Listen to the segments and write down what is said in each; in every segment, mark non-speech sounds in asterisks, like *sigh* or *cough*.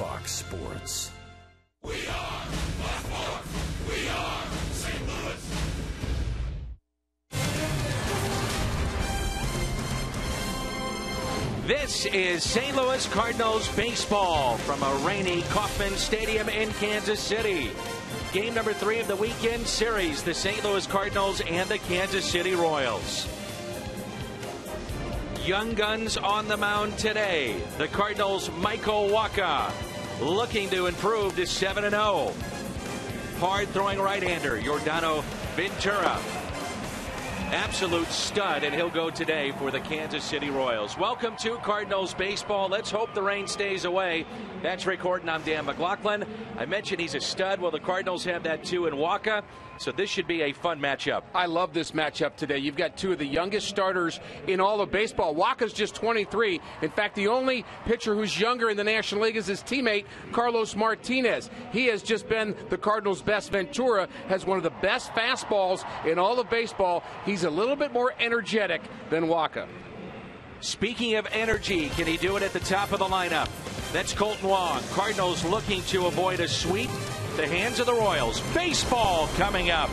Fox Sports. We are Fox We are St. Louis. This is St. Louis Cardinals baseball from a rainy Kauffman Stadium in Kansas City. Game number three of the weekend series, the St. Louis Cardinals and the Kansas City Royals. Young guns on the mound today. The Cardinals' Michael Wacha looking to improve to 7 0. Hard throwing right hander, Yordano Ventura absolute stud, and he'll go today for the Kansas City Royals. Welcome to Cardinals baseball. Let's hope the rain stays away. That's Rick Horton. I'm Dan McLaughlin. I mentioned he's a stud. Well, the Cardinals have that too in Wacha. So this should be a fun matchup. I love this matchup today. You've got two of the youngest starters in all of baseball. Wacha's just 23. In fact, the only pitcher who's younger in the National League is his teammate, Carlos Martinez. He has just been the Cardinals' best. Ventura has one of the best fastballs in all of baseball. He's a little bit more energetic than Wacha. Speaking of energy, can he do it at the top of the lineup? That's Kolten Wong. Cardinals looking to avoid a sweep. The hands of the Royals. Baseball coming up.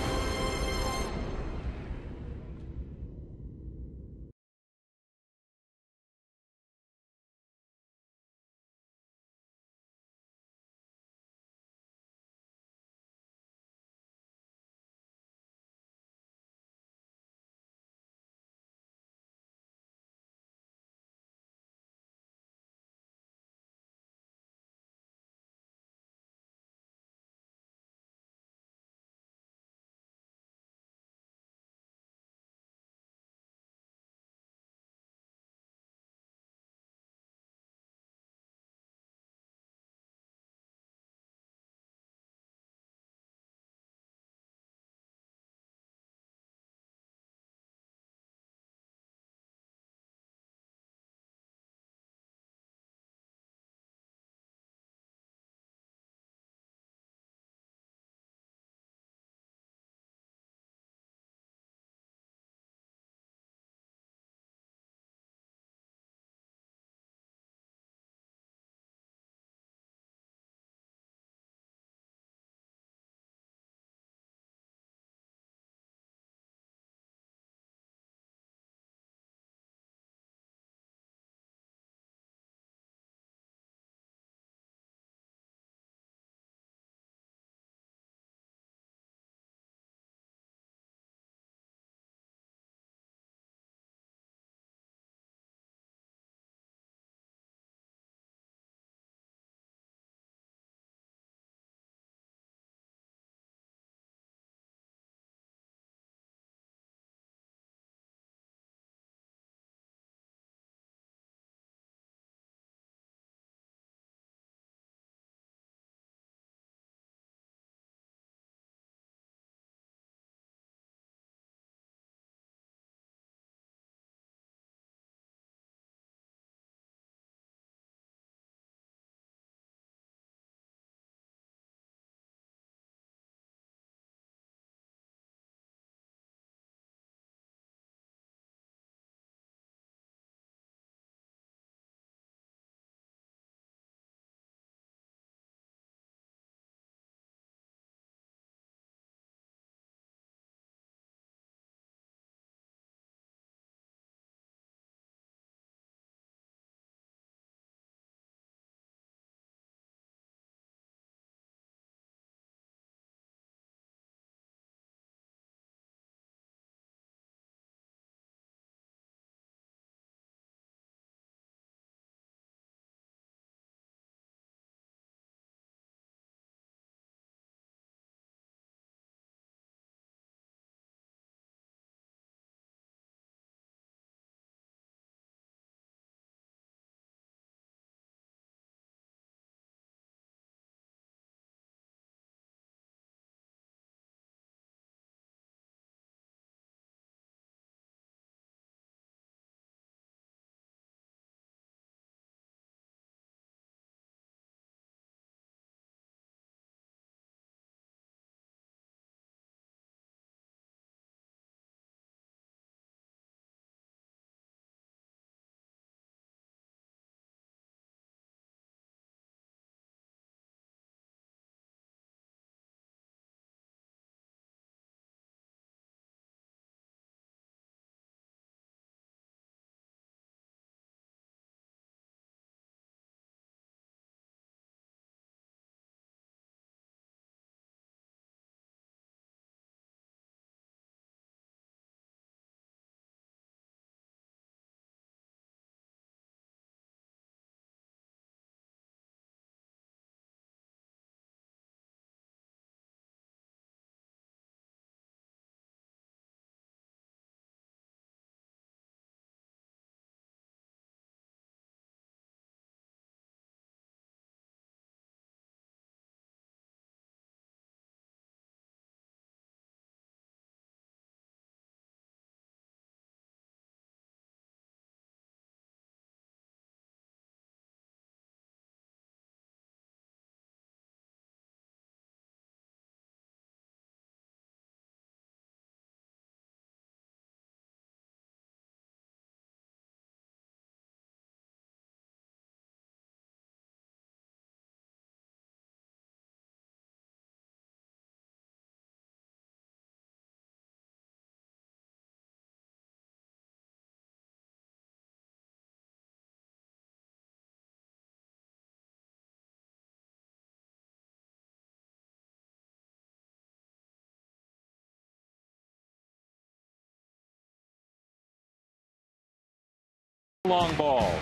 Long ball.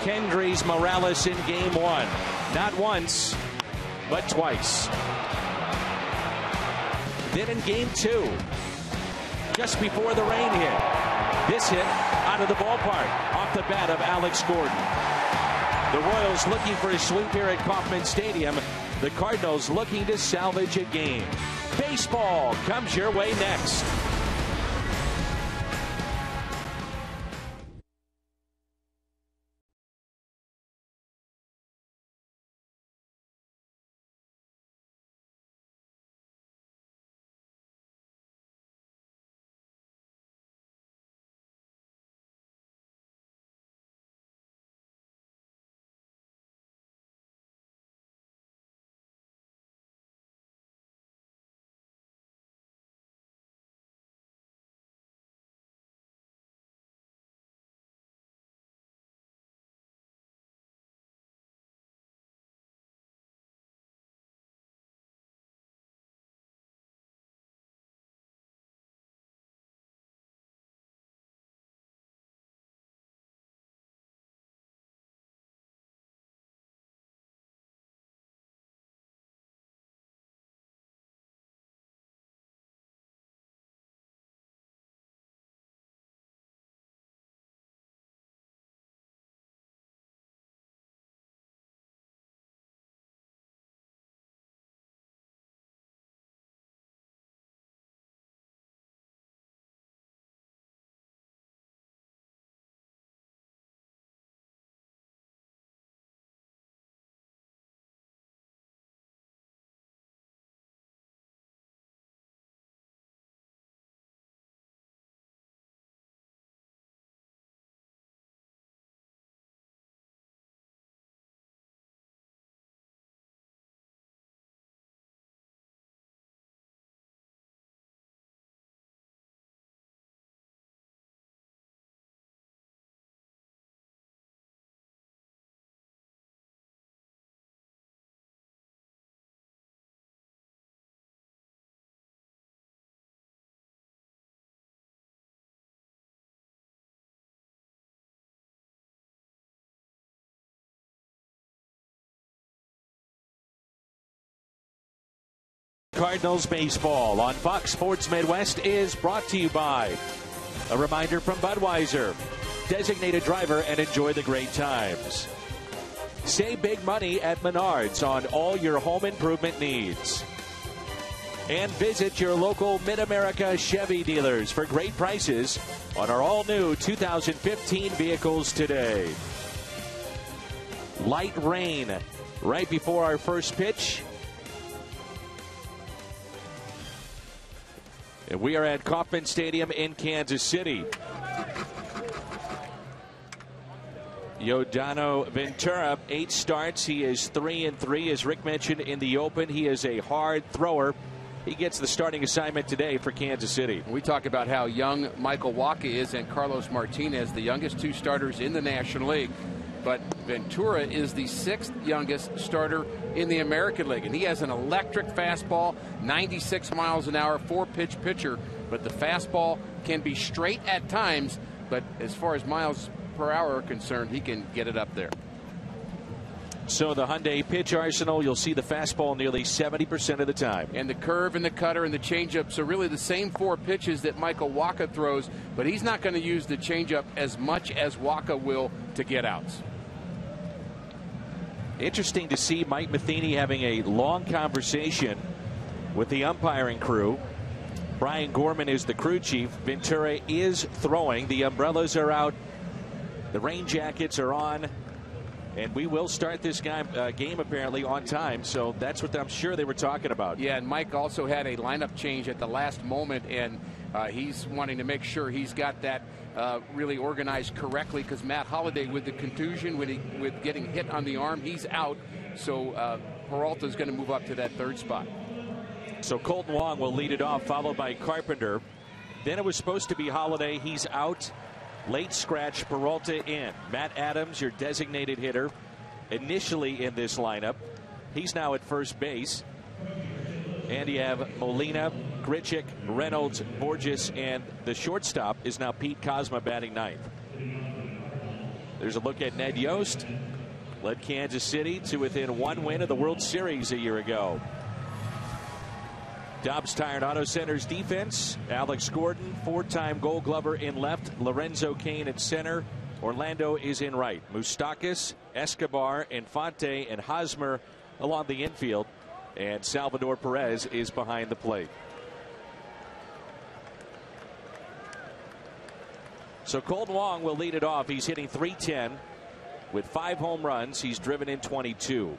Kendrys Morales in game one. Not once, but twice. Then in game two, just before the rain hit, this hit out of the ballpark off the bat of Alex Gordon. The Royals looking for a sweep here at Kauffman Stadium. The Cardinals looking to salvage a game. Baseball comes your way next. Cardinals baseball on Fox Sports Midwest is brought to you by a reminder from Budweiser. Designated driver and enjoy the great times. Save big money at Menards on all your home improvement needs. And visit your local Mid America Chevy dealers for great prices on our all new 2015 vehicles today. Light rain right before our first pitch. And we are at Kauffman Stadium in Kansas City. Yordano Ventura, eight starts. He is three and three, as Rick mentioned in the open. He is a hard thrower. He gets the starting assignment today for Kansas City. We talk about how young Michael Wacha is and Carlos Martinez, the youngest two starters in the National League. But Ventura is the sixth youngest starter in the American League. And he has an electric fastball, 96 miles an hour, four pitch pitcher. But the fastball can be straight at times. But as far as miles per hour are concerned, he can get it up there. So the Hyundai pitch arsenal, you'll see the fastball nearly 70% of the time. And the curve and the cutter and the changeup. So really the same four pitches that Michael Wacha throws, but he's not going to use the changeup as much as Wacha will to get outs. Interesting to see Mike Matheny having a long conversation with the umpiring crew. Brian Gorman is the crew chief. Ventura is throwing. The umbrellas are out. The rain jackets are on. And we will start this guy, uh, game apparently on time. So that's what I'm sure they were talking about. Yeah, and Mike also had a lineup change at the last moment, and uh, he's wanting to make sure he's got that uh, really organized correctly because Matt Holliday, with the contusion, with, he, with getting hit on the arm, he's out. So uh, Peralta is going to move up to that third spot. So Kolten Wong will lead it off, followed by Carpenter. Then it was supposed to be Holliday. He's out. Late scratch, Peralta in. Matt Adams, your designated hitter, initially in this lineup. He's now at first base. And you have Molina, Grichuk, Reynolds, Bourjos, and the shortstop is now Pete Kozma batting ninth. There's a look at Ned Yost. Led Kansas City to within one win of the World Series a year ago. Dobbs Tire and Auto Center's defense. Alex Gordon, four-time Gold Glover in left. Lorenzo Cain at center. Orlando is in right. Moustakas, Escobar, Infante, and Hosmer along the infield. And Salvador Perez is behind the plate. So Kolten Wong will lead it off. He's hitting 310 with five home runs. He's driven in 22.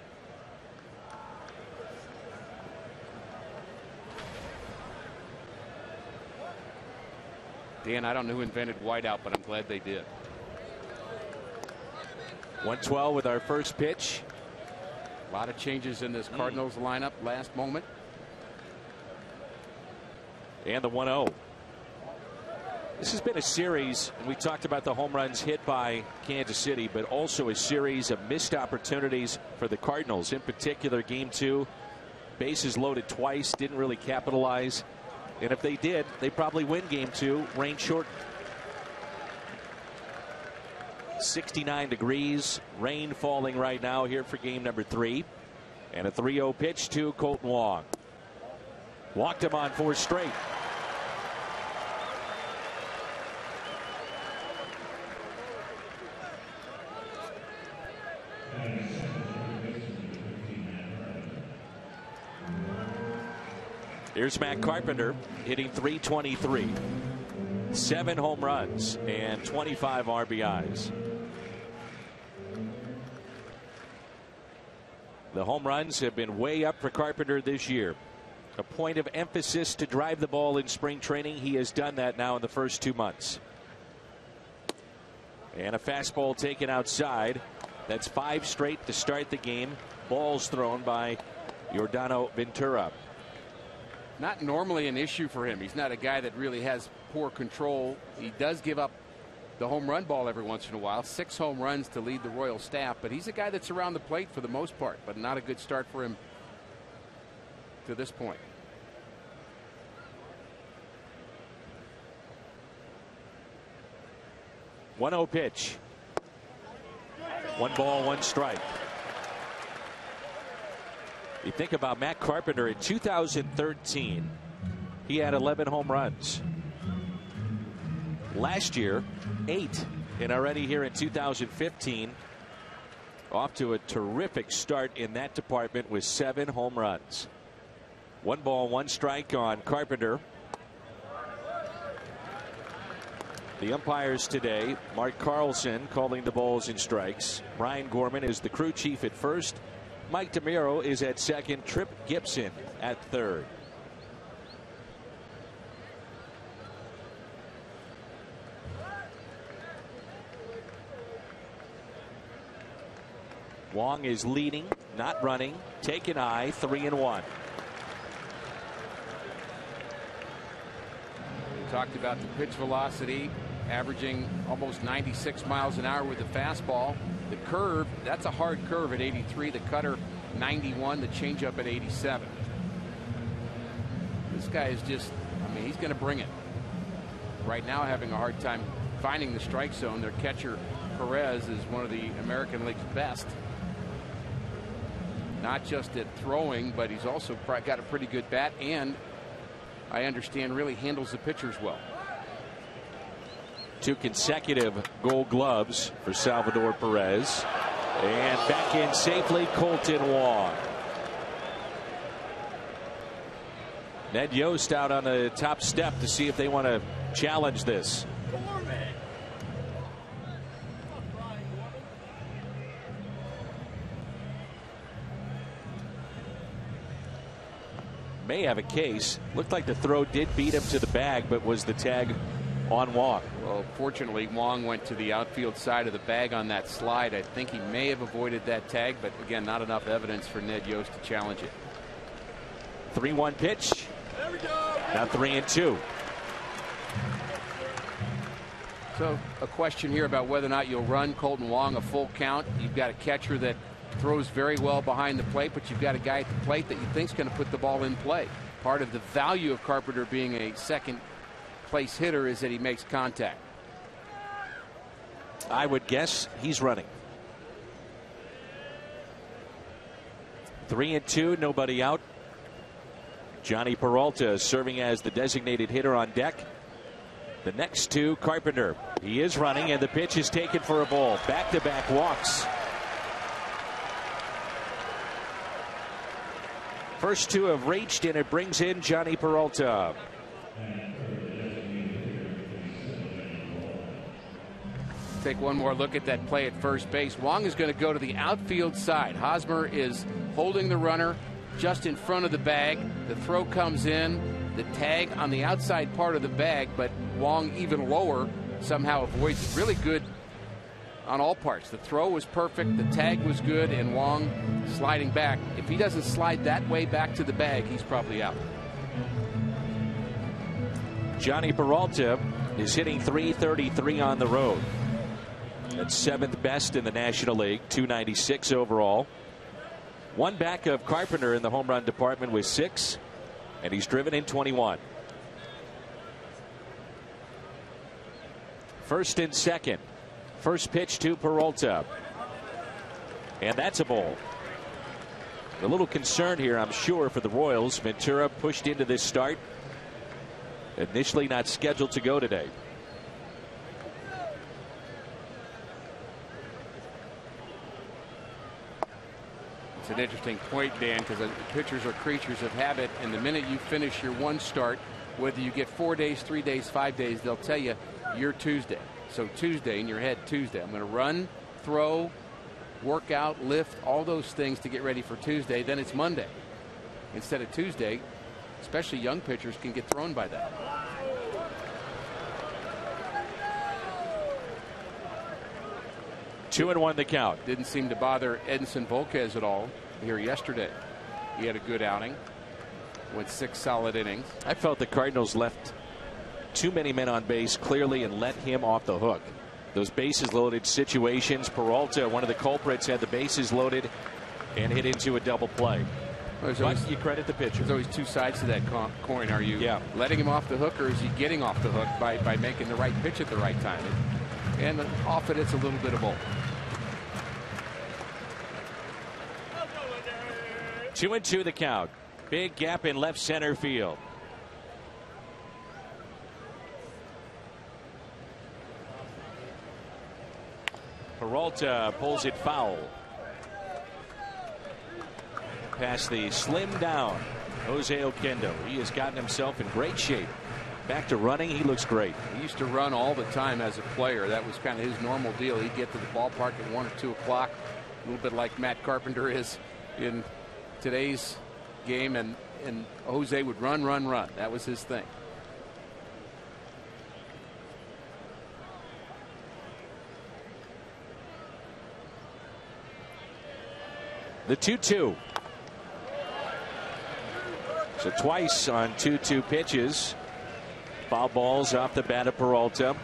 Dan, I don't know who invented whiteout, but I'm glad they did. 112 with our first pitch. A lot of changes in this Cardinals mm. lineup last moment. And the 1 0. This has been a series, and we talked about the home runs hit by Kansas City, but also a series of missed opportunities for the Cardinals. In particular, game two, bases loaded twice, didn't really capitalize. And if they did, they probably win game two, rain short. 69 degrees, rain falling right now here for game number three. And a 3 0 pitch to Kolten Wong. Walked him on four straight. Here's Matt Carpenter hitting 323. Seven home runs and 25 RBIs. The home runs have been way up for Carpenter this year. A point of emphasis to drive the ball in spring training. He has done that now in the first two months. And a fastball taken outside. That's five straight to start the game. Balls thrown by Yordano Ventura not normally an issue for him. He's not a guy that really has poor control. He does give up the home run ball every once in a while. Six home runs to lead the Royal staff, but he's a guy that's around the plate for the most part, but not a good start for him to this point. One zero pitch. One ball, one strike. You think about Matt Carpenter in 2013, he had 11 home runs. Last year, eight. And already here in 2015, off to a terrific start in that department with seven home runs. One ball, one strike on Carpenter. The umpires today, Mark Carlson calling the balls and strikes. Brian Gorman is the crew chief at first. Mike DiMuro is at second. Tripp Gibson at third. Wong is leading, not running. Take an eye, three and one. Talked about the pitch velocity, averaging almost 96 miles an hour with the fastball. The curve, that's a hard curve at 83. The cutter, 91. The changeup at 87. This guy is just, I mean, he's going to bring it. Right now, having a hard time finding the strike zone. Their catcher, Perez, is one of the American League's best. Not just at throwing, but he's also got a pretty good bat and I understand really handles the pitchers well. Two consecutive gold gloves for Salvador Perez. And back in safely, Kolten Wong. Ned Yost out on the top step to see if they want to challenge this. May have a case. Looked like the throw did beat him to the bag, but was the tag on Wong. Well, fortunately, Wong went to the outfield side of the bag on that slide. I think he may have avoided that tag, but again, not enough evidence for Ned Yost to challenge it. 3 1 pitch. There we go. Now 3 and 2. So, a question here about whether or not you'll run Kolten Wong a full count. You've got a catcher that throws very well behind the plate, but you've got a guy at the plate that you think is going to put the ball in play. Part of the value of Carpenter being a second place hitter is that he makes contact. I would guess he's running. Three and two, nobody out. Jhonny Peralta serving as the designated hitter on deck. The next two, Carpenter. He is running, and the pitch is taken for a ball. Back to back walks. First two have reached, and it brings in Jhonny Peralta. Take one more look at that play at first base. Wong is going to go to the outfield side. Hosmer is holding the runner just in front of the bag. The throw comes in, the tag on the outside part of the bag, but Wong even lower somehow avoids it. Really good on all parts. The throw was perfect, the tag was good, and Wong sliding back. If he doesn't slide that way back to the bag, he's probably out. Jhonny Peralta is hitting 333 on the road. That's seventh best in the National League, 296 overall. One back of Carpenter in the home run department with six, and he's driven in 21. First and second. First pitch to Peralta. And that's a ball. A little concern here, I'm sure, for the Royals. Ventura pushed into this start. Initially not scheduled to go today. It's an interesting point, Dan, because pitchers are creatures of habit, and the minute you finish your one start, whether you get four days, three days, five days, they'll tell you you're Tuesday. So Tuesday in your head, Tuesday. I'm going to run, throw, work out, lift, all those things to get ready for Tuesday. Then it's Monday instead of Tuesday. Especially young pitchers can get thrown by that. Two and one the count. Didn't seem to bother Edinson Volquez at all here yesterday. He had a good outing with six solid innings. I felt the Cardinals left too many men on base clearly and let him off the hook. Those bases loaded situations. Peralta, one of the culprits, had the bases loaded and hit into a double play. There's But always, you credit the pitcher. there's always two sides to that coin. Are you Yeah. letting him off the hook or is he getting off the hook by, by making the right pitch at the right time? And often it's a little bit of both. Two and two the count. Big gap in left center field. Peralta pulls it foul. Past the slim down Jose Oquendo. He has gotten himself in great shape. Back to running. He looks great. He used to run all the time as a player. That was kind of his normal deal. He'd get to the ballpark at one or two o'clock, a little bit like Matt Carpenter is in today's game, and and Jose would run, run, run. That was his thing. The 2 2. So twice on 2 2 pitches. Foul balls off the bat of Peralta.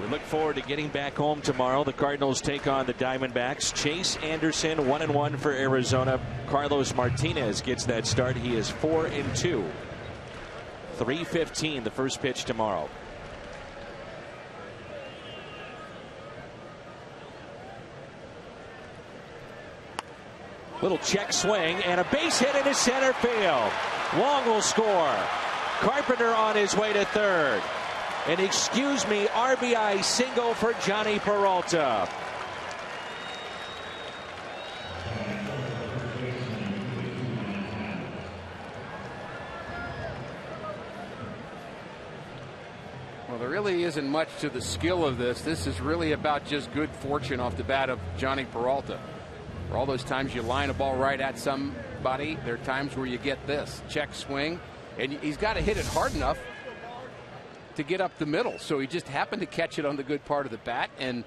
We look forward to getting back home tomorrow. The Cardinals take on the Diamondbacks. Chase Anderson, one and one for Arizona. Carlos Martinez gets that start. He is four and two. 315 the first pitch tomorrow. Little check swing and a base hit into center field. Wong will score. Carpenter on his way to third. And excuse me, RBI single for Jhonny Peralta. Well, there really isn't much to the skill of this. This is really about just good fortune off the bat of Jhonny Peralta. For all those times you line a ball right at somebody, there are times where you get this check swing, and he's got to hit it hard enough to get up the middle. So he just happened to catch it on the good part of the bat and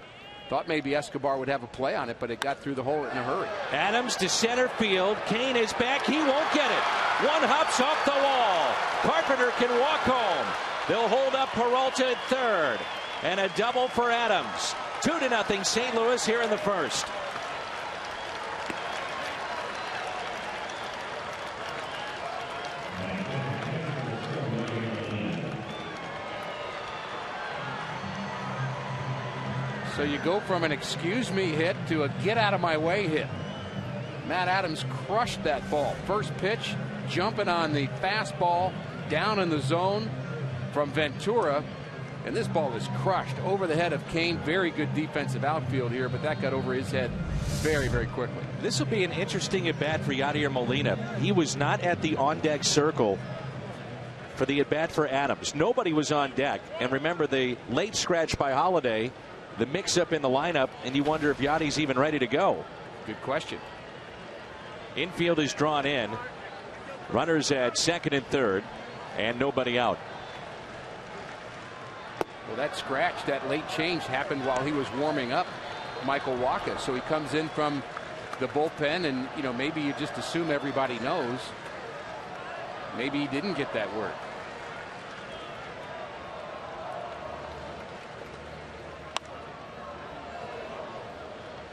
thought maybe Escobar would have a play on it, but it got through the hole in a hurry. Adams to center field. Cain is back. He won't get it. One hops off the wall. Carpenter can walk home. They'll hold up Peralta at third. And a double for Adams. Two to nothing St. Louis here in the first. So you go from an excuse me hit to a get out of my way hit. Matt Adams crushed that ball. First pitch, jumping on the fastball down in the zone from Ventura. And this ball is crushed over the head of Cain. Very good defensive outfield here, but that got over his head very, very quickly. This will be an interesting at bat for Yadier Molina. He was not at the on deck circle for the at bat for Adams. Nobody was on deck. And remember the late scratch by Holliday, the mix up in the lineup, and you wonder if Yadi's even ready to go. Good question. Infield is drawn in. Runners at second and third, and nobody out. Well, that scratch, that late change happened while he was warming up Michael Wacha. So he comes in from the bullpen, and, you know, maybe you just assume everybody knows. Maybe he didn't get that word.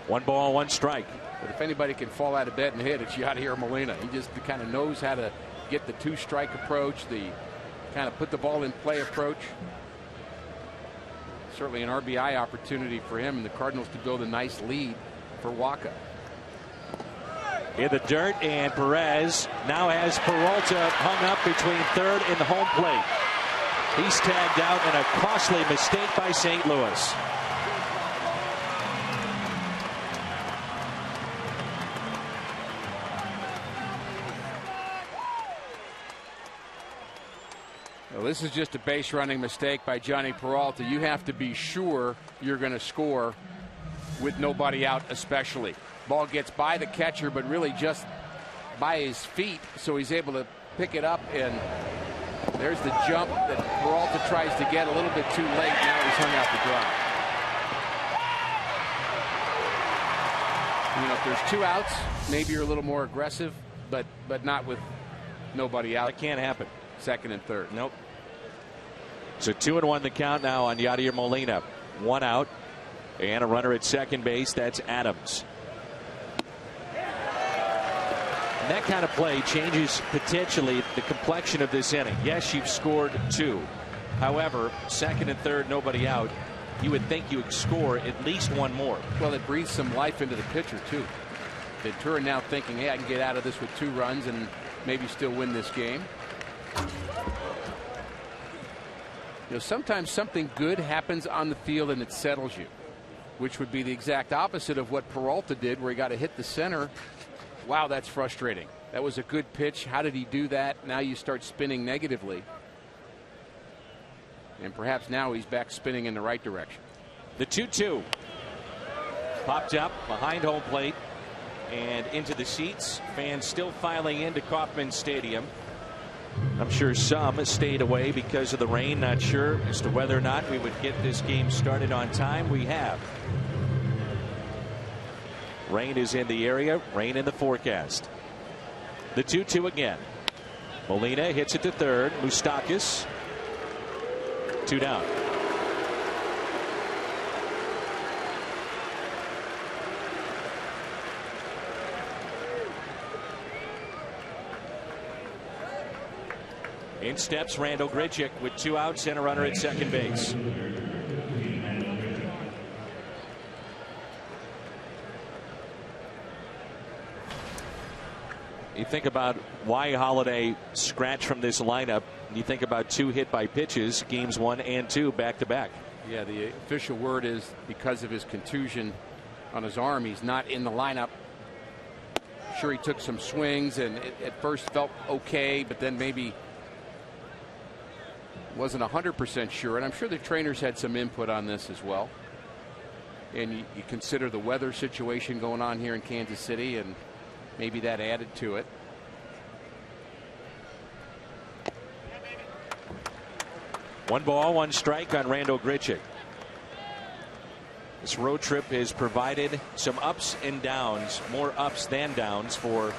One ball, one strike. But if anybody can fall out of bed and hit, it's Yadier Molina. He just kind of knows how to get the two strike approach, the kind of put the ball in play approach. Certainly an RBI opportunity for him and the Cardinals to build a nice lead for Wacha. In the dirt, and Perez now has Peralta hung up between third and the home plate. He's tagged out in a costly mistake by St. Louis. Well, this is just a base running mistake by Jhonny Peralta. You have to be sure you're going to score with nobody out, especially. Ball gets by the catcher, but really just by his feet, so he's able to pick it up. And there's the jump that Peralta tries to get a little bit too late. Now he's hung out the drive. You know, if there's two outs, maybe you're a little more aggressive, but but not with nobody out. That can't happen. Second and third. Nope. So two and one the count now on Yadier Molina. One out and a runner at second base. That's Adams. And that kind of play changes potentially the complexion of this inning. Yes, you've scored two. However, second and third, nobody out. You would think you would score at least one more. Well, it breathes some life into the pitcher, too. Ventura now thinking, hey, I can get out of this with two runs and maybe still win this game. You know, sometimes something good happens on the field and it settles you, which would be the exact opposite of what Peralta did, where he got to hit the center. Wow, that's frustrating. That was a good pitch. How did he do that? Now you start spinning negatively. And perhaps now he's back spinning in the right direction. The 2 2 popped up behind home plate and into the seats. Fans still filing into Kauffman Stadium. I'm sure some stayed away because of the rain. Not sure as to whether or not we would get this game started on time. We have. Rain is in the area, rain in the forecast. The 2 2 again. Molina hits it to third. Moustakas. Two down. In steps Randal Grichuk with two outs and a runner at second base. You think about why Holliday scratched from this lineup. You think about two hit by pitches, games one and two back to back. Yeah, the official word is because of his contusion on his arm, he's not in the lineup. Sure, he took some swings and at first felt okay, but then maybe wasn't 100% sure. And I'm sure the trainers had some input on this as well. And you, you consider the weather situation going on here in Kansas City, and maybe that added to it. One ball, one strike on Randal Grichuk. This road trip has provided some ups and downs, more ups than downs for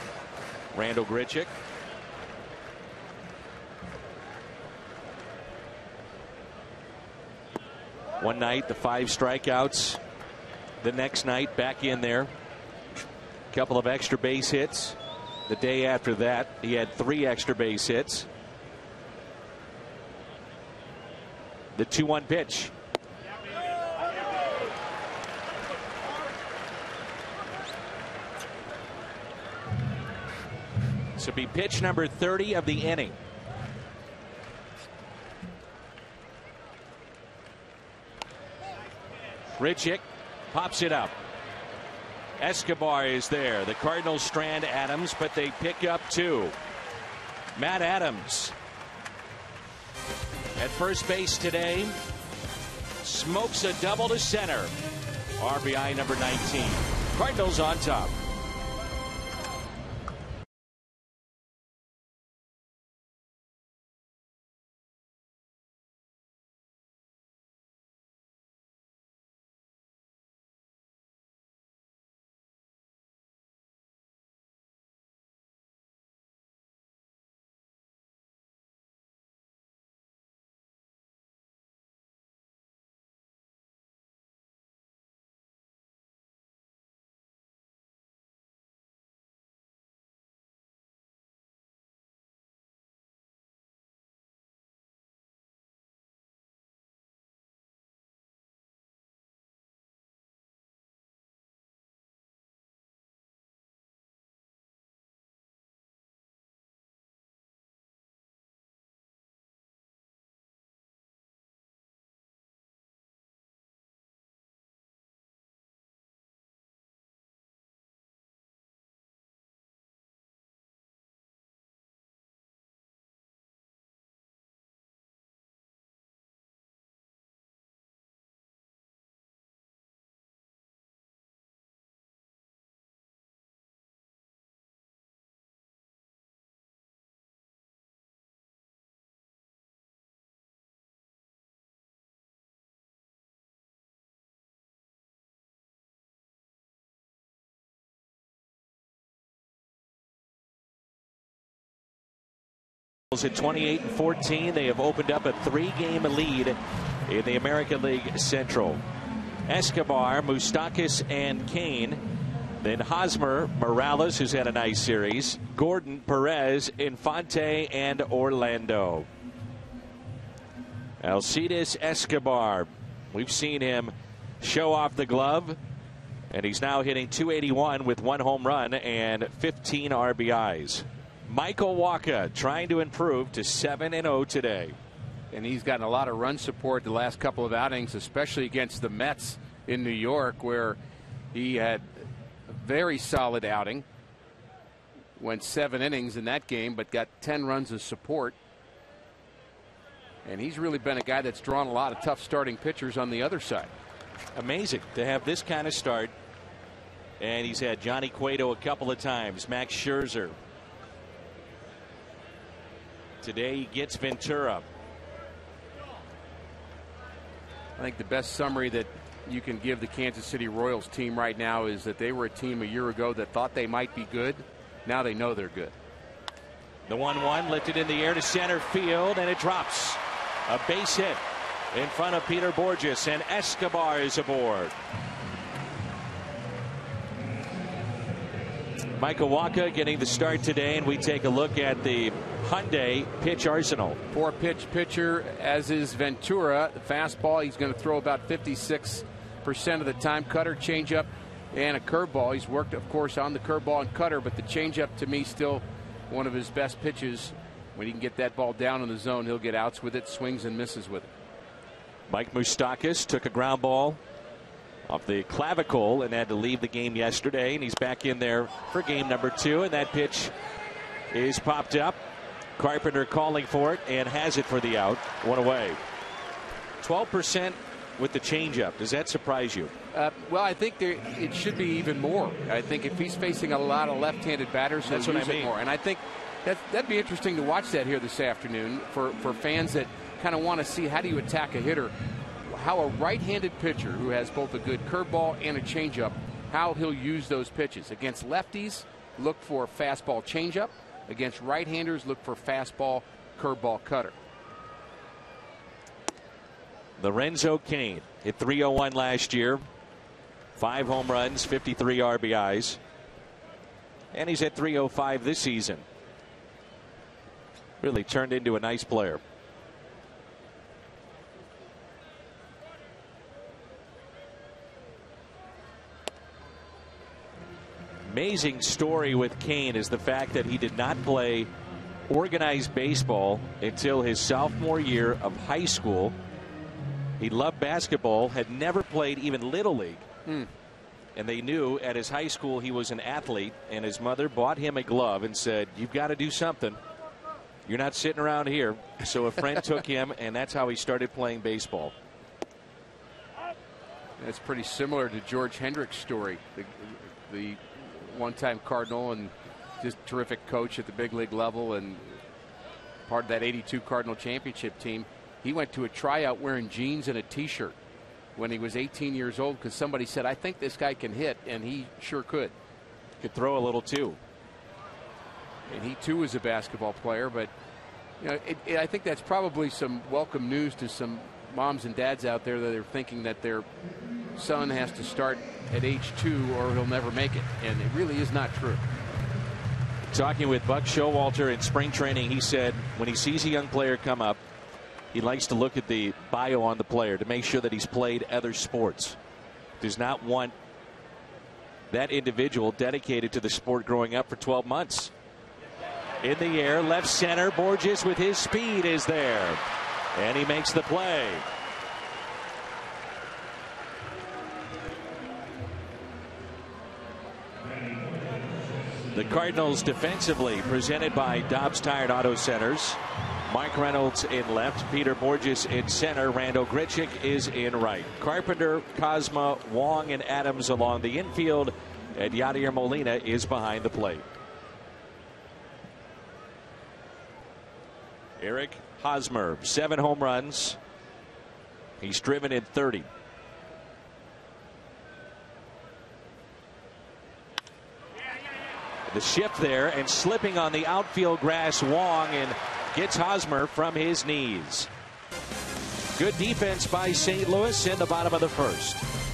Randal Grichuk. One night, the five strikeouts. The next night, back in there. A couple of extra base hits. The day after that, he had three extra base hits. The 2 1 pitch. So be pitch number 30 of the inning. Grichuk pops it up. Escobar is there. The Cardinals strand Adams, but they pick up two. Matt Adams at first base today smokes a double to center. RBI number 19. Cardinals on top. At 28 and 14, they have opened up a three-game lead in the American League Central. Escobar, Moustakas, and Cain. Then Hosmer, Morales, who's had a nice series. Gordon, Perez, Infante, and Orlando. Alcides Escobar. We've seen him show off the glove, and he's now hitting 281 with one home run and 15 RBIs. Michael Wacha trying to improve to 7 and 0 today. And he's gotten a lot of run support the last couple of outings, especially against the Mets in New York, where he had a very solid outing. Went seven innings in that game, but got 10 runs of support. And he's really been a guy that's drawn a lot of tough starting pitchers on the other side. Amazing to have this kind of start. And he's had Johnny Cueto a couple of times, Max Scherzer, Today he gets Ventura. I think the best summary that you can give the Kansas City Royals team right now is that they were a team a year ago that thought they might be good. Now they know they're good. The 1 1 lifted in the air to center field, and it drops. A base hit in front of Peter Bourjos, and Escobar is aboard. Michael Wacha getting the start today, and we take a look at the Hyundai pitch arsenal. Four pitch pitcher, as is Ventura. The fastball, he's going to throw about 56% of the time. Cutter, changeup, and a curveball. He's worked, of course, on the curveball and cutter, but the changeup to me still one of his best pitches. When he can get that ball down in the zone, he'll get outs with it, swings and misses with it. Mike Moustakas took a ground ball off the clavicle and had to leave the game yesterday. And he's back in there for game number two. And that pitch is popped up. Carpenter calling for it and has it for the out. One away. 12% with the changeup. Does that surprise you? Uh, well, I think there, it should be even more. I think if he's facing a lot of left-handed batters, that's what I mean. more. And I think that that'd be interesting to watch that here this afternoon for for fans that kind of want to see how do you attack a hitter how a right-handed pitcher who has both a good curveball and a changeup, how he'll use those pitches. Against lefties, look for fastball changeup. Against right-handers, look for fastball curveball cutter. Lorenzo Cain hit 301 last year. Five home runs, 53 RBIs. And he's at 305 this season. Really turned into a nice player. Amazing story with Cain is the fact that he did not play organized baseball until his sophomore year of high school. He loved basketball, had never played even Little League. Hmm. And they knew at his high school he was an athlete, and his mother bought him a glove and said, You've got to do something. You're not sitting around here. So a friend *laughs* took him, and that's how he started playing baseball. That's pretty similar to George Hendrick's story, the, the one-time Cardinal and just terrific coach at the big league level and part of that 82 Cardinal championship team. He went to a tryout wearing jeans and a T-shirt when he was 18 years old because somebody said, "I think this guy can hit," and he sure could. Could throw a little too. And he too was a basketball player, but you know, it, it, I think that's probably some welcome news to some moms and dads out there that are thinking that their son has to start at age two or he'll never make it, and it really is not true. Talking with Buck Showalter in spring training, he said when he sees a young player come up, he likes to look at the bio on the player to make sure that he's played other sports. Does not want that individual dedicated to the sport growing up for 12 months. In the air, left center, Bourjos with his speed is there. And he makes the play. The Cardinals defensively presented by Dobbs Tired Auto Centers. Mike Reynolds in left, Peter Bourjos in center, Randal Grichuk is in right. Carpenter, Kozma, Wong, and Adams along the infield, and Yadier Molina is behind the plate. Eric Hosmer, seven home runs. He's driven in 30. The shift there and slipping on the outfield grass, Wong, and gets Hosmer from his knees. Good defense by St. Louis in the bottom of the first.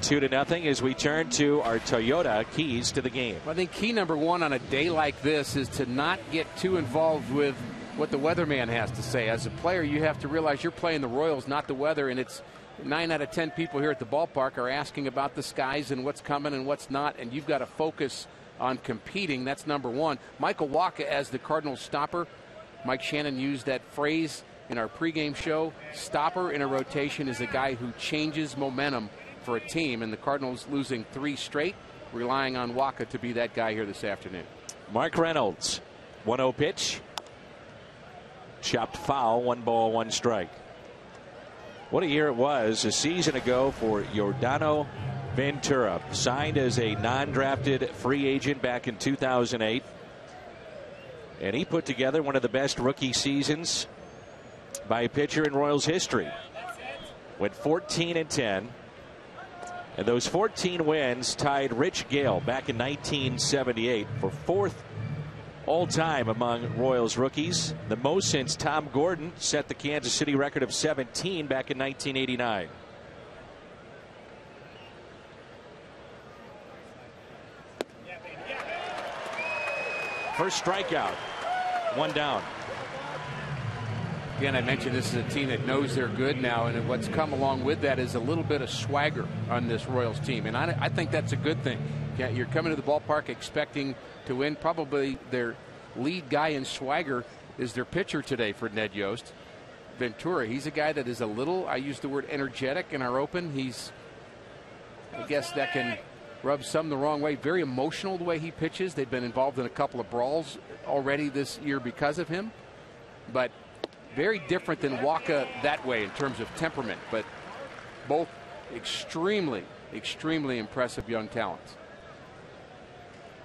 Two to nothing as we turn to our Toyota keys to the game. I think key number one on a day like this is to not get too involved with what the weatherman has to say. As a player, you have to realize you're playing the Royals, not the weather, and it's nine out of ten people here at the ballpark are asking about the skies and what's coming and what's not, and you've got to focus on competing. That's number one. Michael Wacha as the Cardinals stopper. Mike Shannon used that phrase in our pregame show. Stopper in a rotation is a guy who changes momentum for a team, and the Cardinals losing three straight, relying on Wacha to be that guy here this afternoon. Mark Reynolds, 1 0 pitch. Chopped foul, one ball, one strike. What a year it was a season ago for Yordano Ventura, signed as a non drafted free agent back in 2008. And he put together one of the best rookie seasons by a pitcher in Royals history. Went 14 and 10. And those 14 wins tied Rich Gale back in 1978 for fourth all time among Royals rookies. The most since Tom Gordon set the Kansas City record of 17 back in 1989. First strikeout, one down. Again, I mentioned this is a team that knows they're good now, and what's come along with that is a little bit of swagger on this Royals team, and I, I think that's a good thing. You're coming to the ballpark expecting to win. Probably their lead guy in swagger is their pitcher today for Ned Yost. Ventura, he's a guy that is a little, I use the word energetic in our open. He's, I guess that can rub some the wrong way. Very emotional the way he pitches. They've been involved in a couple of brawls already this year because of him. But very different than Wacha that way in terms of temperament, but both extremely, extremely impressive young talents.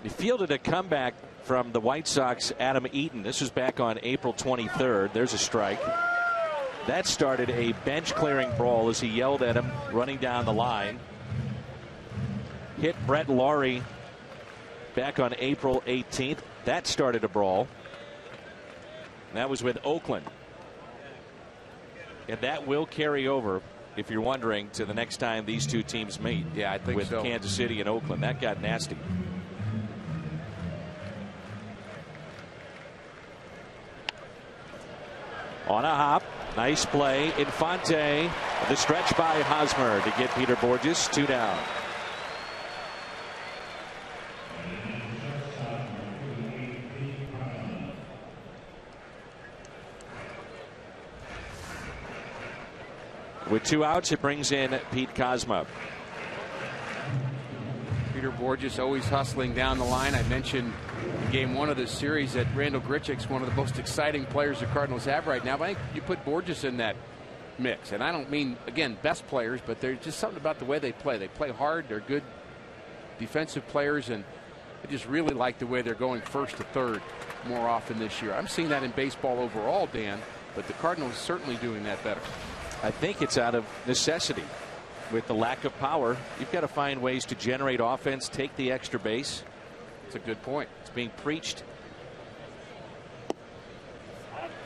He fielded a comeback from the White Sox, Adam Eaton. This was back on April 23rd. There's a strike. That started a bench clearing brawl as he yelled at him running down the line. Hit Brett Lawrie back on April 18th. That started a brawl. that was with Oakland. And that will carry over, if you're wondering, to the next time these two teams meet. Yeah, I think with so. Kansas City and Oakland. That got nasty. On a hop. Nice play. Infante. The stretch by Hosmer to get Peter Bourjos. two down. With two outs, it brings in Pete Kozma. Peter Bourjos always hustling down the line. I mentioned game one of this series that Randal Grichuk's one of the most exciting players the Cardinals have right now. But I think you put Bourjos in that mix. And I don't mean, again, best players, but there's just something about the way they play. They play hard, they're good defensive players, and I just really like the way they're going first to third more often this year. I'm seeing that in baseball overall, Dan, but the Cardinals certainly doing that better. I think it's out of necessity. With the lack of power, you've got to find ways to generate offense, take the extra base. It's a good point. It's being preached.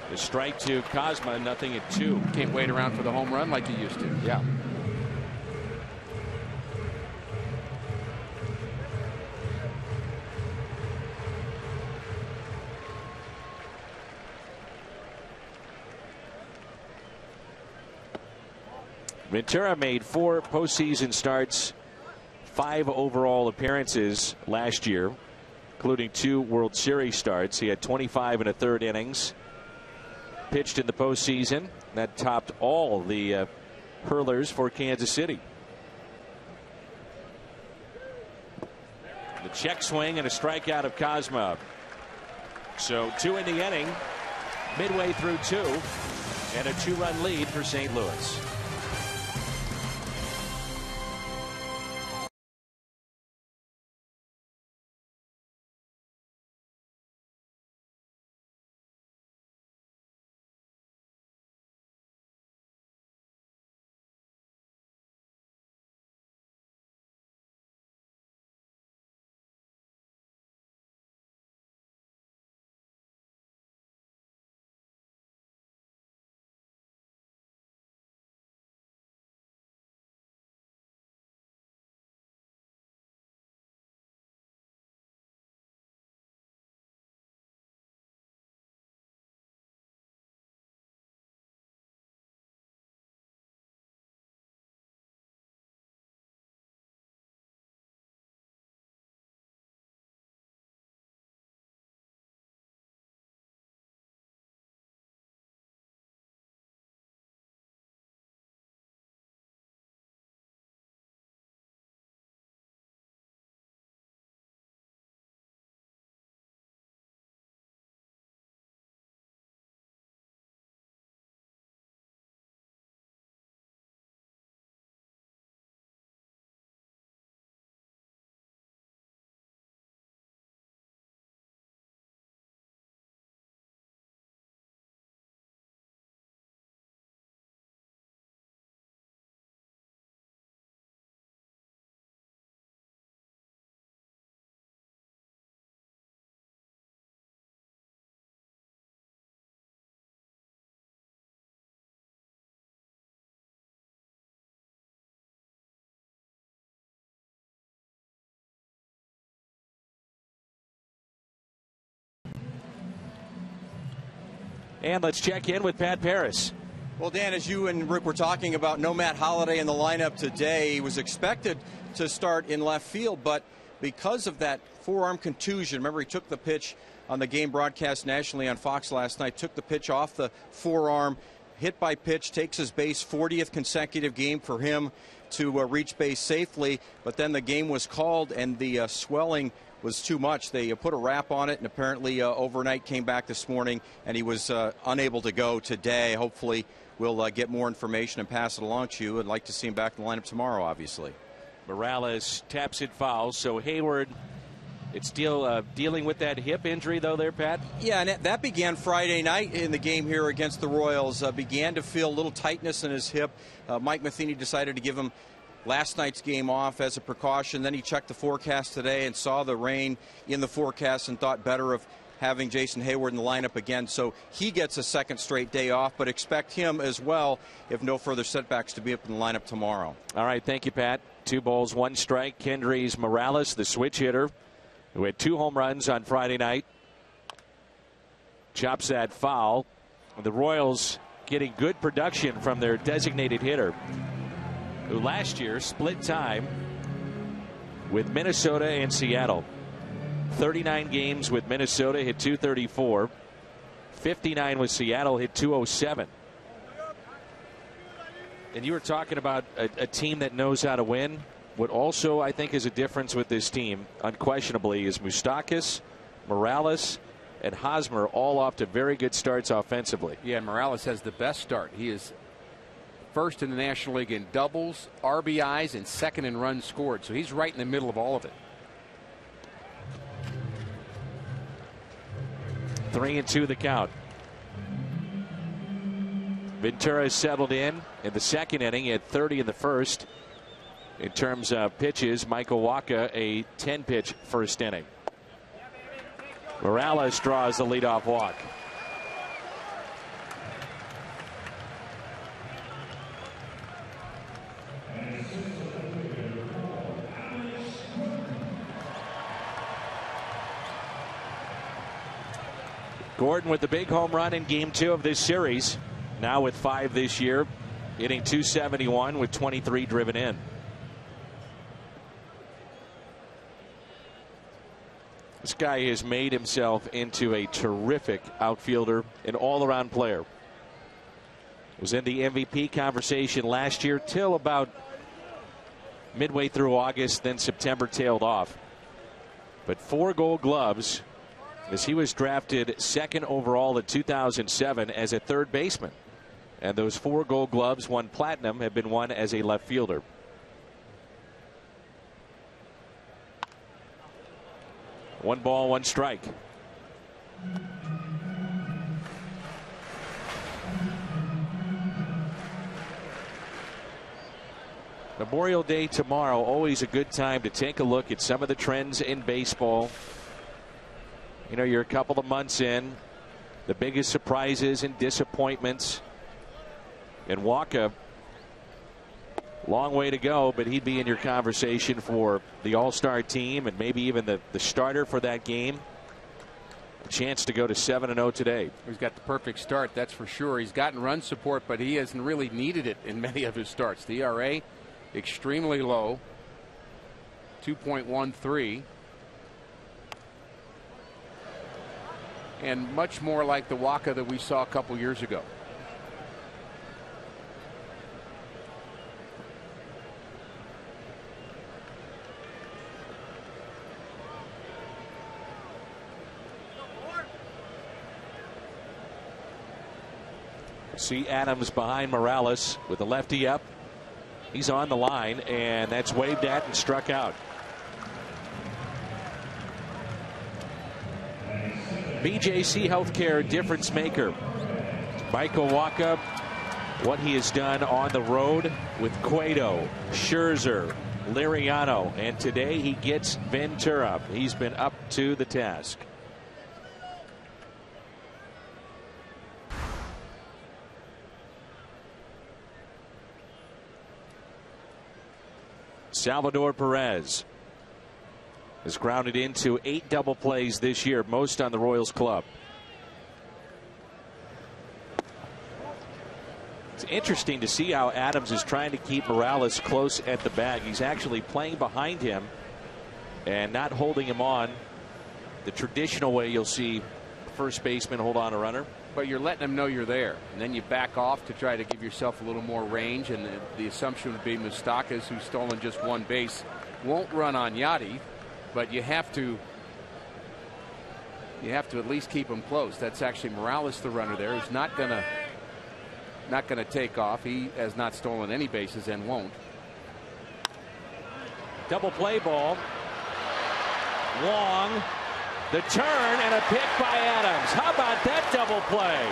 The strike to Kozma, nothing at two. Can't wait around for the home run like you used to. Yeah. Ventura made four postseason starts, five overall appearances last year, including two World Series starts. He had 25 and a third innings. Pitched in the postseason. That topped all the uh, hurlers for Kansas City. The check swing and a strikeout of Kozma. So two in the inning, midway through two, and a two run lead for St. Louis. And let's check in with Pat Paris. Well, Dan, as you and Rick were talking about, no Matt Holliday in the lineup today. He was expected to start in left field, but because of that forearm contusion, remember he took the pitch on the game broadcast nationally on Fox last night, took the pitch off the forearm, hit by pitch, takes his base 40th consecutive game for him to uh, reach base safely. But then the game was called and the uh, swelling was too much. They uh, put a wrap on it and apparently uh, overnight came back this morning and he was uh, unable to go today. Hopefully, we'll uh, get more information and pass it along to you. I'd like to see him back in the lineup tomorrow, obviously. Morales taps it foul, so Heyward it's still uh, dealing with that hip injury, though, there, Pat? Yeah, and that began Friday night in the game here against the Royals. Uh, began to feel a little tightness in his hip. Uh, Mike Matheny decided to give him last night's game off as a precaution. Then he checked the forecast today and saw the rain in the forecast and thought better of having Jason Heyward in the lineup again. So he gets a second straight day off, but expect him as well, if no further setbacks, to be up in the lineup tomorrow. All right, thank you, Pat. Two balls, one strike. Kendrys Morales, the switch hitter who had two home runs on Friday night. Chops that foul. The Royals getting good production from their designated hitter, who last year split time with Minnesota and Seattle. 39 games with Minnesota, hit 234. 59 with Seattle, hit 207. And you were talking about a, a team that knows how to win. What also I think is a difference with this team, unquestionably, is Moustakas, Morales, and Hosmer all off to very good starts offensively. Yeah, Morales has the best start. He is first in the National League in doubles, RBIs, and second in runs scored. So he's right in the middle of all of it. Three and two the count. Ventura settled in in the second inning. Had 30 in the first in terms of pitches. Michael Wacha, a 10 pitch first inning. Morales draws the leadoff walk. Gordon with the big home run in game two of this series. Now with five this year, hitting 271 with 23 driven in. This guy has made himself into a terrific outfielder, an all around player. Was in the MVP conversation last year till about midway through August, then September tailed off. But four gold gloves as he was drafted second overall in 2007 as a third baseman. And those four gold gloves, one platinum, have been won as a left fielder. One ball, one strike. Memorial Day tomorrow, always a good time to take a look at some of the trends in baseball. You know, you're a couple of months in, the biggest surprises and disappointments. And Wacha Long way to go, but he'd be in your conversation for the All Star team and maybe even the, the starter for that game. Chance to go to 7 0 today. He's got the perfect start, that's for sure. He's gotten run support, but he hasn't really needed it in *laughs* many of his starts. The ERA extremely low 2.13. And much more like the Wacha that we saw a couple years ago. See Adams behind Morales with the lefty up. He's on the line, and that's waved at and struck out. BJC Healthcare difference maker. Michael Wacha, what he has done on the road with Cueto, Scherzer, Liriano, and today he gets Ventura. He's been up to the task. Salvador Perez has grounded into eight double plays this year, most on the Royals club. It's interesting to see how Adams is trying to keep Morales close at the bag. He's actually playing behind him and not holding him on the traditional way you'll see first baseman hold on a runner. But you're letting them know you're there. And then you back off to try to give yourself a little more range. And the, the assumption would be Moustakas, who's stolen just one base, won't run on Yadi. But you have to you have to at least keep him close. That's actually Morales, the runner there, who's not gonna not gonna take off. He has not stolen any bases and won't. Double play ball. Wong the turn and a pick by Adams. How about that double play?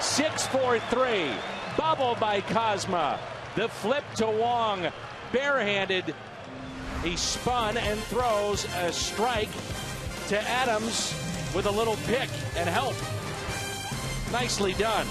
6 4 3. Bubble by Kozma. The flip to Wong. Barehanded. He spun and throws a strike to Adams with a little pick and help. Nicely done.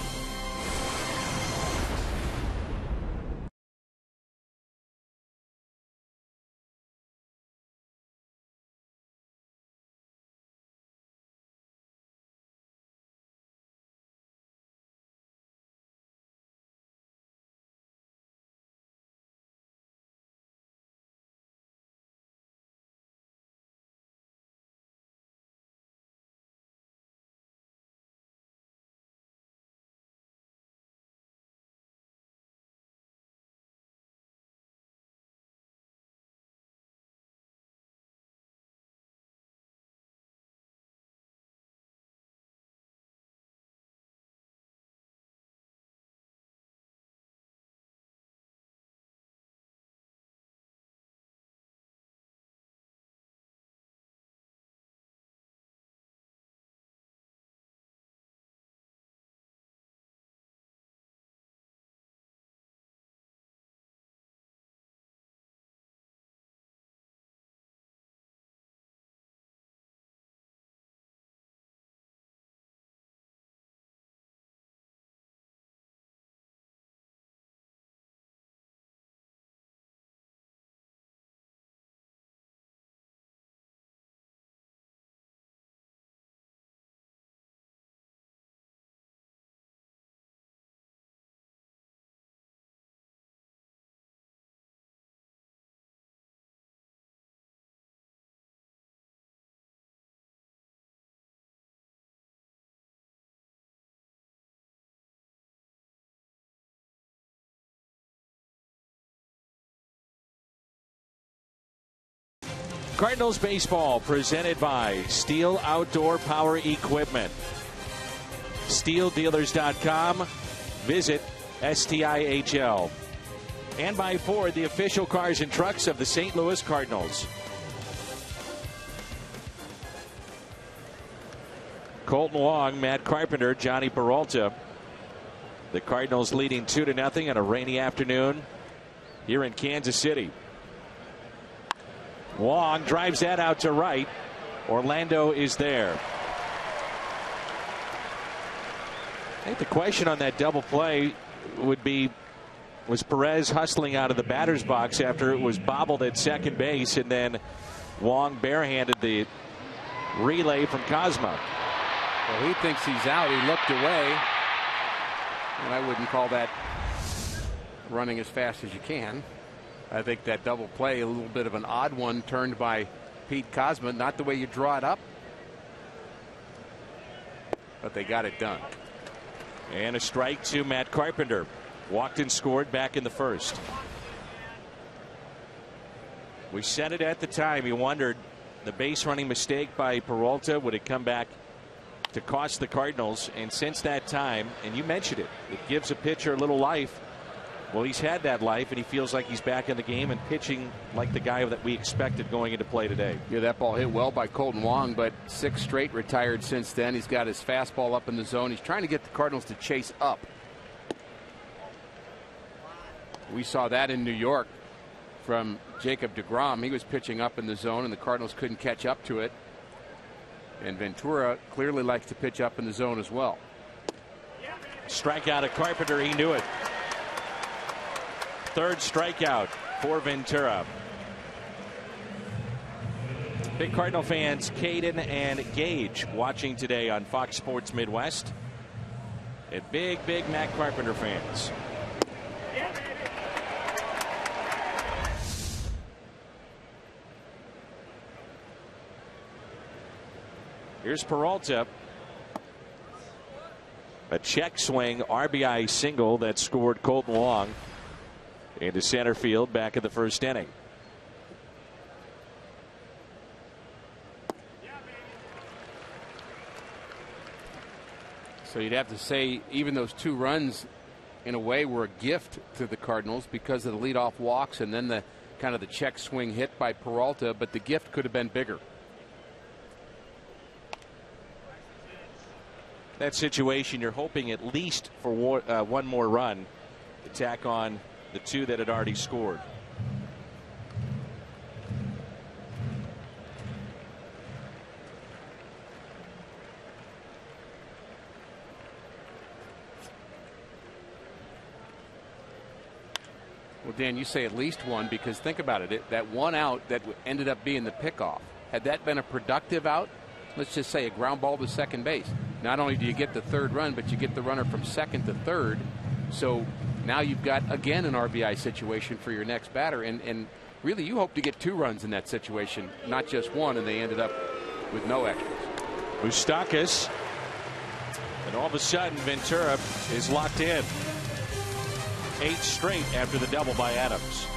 Cardinals baseball presented by STIHL Outdoor Power Equipment. STIHLDealers.com. Visit STIHL. And by Ford, the official cars and trucks of the St. Louis Cardinals. Kolten Wong, Matt Carpenter, Jhonny Peralta. The Cardinals leading 2 to nothing on a rainy afternoon here in Kansas City. Wong drives that out to right. Orlando is there. I think the question on that double play would be was Perez hustling out of the batter's box after it was bobbled at second base and then Wong barehanded the relay from Kozma. Well, he thinks he's out. He looked away. And I wouldn't call that running as fast as you can. I think that double play, a little bit of an odd one, turned by Pete Kozma. Not the way you draw it up, but they got it done. And a strike to Matt Carpenter. Walked and scored back in the first. We said it at the time. You wondered the base running mistake by Peralta would it come back to cost the Cardinals. And since that time, and you mentioned it, it gives a pitcher a little life. Well, he's had that life, and he feels like he's back in the game and pitching like the guy that we expected going into play today. Yeah, that ball hit well by Kolten Wong, but six straight retired since then. He's got his fastball up in the zone. He's trying to get the Cardinals to chase up. We saw that in New York from Jacob DeGrom. He was pitching up in the zone, and the Cardinals couldn't catch up to it. And Ventura clearly likes to pitch up in the zone as well. Strikeout of Carpenter. He knew it third strikeout for Ventura. Big Cardinal fans, Caden and Gage, watching today on Fox Sports Midwest. And big, big Matt Carpenter fans. Here's Peralta. A check swing RBI single that scored Kolten Wong into center field back in the first inning. So you'd have to say even those two runs in a way were a gift to the Cardinals because of the leadoff walks and then the kind of the check swing hit by Peralta, but the gift could have been bigger. That situation, you're hoping at least for uh, one more run to tack on the two that had already scored. Well, Dan, you say at least one because think about it. it that one out that ended up being the pickoff, had that been a productive out, let's just say a ground ball to second base, not only do you get the third run, but you get the runner from second to third. So now you've got, again, an RBI situation for your next batter. And, and really, you hope to get two runs in that situation, not just one, and they ended up with no extras. Moustakas. And all of a sudden, Ventura is locked in. Eight straight after the double by Adams.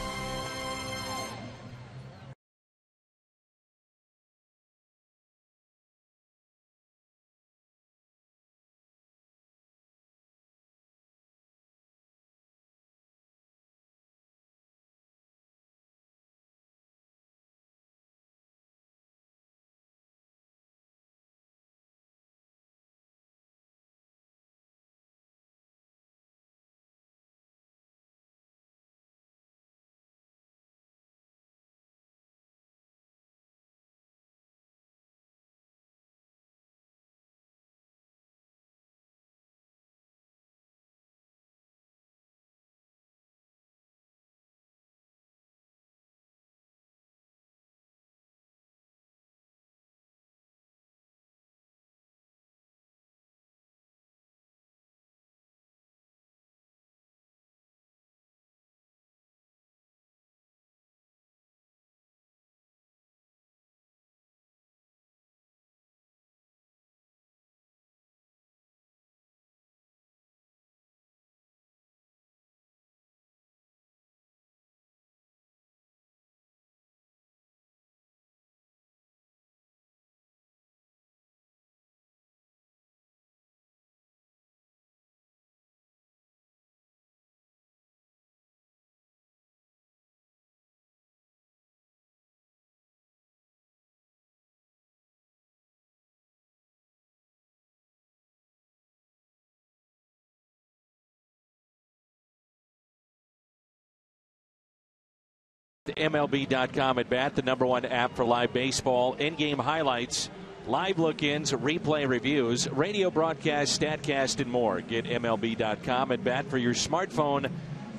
MLB.com at bat, the number one app for live baseball, in game highlights, live look ins, replay reviews, radio broadcast, statcast, and more. Get MLB.com at bat for your smartphone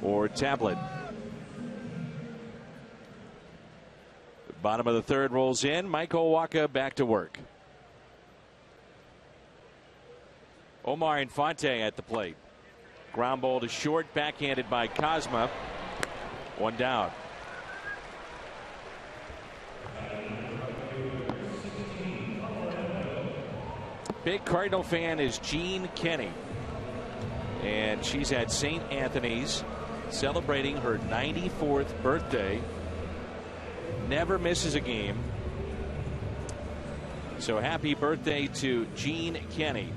or tablet. Bottom of the third rolls in. Michael Wacha back to work. Omar Infante at the plate. Ground ball to short, backhanded by Kozma. One down. Big Cardinal fan is Jean Kenny. And she's at St. Anthony's celebrating her 94th birthday. Never misses a game. So happy birthday to Jean Kenny.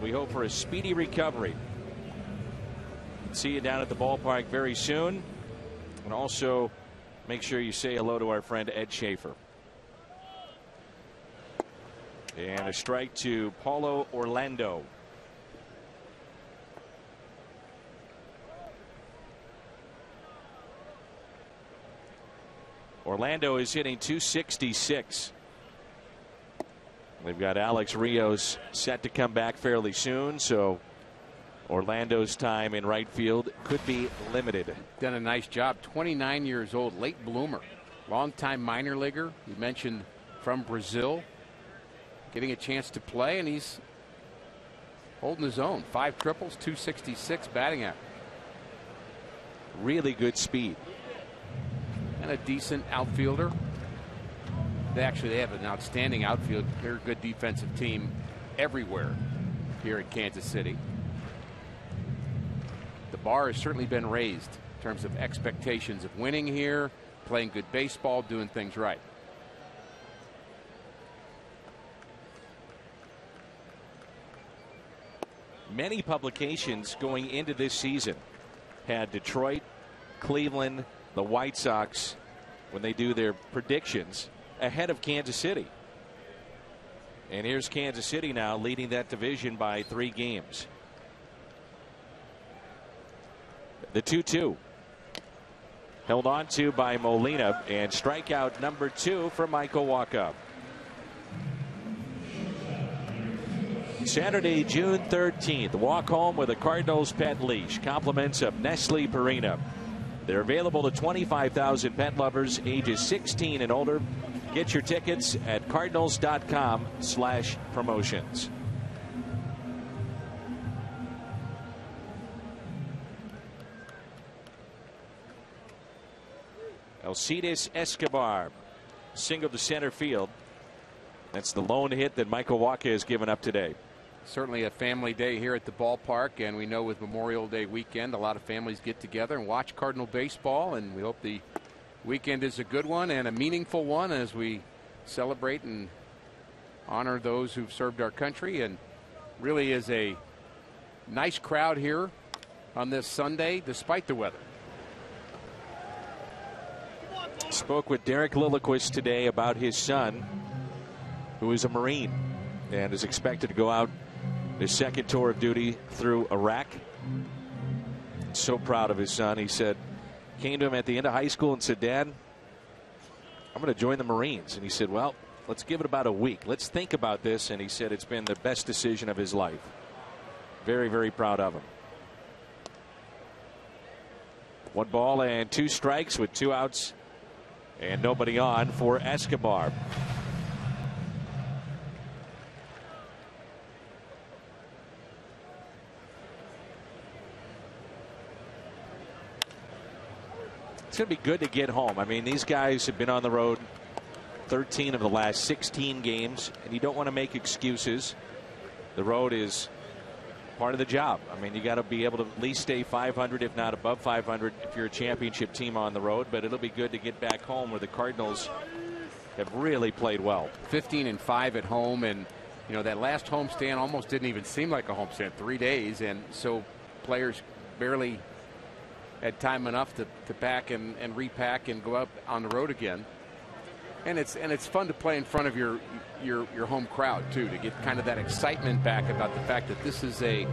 We hope for a speedy recovery. See you down at the ballpark very soon. And also make sure you say hello to our friend Ed Schaefer. And a strike to Paulo Orlando. Orlando is hitting 266. They've got Alex Rios set to come back fairly soon, so Orlando's time in right field could be limited. Done a nice job. 29 years old, late bloomer, longtime minor leaguer. You mentioned from Brazil, getting a chance to play, and he's holding his own. Five triples, 266 batting average. Really good speed. And a decent outfielder. they actually they have an outstanding outfield. They're a good defensive team everywhere here in Kansas City. The bar has certainly been raised in terms of expectations of winning here, playing good baseball, doing things right. Many publications going into this season had Detroit, Cleveland, the White Sox, when they do their predictions, ahead of Kansas City. And here's Kansas City now leading that division by three games. The 2 2. Held on to by Molina and strikeout number two for Michael Wacha. Saturday, June 13th. Walk home with a Cardinals pet leash. Compliments of Nestle Purina. They're available to 25,000 pet lovers ages 16 and older. Get your tickets at cardinals.com slash promotions. Alcides Escobar single to center field. That's the lone hit that Michael Wacha has given up today. Certainly a family day here at the ballpark, and we know with Memorial Day weekend, a lot of families get together and watch Cardinal baseball, and we hope the weekend is a good one and a meaningful one as we celebrate and honor those who've served our country, and really is a nice crowd here on this Sunday, despite the weather. Spoke with Derek Lilliquist today about his son, who is a Marine and is expected to go out his second tour of duty through Iraq. So proud of his son. He said, came to him at the end of high school and said, Dad, I'm going to join the Marines. And he said, Well, let's give it about a week. Let's think about this. And he said, It's been the best decision of his life. Very, very proud of him. One ball and two strikes with two outs and nobody on for Escobar. Going to be good to get home. I mean, these guys have been on the road 13 of the last 16 games, and you don't want to make excuses. The road is part of the job. I mean, you got to be able to at least stay 500, if not above 500, if you're a championship team on the road. But it'll be good to get back home where the Cardinals have really played well. 15 and 5 at home, and you know that last homestand almost didn't even seem like a homestand. Three days, and so players barely had time enough to, to pack and, and repack and go out on the road again. And it's and it's fun to play in front of your your your home crowd too to get kind of that excitement back about the fact that this is a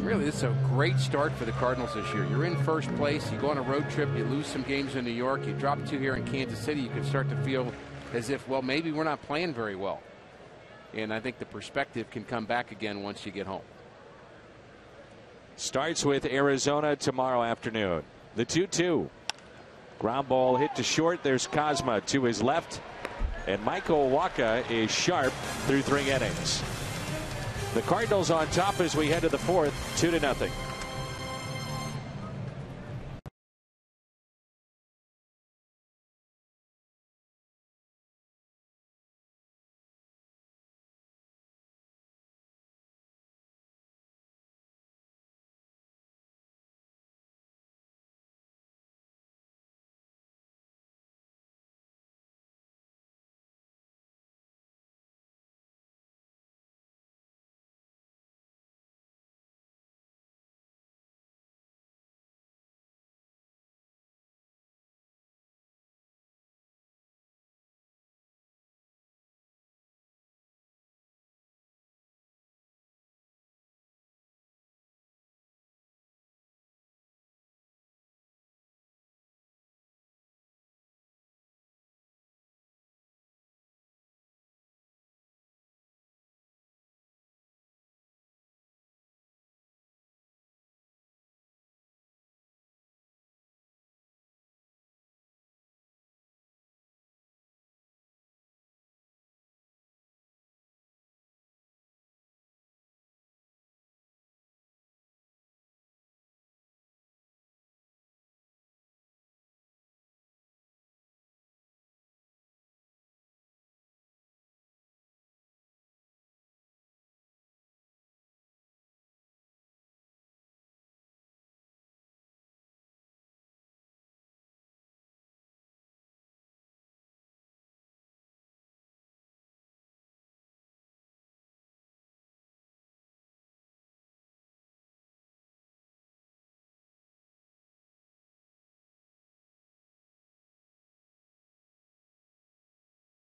really this is a great start for the Cardinals this year. You're in first place. You go on a road trip. You lose some games in New York. You drop two here in Kansas City. You can start to feel as if well maybe we're not playing very well. And I think the perspective can come back again once you get home. Starts with Arizona tomorrow afternoon. The 2 2. Ground ball hit to short. There's Kozma to his left. And Michael Wacha is sharp through three innings. The Cardinals on top as we head to the fourth, two to nothing.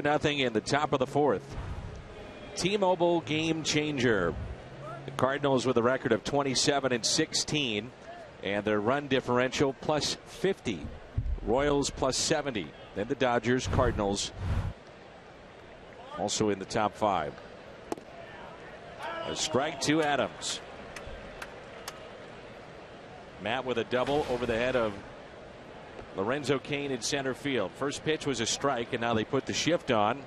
Nothing in the top of the fourth. T-Mobile game changer. The Cardinals with a record of 27 and 16, and their run differential plus 50. Royals plus 70. Then the Dodgers, Cardinals, also in the top five. A strike to Adams. Matt with a double over the head of Lorenzo Cain in center field. First pitch was a strike, and now they put the shift on.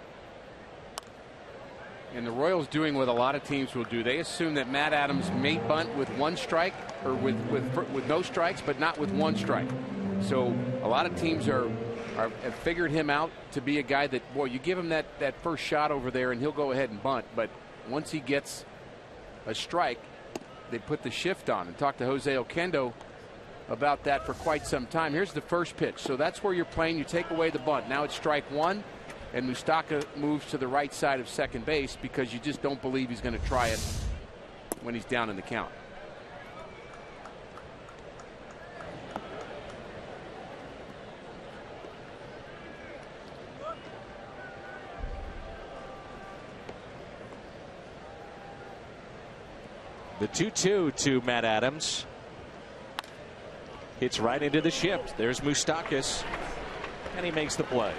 And the Royals doing what a lot of teams will do. They assume that Matt Adams may bunt with one strike or with with with no strikes, but not with one strike. So a lot of teams are, are have figured him out to be a guy that boy you give him that that first shot over there and he'll go ahead and bunt. But once he gets a strike, they put the shift on and talk to Jose Oquendo about that for quite some time. Here's the first pitch. So that's where you're playing. You take away the bunt. Now it's strike one, and Moustakas moves to the right side of second base because you just don't believe he's going to try it when he's down in the count. The 2 2 to Matt Adams. Hits right into the shift. There's Moustakas, and he makes the play.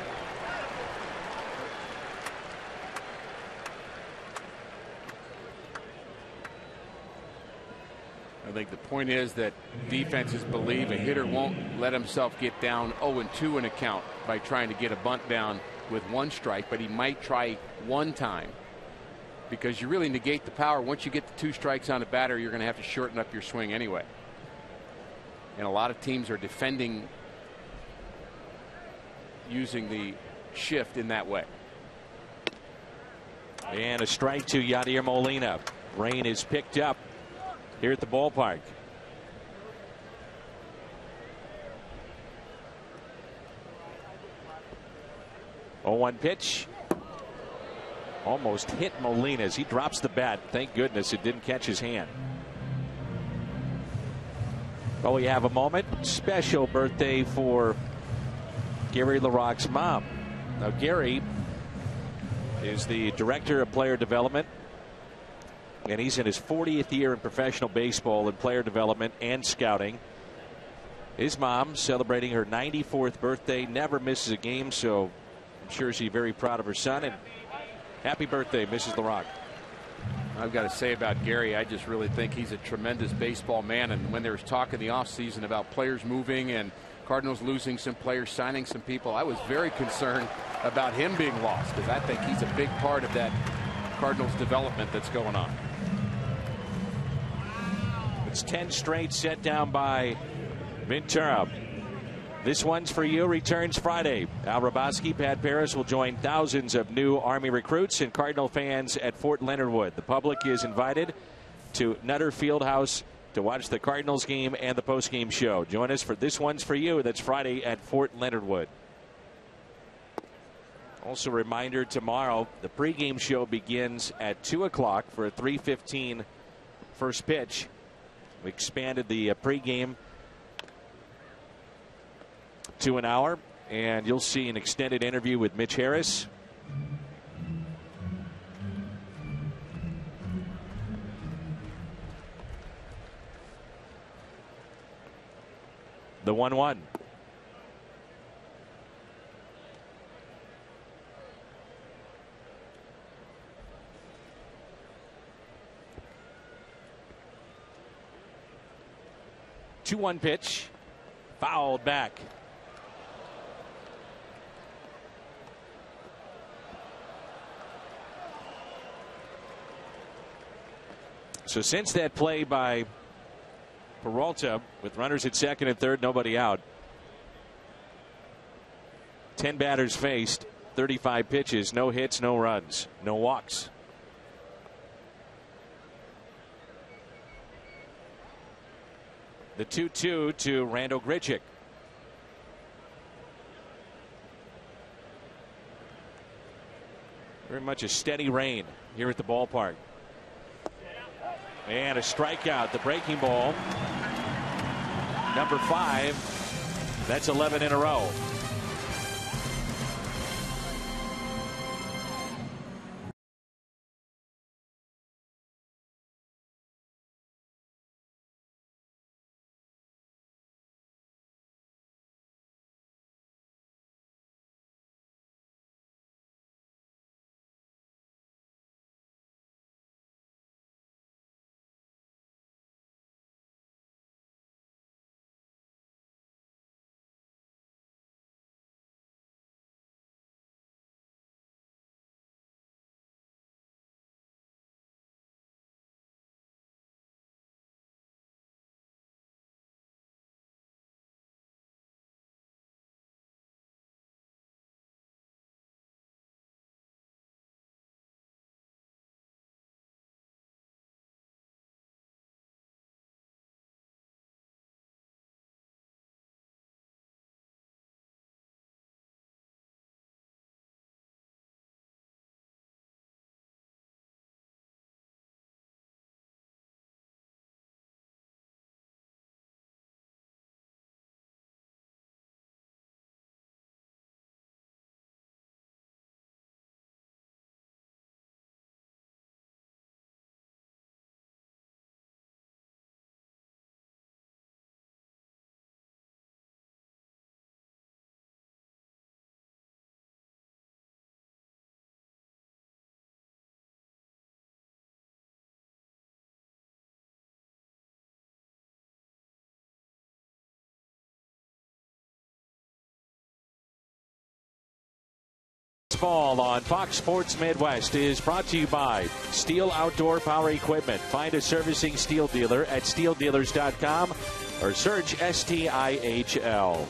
I think the point is that defenses believe a hitter won't let himself get down 0 2 in a count by trying to get a bunt down with one strike, but he might try one time because you really negate the power. Once you get the two strikes on a batter, you're going to have to shorten up your swing anyway. And a lot of teams are defending using the shift in that way. And a strike to Yadier Molina. Rain is picked up here at the ballpark. Oh, one pitch. Almost hit Molina as he drops the bat. Thank goodness it didn't catch his hand. Well, we have a moment. Special birthday for Gary LaRocque's mom. Now, Gary is the director of player development, and he's in his 40th year in professional baseball in player development and scouting. His mom celebrating her 94th birthday, never misses a game, so I'm sure she's very proud of her son. And happy birthday, Mrs. LaRocque. I've got to say about Gary, I just really think he's a tremendous baseball man. And when there was talk in the offseason about players moving and Cardinals losing some players, signing some people, I was very concerned about him being lost because I think he's a big part of that Cardinals development that's going on. It's 10 straight set down by Ventura. This one's for you. Returns Friday. Al Hrabosky, Pat Parris will join thousands of new Army recruits and Cardinal fans at Fort Leonard Wood. The public is invited to Nutter Fieldhouse to watch the Cardinals game and the postgame show. Join us for this one's for you. That's Friday at Fort Leonard Wood. Also, a reminder tomorrow the pregame show begins at 2 o'clock for a 3:15 first pitch. We expanded the uh, pregame to an hour, and you'll see an extended interview with Mitch Harris. The 1 1. Two one pitch, fouled back. So since that play by Peralta with runners at second and third, nobody out. 10 batters faced, 35 pitches, no hits, no runs, no walks. The 2 2 to Randal Grichuk. Very much a steady rain here at the ballpark. And a strikeout, the breaking ball. Number five. That's 11 in a row. Baseball on Fox Sports Midwest is brought to you by STIHL Outdoor Power Equipment. Find a servicing STIHL dealer at STIHLDealers.com or search STIHL.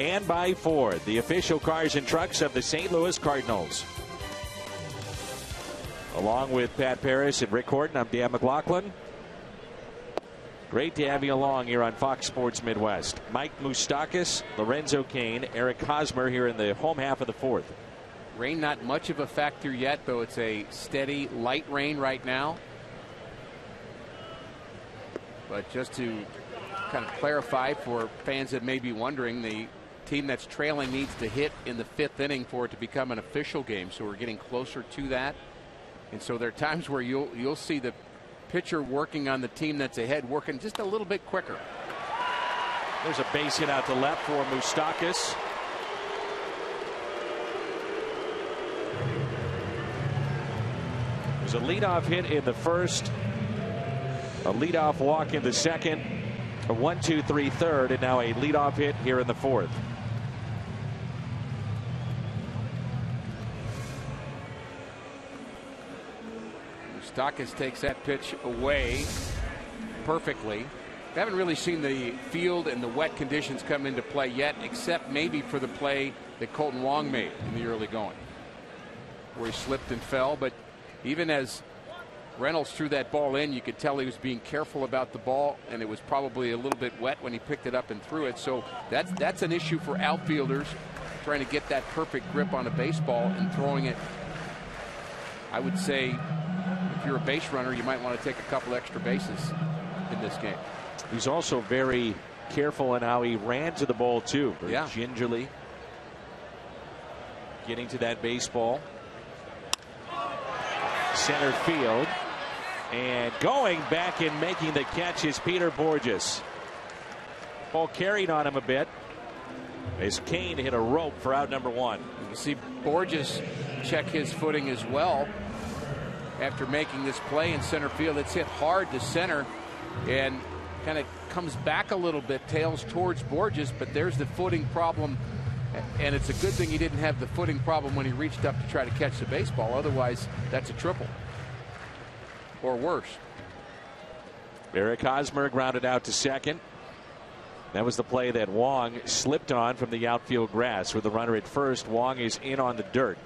And by Ford, the official cars and trucks of the St. Louis Cardinals. Along with Pat Paris and Rick Horton, I'm Dan McLaughlin. Great to have you along here on Fox Sports Midwest. Mike Moustakas, Lorenzo Cain, Eric Hosmer here in the home half of the fourth. Rain not much of a factor yet, though it's a steady light rain right now. But just to kind of clarify for fans that may be wondering, the team that's trailing needs to hit in the fifth inning for it to become an official game. So we're getting closer to that. And so there are times where you'll you'll see the pitcher working on the team that's ahead, working just a little bit quicker. There's a base hit out to left for Moustakas. A leadoff hit in the first, a leadoff walk in the second, a one, two, three, third, and now a leadoff hit here in the fourth. Moustakas takes that pitch away perfectly. We haven't really seen the field and the wet conditions come into play yet, except maybe for the play that Kolten Wong made in the early going, where he slipped and fell. But even as Reynolds threw that ball in, you could tell he was being careful about the ball, and it was probably a little bit wet when he picked it up and threw it. So that's that's an issue for outfielders trying to get that perfect grip on a baseball and throwing it. I would say if you're a base runner, you might want to take a couple extra bases in this game. He's also very careful in how he ran to the ball too. Very Yeah. gingerly getting to that baseball. Center field. And going back and making the catch is Peter Bourjos. Ball carried on him a bit. As Cain hit a rope for out number one. You see Bourjos check his footing as well after making this play in center field. It's hit hard to center and kind of comes back a little bit, tails towards Bourjos, but there's the footing problem. And it's a good thing he didn't have the footing problem when he reached up to try to catch the baseball. Otherwise, that's a triple or worse. Eric Hosmer grounded out to second. That was the play that Wong slipped on from the outfield grass with the runner at first. Wong is in on the dirt.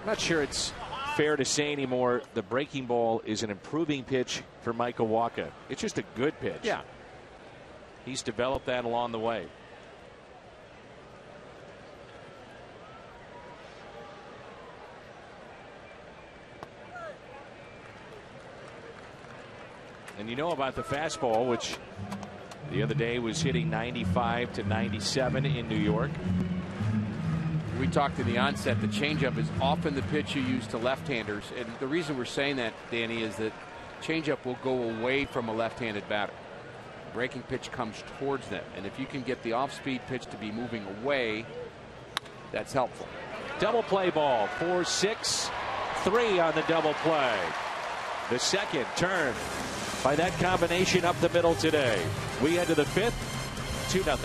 I'm not sure it's fair to say anymore the breaking ball is an improving pitch for Michael Wacha. It's just a good pitch. Yeah. He's developed that along the way. And you know about the fastball, which the other day was hitting 95 to 97 in New York. We talked in the onset, the changeup is often the pitch you use to left-handers. And the reason we're saying that, Danny, is that changeup will go away from a left-handed batter. Breaking pitch comes towards them. And if you can get the off-speed pitch to be moving away, that's helpful. Double play ball, 4 6 3 on the double play. The second turn by that combination up the middle today. We to the fifth, 2 0.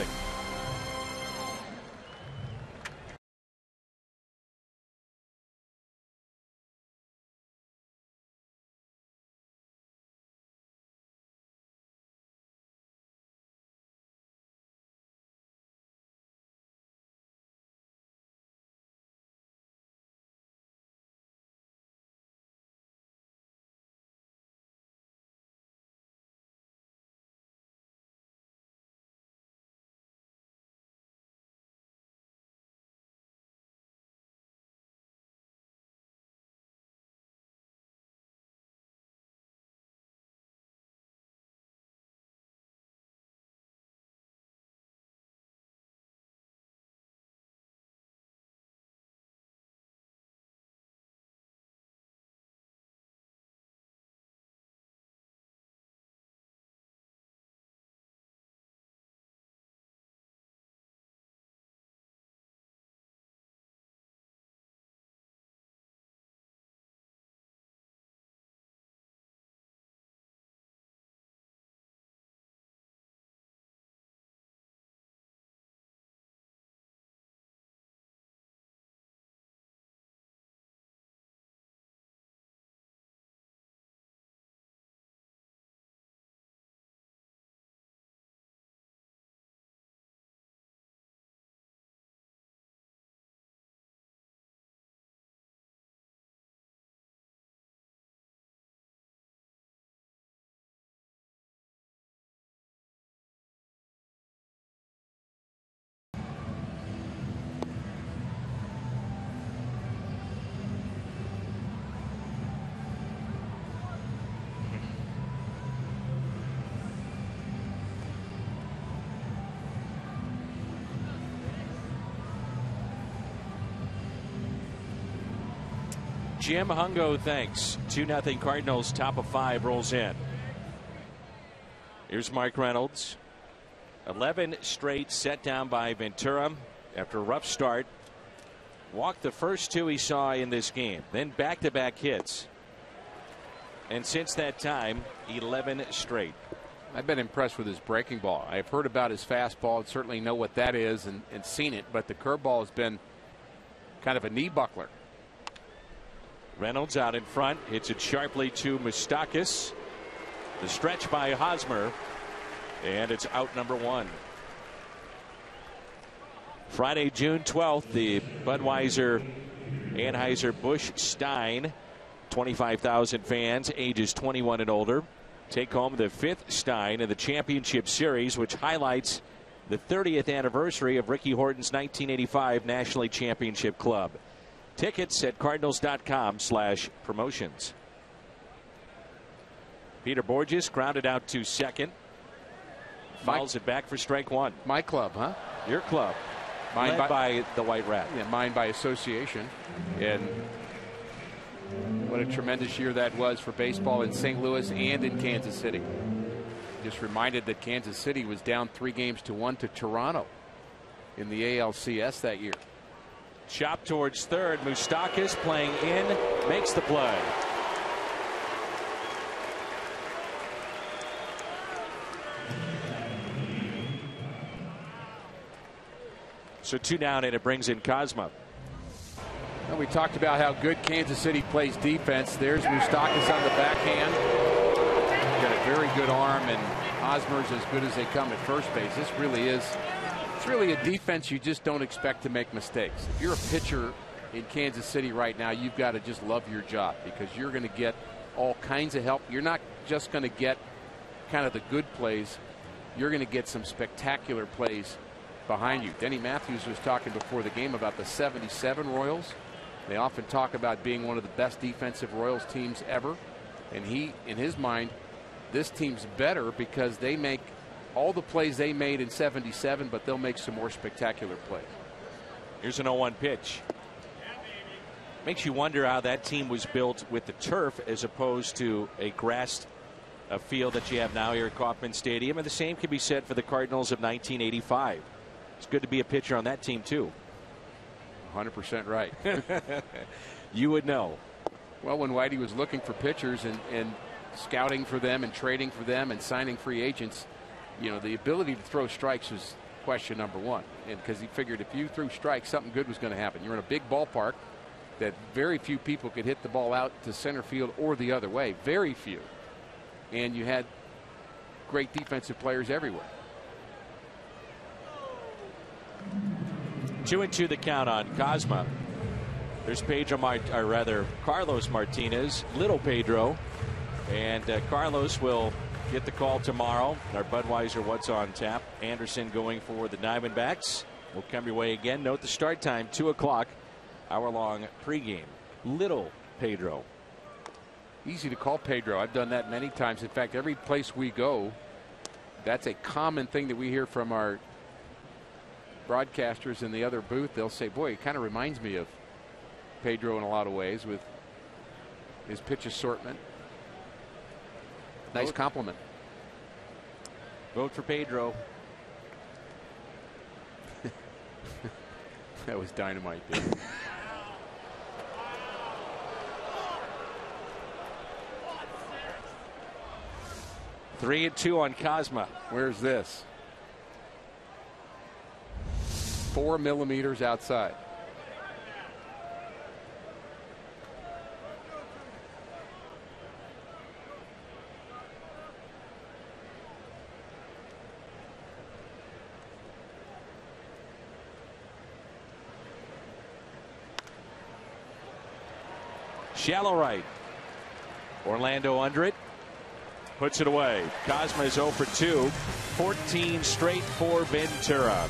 Jim Hungo thanks. 2 0 Cardinals, top of five rolls in. Here's Mark Reynolds. 11 straight set down by Ventura after a rough start. Walked the first two he saw in this game, then back to back hits. And since that time, 11 straight. I've been impressed with his breaking ball. I've heard about his fastball and certainly know what that is and, and seen it, but the curveball has been kind of a knee buckler. Reynolds out in front, hits it sharply to Moustakas. The stretch by Hosmer, and it's out number one. Friday, June 12th, the Budweiser Anheuser-Busch Stein, 25,000 fans, ages 21 and older, take home the fifth Stein in the championship series, which highlights the 30th anniversary of Ricky Horton's 1985 National Championship Club. Tickets at cardinals.com slash promotions. Peter Bourjos grounded out to second. Fouls it back for strike one. My club, huh? Your club. Mine by, by the White Rat. Yeah, mine by association. And what a tremendous year that was for baseball in St. Louis and in Kansas City. Just reminded that Kansas City was down three games to one to Toronto in the ALCS that year. Chop towards third. Moustakas playing in, makes the play. So two down, and it brings in Kozma. We talked about how good Kansas City plays defense. There's Moustakas on the backhand. Got a very good arm, and Hosmer's as good as they come at first base. This really is, really a defense you just don't expect to make mistakes. If you're a pitcher in Kansas City right now, you've got to just love your job because you're going to get all kinds of help. You're not just going to get kind of the good plays. You're going to get some spectacular plays behind you. Denny Matthews was talking before the game about the 77 Royals. They often talk about being one of the best defensive Royals teams ever. And he, in his mind, this team's better because they make all the plays they made in 77, but they'll make some more spectacular plays. Here's an 0 1 pitch. Makes you wonder how that team was built with the turf as opposed to a grass a uh, field that you have now here at Kauffman Stadium. And the same can be said for the Cardinals of 1985. It's good to be a pitcher on that team, too. 100% right. *laughs* *laughs* you would know. Well, when Whitey was looking for pitchers and, and scouting for them and trading for them and signing free agents, you know, the ability to throw strikes was question number one. And because he figured if you threw strikes, something good was going to happen. You're in a big ballpark that very few people could hit the ball out to center field or the other way. Very few. And you had great defensive players everywhere. Two and two the count on Kozma. There's Pedro, Mart- or rather Carlos Martinez, little Pedro, and uh, Carlos will get the call tomorrow. Our Budweiser What's on Tap. Anderson going for the Diamondbacks. Will come your way again. Note the start time, two o'clock, hour long pregame. Little Pedro. Easy to call Pedro. I've done that many times. In fact, every place we go, that's a common thing that we hear from our broadcasters in the other booth. They'll say, "Boy, it kind of reminds me of Pedro in a lot of ways with his pitch assortment." Nice Vote. compliment. Vote for Pedro. *laughs* That was dynamite. dude. Three and two on Kozma. Where's this? Four millimeters outside. Shallow right. Orlando under it. Puts it away. Kozma is 0 for 2. 14 straight for Ventura.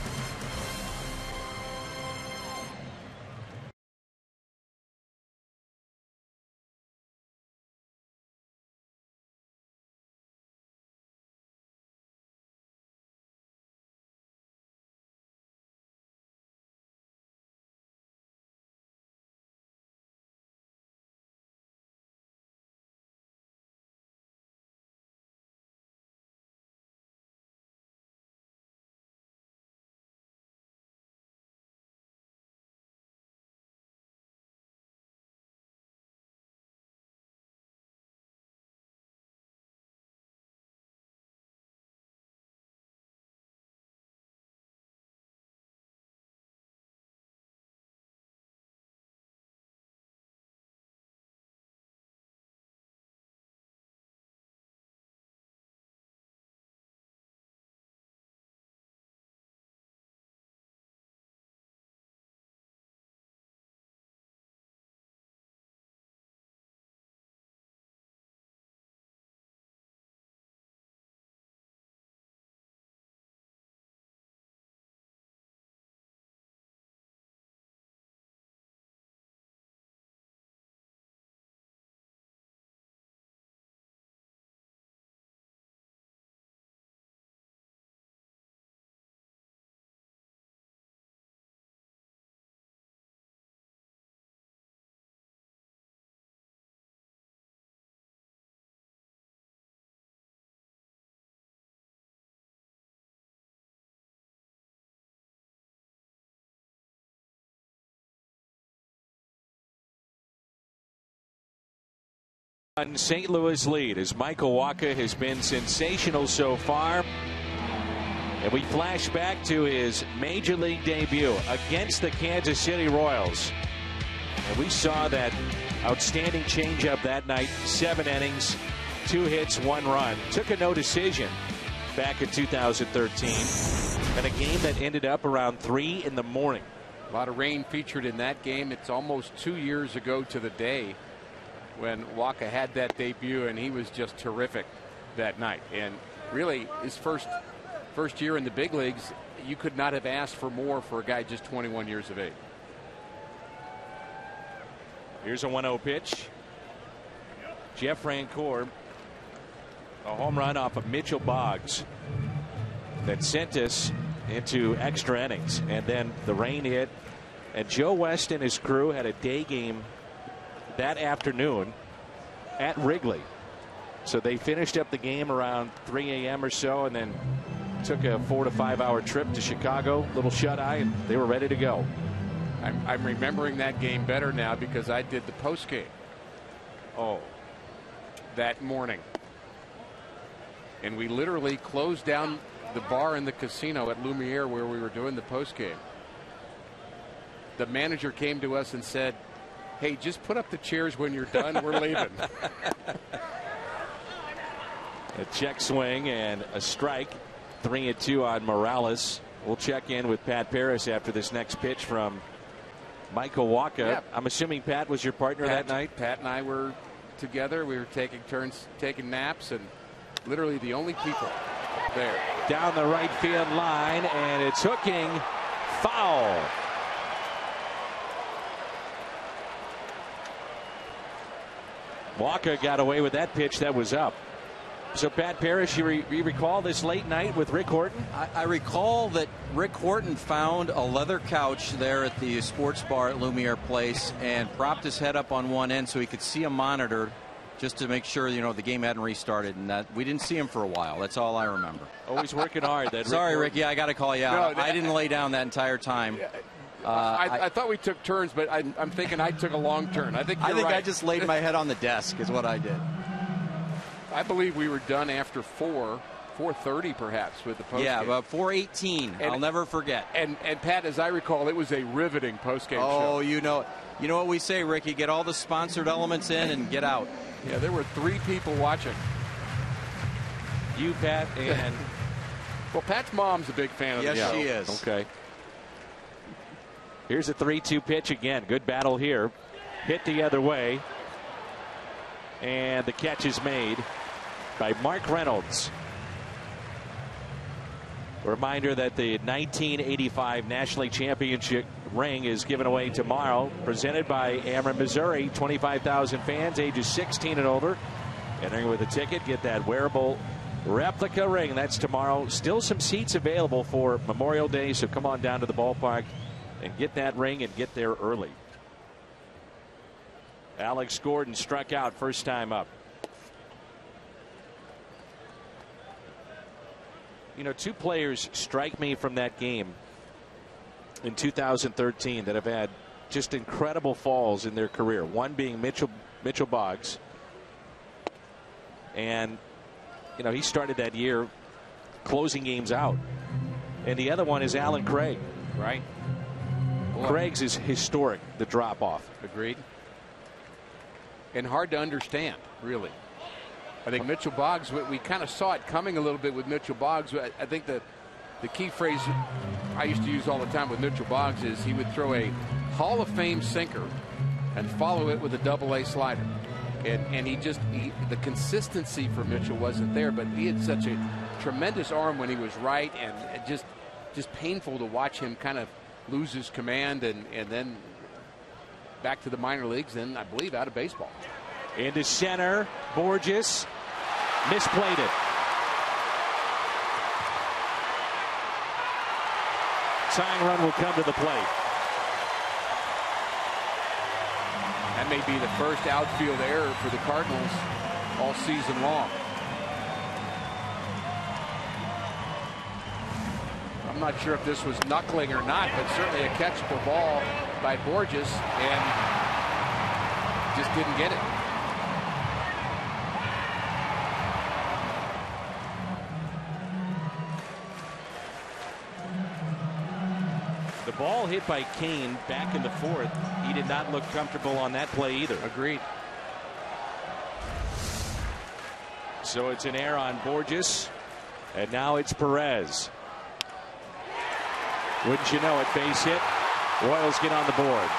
St. Louis lead as Michael Wacha has been sensational so far. And we flash back to his major league debut against the Kansas City Royals. And we saw that outstanding changeup that night, seven innings, two hits, one run. Took a no decision back in 2013. And a game that ended up around three in the morning. A lot of rain featured in that game. It's almost two years ago to the day when Wacha had that debut, and he was just terrific that night. And really, his first first year in the big leagues, you could not have asked for more for a guy just 21 years of age. Here's a 1-0 pitch. Jeff Francoeur, a home run off of Mitchell Boggs that sent us into extra innings. And then the rain hit, and Joe West and his crew had a day game that afternoon at Wrigley. So they finished up the game around 3 a.m. or so and then took a four to five hour trip to Chicago, little shut eye, and they were ready to go. I'm, I'm remembering that game better now because I did the post game. Oh. That morning. And we literally closed down the bar in the casino at Lumiere where we were doing the post game. The manager came to us and said, Hey, just put up the chairs when you're done. We're leaving. *laughs* a check swing and a strike. Three and two on Morales. We'll check in with Pat Paris after this next pitch from Michael Wacha. Yeah. I'm assuming Pat was your partner Pat, that night. Pat and I were together. We were taking turns taking naps and literally the only people there. Down the right field line, and it's hooking foul. Wacha got away with that pitch that was up. So, Pat Parrish, you, re- you recall this late night with Rick Horton? I, I recall that Rick Horton found a leather couch there at the sports bar at Lumiere Place and propped his head up on one end so he could see a monitor just to make sure you know the game hadn't restarted and that we didn't see him for a while. That's all I remember. Always working hard. That *laughs* Sorry, Rick Ricky, I got to call you out. No, I didn't lay down that entire time. Uh, I, I, I thought we took turns, but I, I'm thinking I took a long turn. I think I you're think I just laid my head on the desk is what I did. I believe we were done after four, 4:30 perhaps with the post. Yeah, about 418. I'll never forget. And and Pat, as I recall, it was a riveting post game Oh, show. you know, you know what we say, Ricky. Get all the sponsored elements in and get out. Yeah, there were three people watching. You, Pat, and *laughs* Well, Pat's mom's a big fan of Yes, the show. Yes, she is. Okay. Here's a 3 2 pitch again. Good battle here. Hit the other way. And the catch is made by Mark Reynolds. Reminder that the 1985 National League Championship ring is given away tomorrow, presented by Ameren, Missouri. 25,000 fans, ages 16 and older. Entering with a ticket, get that wearable replica ring. That's tomorrow. Still some seats available for Memorial Day, so come on down to the ballpark and get that ring and get there early. Alex Gordon struck out first time up. You know, two players strike me from that game in 2013 that have had just incredible falls in their career. One being Mitchell Mitchell Boggs, and you know he started that year closing games out, and the other one is Allen Craig. Right. Boy, Craig's is historic. The drop off. Agreed. And hard to understand, really. I think Mitchell Boggs, we, we kind of saw it coming a little bit with Mitchell Boggs. I, I think the, the key phrase I used to use all the time with Mitchell Boggs is he would throw a Hall of Fame sinker and follow it with a double A slider. And, and he just, he, the consistency for Mitchell wasn't there, but he had such a tremendous arm when he was right and just, just painful to watch him kind of lose his command and, and then back to the minor leagues and I believe out of baseball. Into center, Bourjos misplayed it. Tying run will come to the plate. That may be the first outfield error for the Cardinals all season long. I'm not sure if this was knuckling or not, but certainly a catchable ball by Bourjos and just didn't get it. The ball hit by Cain back in the fourth. He did not look comfortable on that play either. Agreed. So it's an air on Bourjos. And now it's Perez. Wouldn't you know it, base hit. Royals get on the board.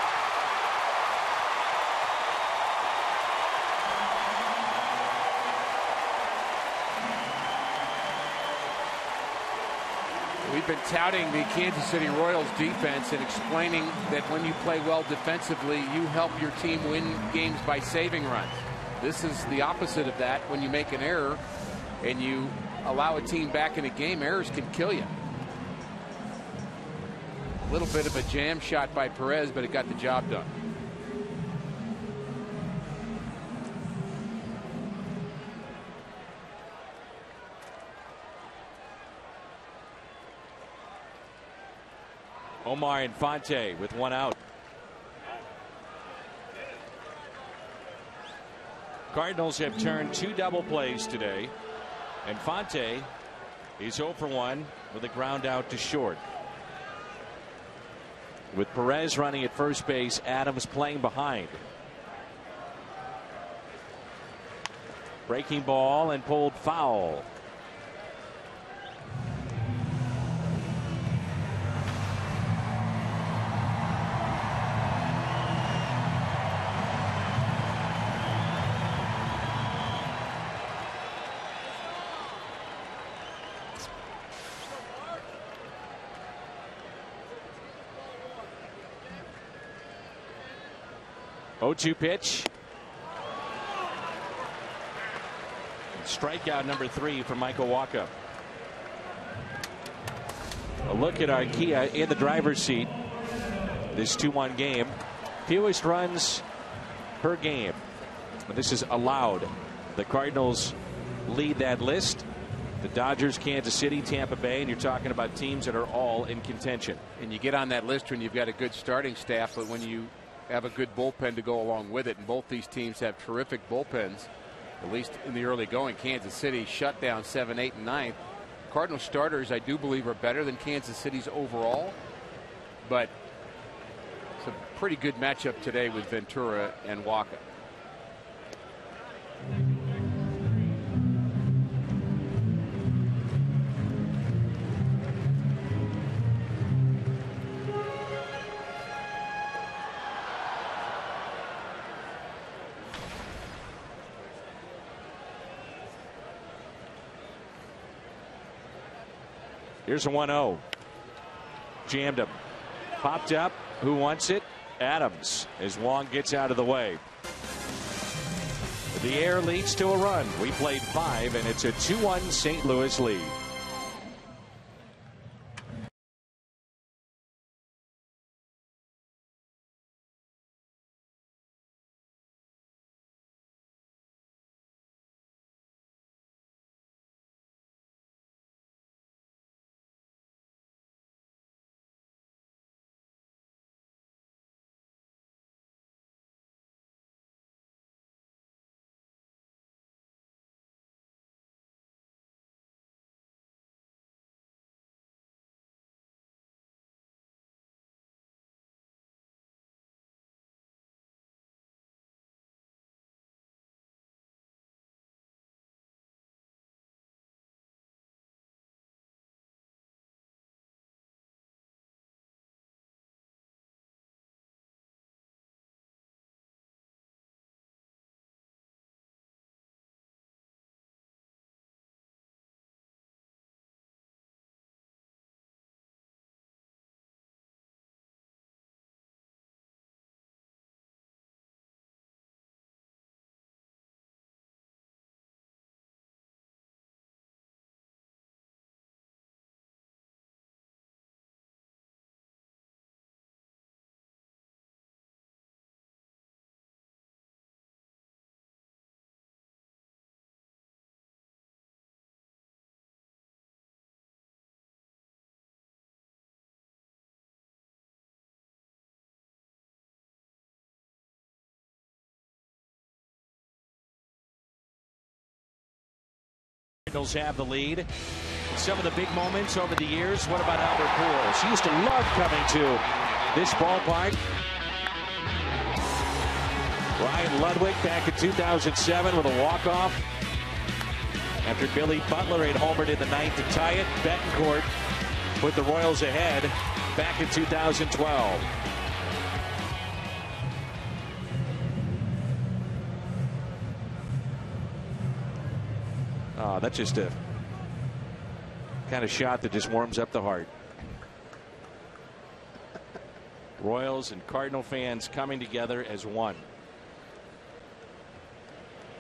We've been touting the Kansas City Royals defense and explaining that when you play well defensively, you help your team win games by saving runs. This is the opposite of that. When you make an error and you allow a team back in a game, errors can kill you. A little bit of a jam shot by Perez, but it got the job done. Omar Infante with one out. Cardinals have turned two double plays today. And Infante is 0 for 1 with a ground out to short. With Perez running at first base, Adams playing behind. Breaking ball and pulled foul. 2 pitch. Strikeout number three for Michael Wacha. A look at Arcia in the driver's seat. This 2 1 game. Fewest runs per game. This is allowed. The Cardinals lead that list. The Dodgers, Kansas City, Tampa Bay, and you're talking about teams that are all in contention. And you get on that list when you've got a good starting staff, but when you have a good bullpen to go along with it. And both these teams have terrific bullpens, at least in the early going. Kansas City shut down 7, 8, and 9. Cardinal starters, I do believe, are better than Kansas City's overall. But it's a pretty good matchup today with Ventura and Wacha. Here's a 1 0. Jammed him. Popped up. Who wants it? Adams as Wong gets out of the way. The air leads to a run. We played five, and it's a 2 1 St. Louis lead. Cardinals have the lead. some of the big moments over the years. What about Albert Pujols? He used to love coming to this ballpark. Ryan Ludwick back in 2007 with a walk-off. After Billy Butler had homered in the ninth to tie it, Betancourt put the Royals ahead back in 2012. Oh, that's just a kind of shot that just warms up the heart. Royals and Cardinal fans coming together as one.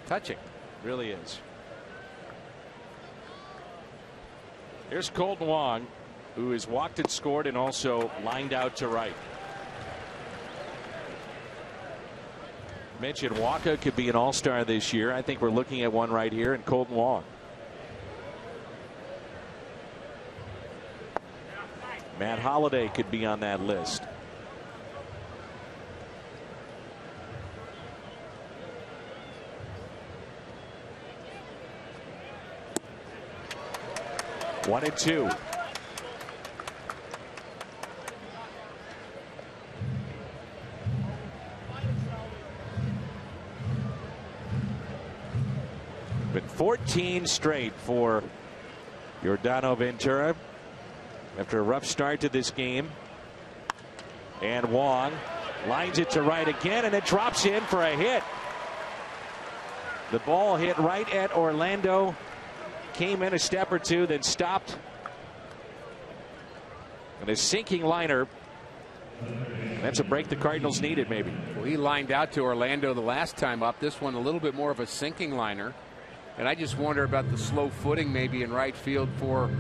Touching, really is. Here's Kolten Wong, who has walked and scored and also lined out to right. Mentioned Wacha could be an all-star this year. I think we're looking at one right here in Kolten Wong. Matt Holliday could be on that list. One and two. Been 14 straight for Yordano Ventura after a rough start to this game. And Wong lines it to right again, and it drops in for a hit. The ball hit right at Orlando, came in a step or two, then stopped. And a sinking liner. That's a break the Cardinals needed, maybe. Well, he lined out to Orlando the last time up. This one a little bit more of a sinking liner. And I just wonder about the slow footing maybe in right field for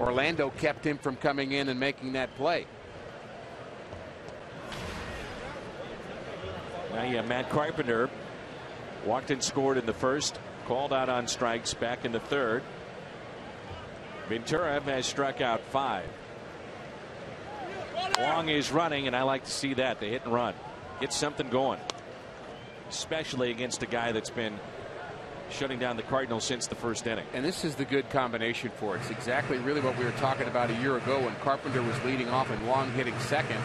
Orlando kept him from coming in and making that play. Now you have Matt Carpenter walked and scored in the first, called out on strikes back in the third. Ventura has struck out five. Wong is running, and I like to see that. The hit and run. Get something going. Especially against a guy that's been shutting down the Cardinals since the first inning. And this is the good combination for it. It's exactly really what we were talking about a year ago when Carpenter was leading off and Wong hitting second.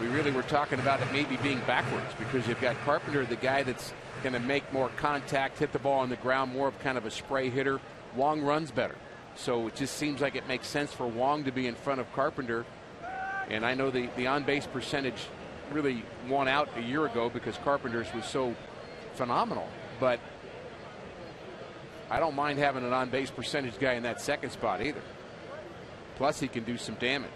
We really were talking about it maybe being backwards because you've got Carpenter, the guy that's going to make more contact, hit the ball on the ground, more of kind of a spray hitter. Wong runs better. So it just seems like it makes sense for Wong to be in front of Carpenter. And I know the, the on base percentage really won out a year ago because Carpenter's was so phenomenal. But I don't mind having an on base percentage guy in that second spot either. Plus, he can do some damage.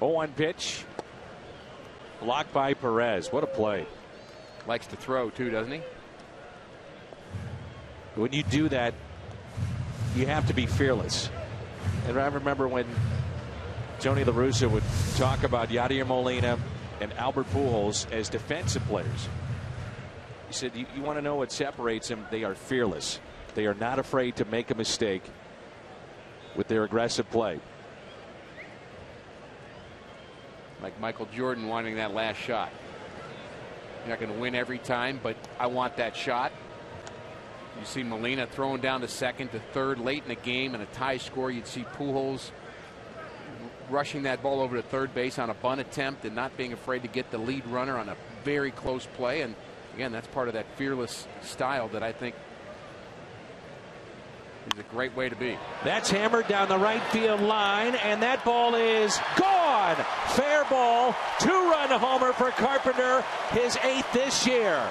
Oh, one pitch. Blocked by Perez. What a play. Likes to throw, too, doesn't he? When you do that, you have to be fearless. And I remember when Tony La Russa would talk about Yadier Molina and Albert Pujols as defensive players. He said, you, you want to know what separates them? They are fearless. They are not afraid to make a mistake with their aggressive play. Like Michael Jordan wanting that last shot. You're not going to win every time, but I want that shot. You see Molina throwing down to second to third late in the game and a tie score. You'd see Pujols rushing that ball over to third base on a bunt attempt and not being afraid to get the lead runner on a very close play. And again, that's part of that fearless style that I think is a great way to be. That's hammered down the right field line, and that ball is gone. Fair ball, two run homer for Carpenter, his eighth this year.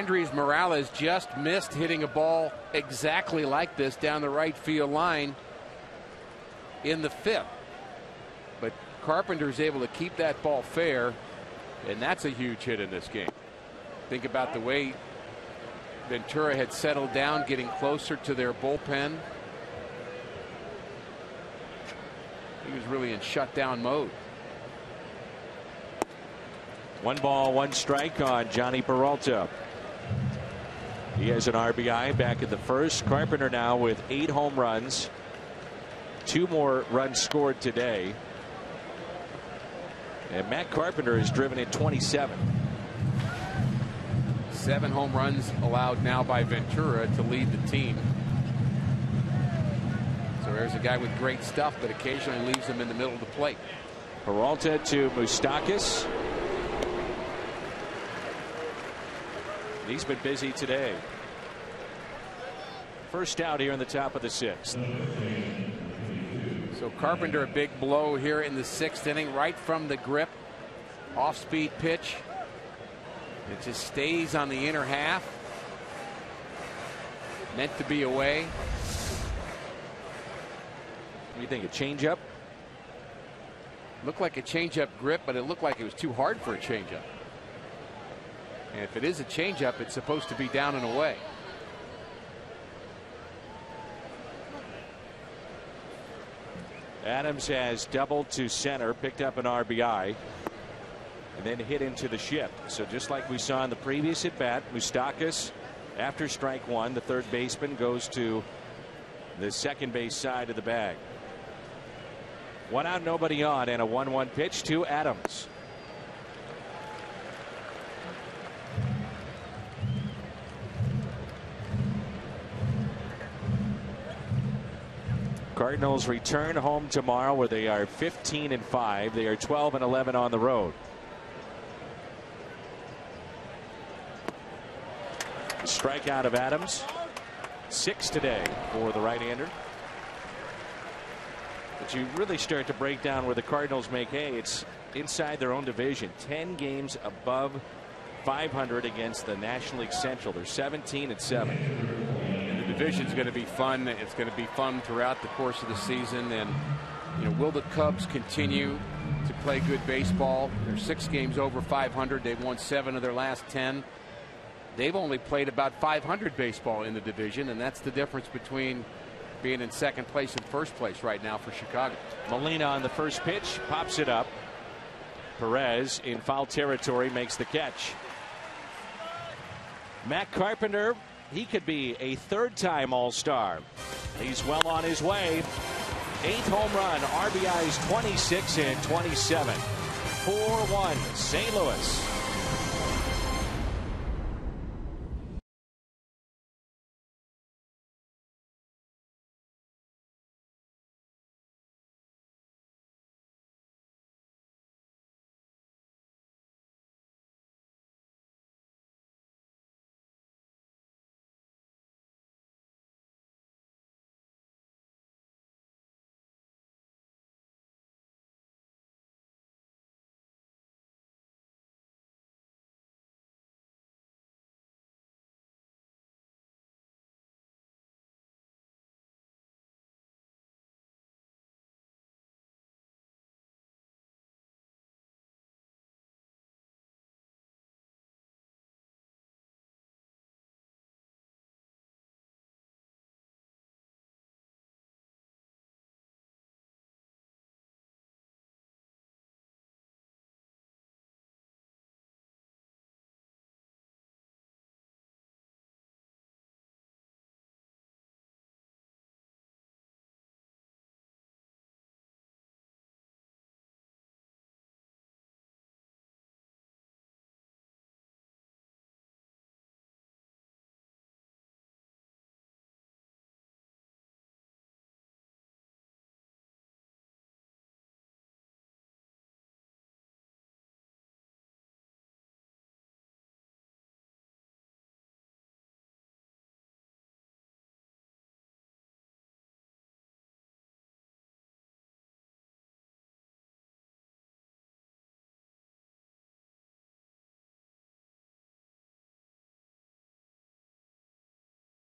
Kendrys Morales just missed hitting a ball exactly like this down the right field line in the fifth. But Carpenter's able to keep that ball fair, and that's a huge hit in this game. Think about the way Ventura had settled down, getting closer to their bullpen. He was really in shutdown mode. One ball, one strike on Jhonny Peralta. He has an RBI back at the first. Carpenter now with eight home runs. Two more runs scored today. And Matt Carpenter has driven in 27. Seven home runs allowed now by Ventura to lead the team. So there's a guy with great stuff, but occasionally leaves him in the middle of the plate. Peralta to Moustakas. He's been busy today. First out here in the top of the sixth. So Carpenter a big blow here in the sixth inning right from the grip. Off speed pitch. It just stays on the inner half. Meant to be away. What do you think? A changeup? Looked like a changeup grip, but it looked like it was too hard for a changeup. And if it is a changeup, it's supposed to be down and away. Adams has doubled to center, picked up an RBI, and then hit into the ship. So just like we saw in the previous at bat, Moustakas, after strike one, the third baseman goes to the second base side of the bag. One out, nobody on, and a 1 1 pitch to Adams. Cardinals return home tomorrow where they are 15 and 5. They are 12 and 11 on the road. Strikeout of Adams. Six today for the right hander. But you really start to break down where the Cardinals make hay. It's inside their own division. 10 games above 500 against the National League Central. They're 17 and 7 And is going to be fun. It's going to be fun throughout the course of the season. And, you know, will the Cubs continue to play good baseball? They're six games over 500. They've won seven of their last 10. They've only played about 500 baseball in the division, and that's the difference between being in second place and first place right now for Chicago. Molina on the first pitch pops it up. Perez in foul territory makes the catch. Matt Carpenter, he could be a third time All Star. He's well on his way. Eighth home run, RBIs 26 and 27. 4 1, St. Louis.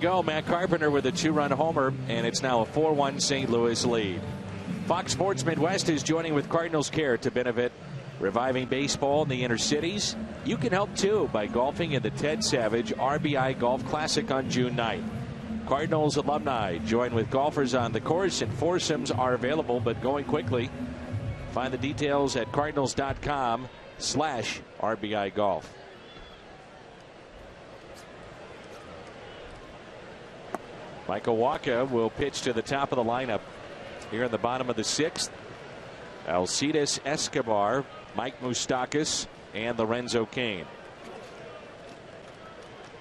Go, Matt Carpenter with a two run homer, and it's now a 4 1 St. Louis lead. Fox Sports Midwest is joining with Cardinals Care to benefit Reviving baseball in the inner cities? You can help too by golfing in the Ted Savage RBI Golf Classic on June 9th. Cardinals alumni join with golfers on the course, and foursomes are available but going quickly. Find the details at cardinals.com slash RBI Golf. Michael Wacha will pitch to the top of the lineup here in the bottom of the sixth. Alcides Escobar, Mike Moustakas, and Lorenzo Cain.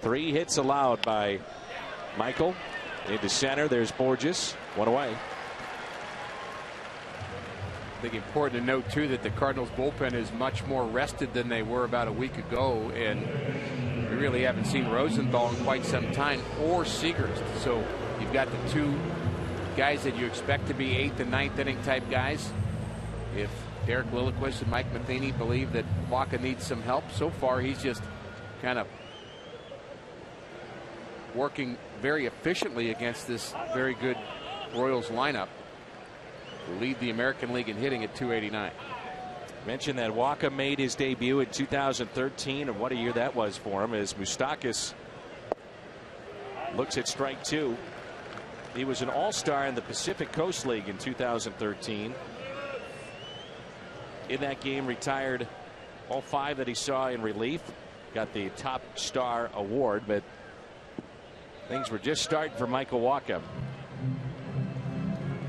Three hits allowed by Michael. Into center, there's Bourjos. One away. I think important to note too that the Cardinals bullpen is much more rested than they were about a week ago, and really haven't seen Rosenthal in quite some time or Siegrist. So you've got the two guys that you expect to be eighth and ninth inning type guys. If Derek Lilliquist and Mike Matheny believe that Wacha needs some help, so far he's just kind of working very efficiently against this very good Royals lineup lead the American League in hitting at 289. Mentioned that Wacha made his debut in 2013, and what a year that was for him as Moustakas looks at strike two. He was an all star in the Pacific Coast League in 2013. In that game, retired all five that he saw in relief. Got the top star award, but things were just starting for Michael Wacha.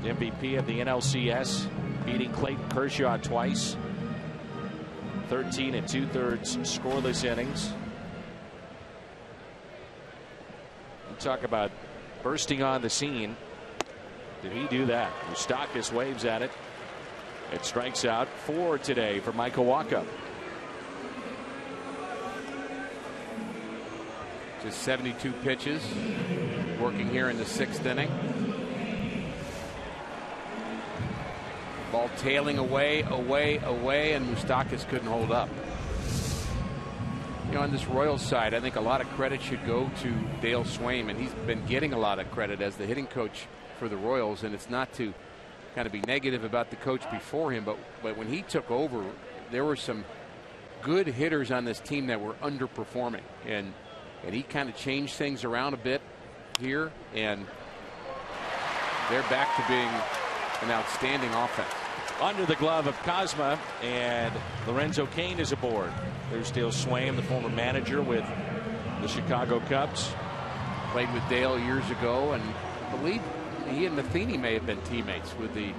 MVP of the NLCS, beating Clayton Kershaw twice. 13 and two thirds scoreless innings. You talk about bursting on the scene. Did he do that? Moustakas waves at it. It strikes out four today for Michael Wacha. Just 72 pitches working here in the sixth inning. Ball tailing away, away, away, and Moustakas couldn't hold up. You know, on this Royals side, I think a lot of credit should go to Dale Sveum, and he's been getting a lot of credit as the hitting coach for the Royals. And it's not to kind of be negative about the coach before him, but but when he took over, there were some good hitters on this team that were underperforming, and and he kind of changed things around a bit here, and they're back to being an outstanding offense under the glove of Kozma, and Lorenzo Cain is aboard. There's Dale Sveum, the former manager with the Chicago Cubs. Played with Dale years ago, and I believe he and Matheny may have been teammates with the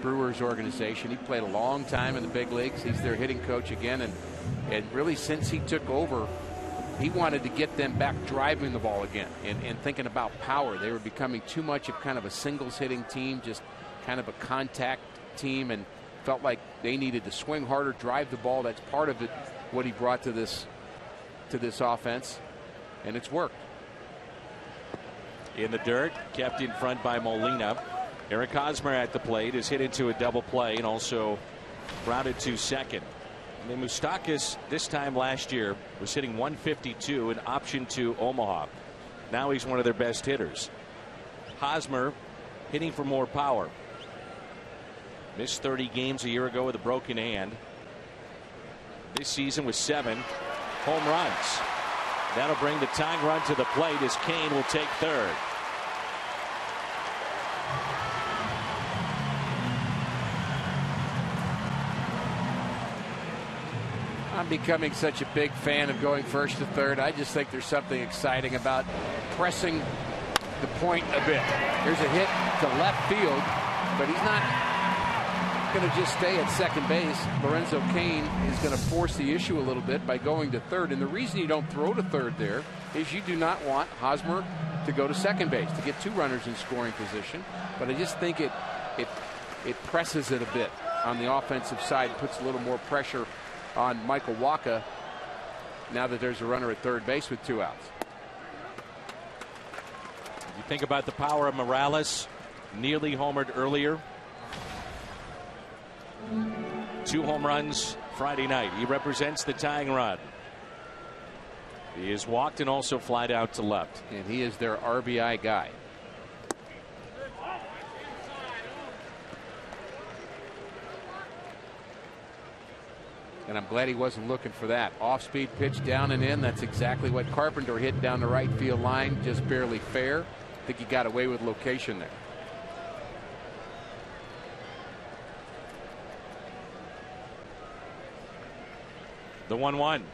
Brewers organization. He played a long time in the big leagues. He's their hitting coach again, and and really since he took over, he wanted to get them back driving the ball again and, and thinking about power. They were becoming too much of kind of a singles hitting team, just kind of a contact team and felt like they needed to swing harder, drive the ball. That's part of it. What he brought to this to this offense, and it's worked. In the dirt, kept in front by Molina. Eric Hosmer at the plate is hit into a double play and also grounded to second. I mean, Moustakas this time last year was hitting 152 and option to Omaha. Now he's one of their best hitters. Hosmer hitting for more power. Missed 30 games a year ago with a broken hand. This season with seven home runs. That'll bring the tying run to the plate as Cain will take third. I'm becoming such a big fan of going first to third. I just think there's something exciting about pressing the point a bit. Here's a hit to left field, but he's not going to just stay at second base. Lorenzo Cain is going to force the issue a little bit by going to third. And the reason you don't throw to third there is you do not want Hosmer to go to second base to get two runners in scoring position. But I just think it it it presses it a bit on the offensive side, puts a little more pressure on Michael Wacha now that there's a runner at third base with two outs. You think about the power of Morales, nearly homered earlier. Two home runs Friday night. He represents the tying run. He is walked and also flied out to left. And he is their RBI guy. And I'm glad he wasn't looking for that. Off speed pitch down and in. That's exactly what Carpenter hit down the right field line. Just barely fair. I think he got away with location there. The 1 1.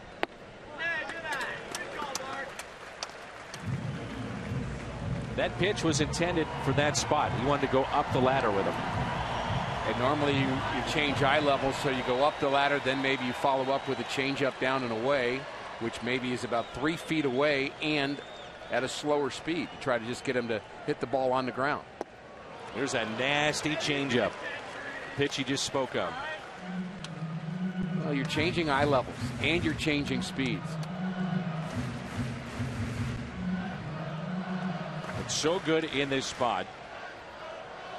That pitch was intended for that spot. He wanted to go up the ladder with him. And normally you, you change eye levels, so you go up the ladder, then maybe you follow up with a changeup down and away, which maybe is about three feet away and at a slower speed. You try to just get him to hit the ball on the ground. There's a nasty changeup. Pitch he just spoke of. Well, you're changing eye levels and you're changing speeds. It's so good in this spot.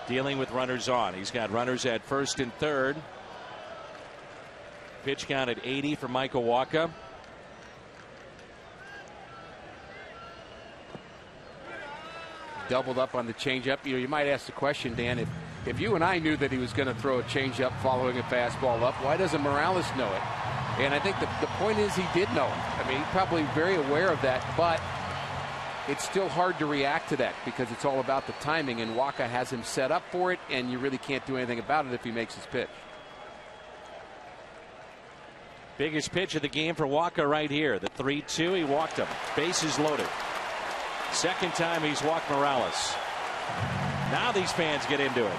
Dealing with runners on. He's got runners at first and third. Pitch count at 80 for Michael Wacha. Doubled up on the changeup. You know, you might ask the question, Dan, if if you and I knew that he was going to throw a changeup following a fastball up, why doesn't Morales know it? And I think the, the point is he did know it. I mean, he's probably very aware of that, but it's still hard to react to that because it's all about the timing, and Wacha has him set up for it, and you really can't do anything about it if he makes his pitch. Biggest pitch of the game for Wacha right here. The 3 2. He walked him. Bases loaded. Second time he's walked Morales. Now these fans get into it.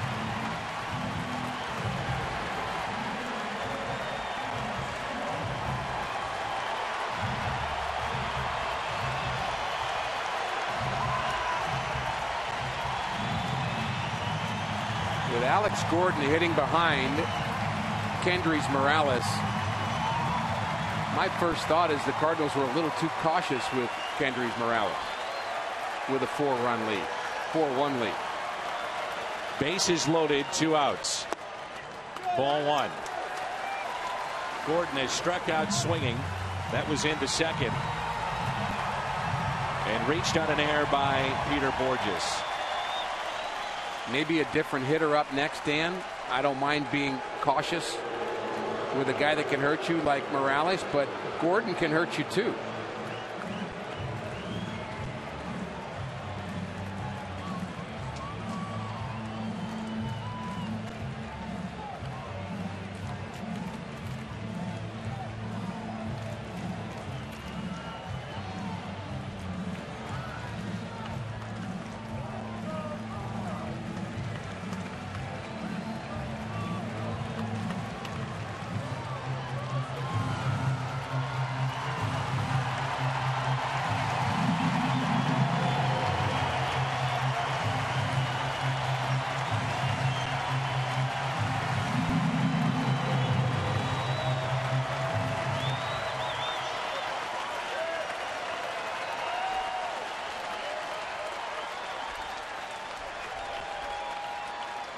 With Alex Gordon hitting behind Kendrys Morales, my first thought is the Cardinals were a little too cautious with Kendrys Morales with a four run lead, 4 1 lead. Bases loaded, two outs. Ball one. Gordon has struck out swinging. That was into second. And reached on an air by Peter Bourjos. Maybe a different hitter up next, Dan. I don't mind being cautious with a guy that can hurt you like Morales, but Gordon can hurt you too.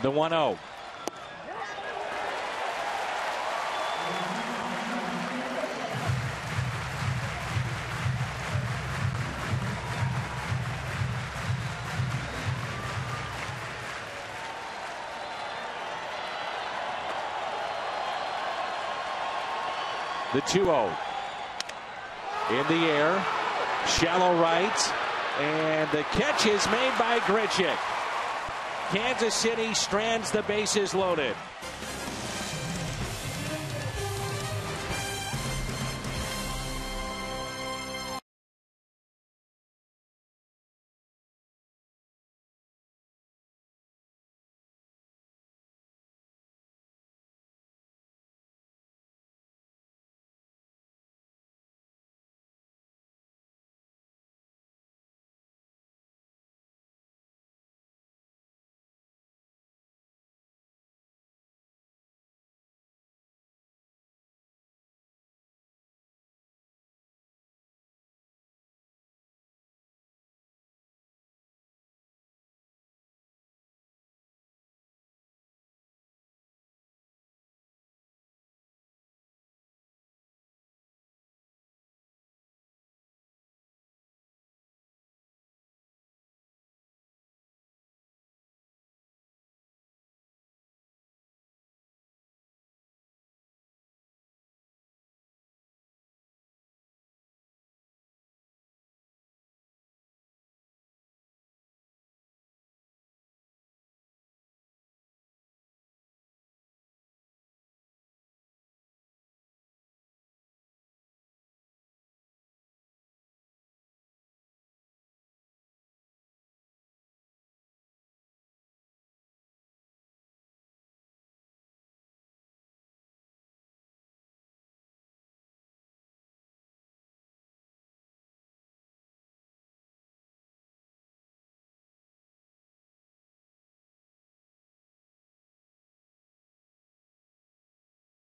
The 1 0. The 2 0. In the air. Shallow right. And the catch is made by Grichuk. Kansas City strands the bases loaded.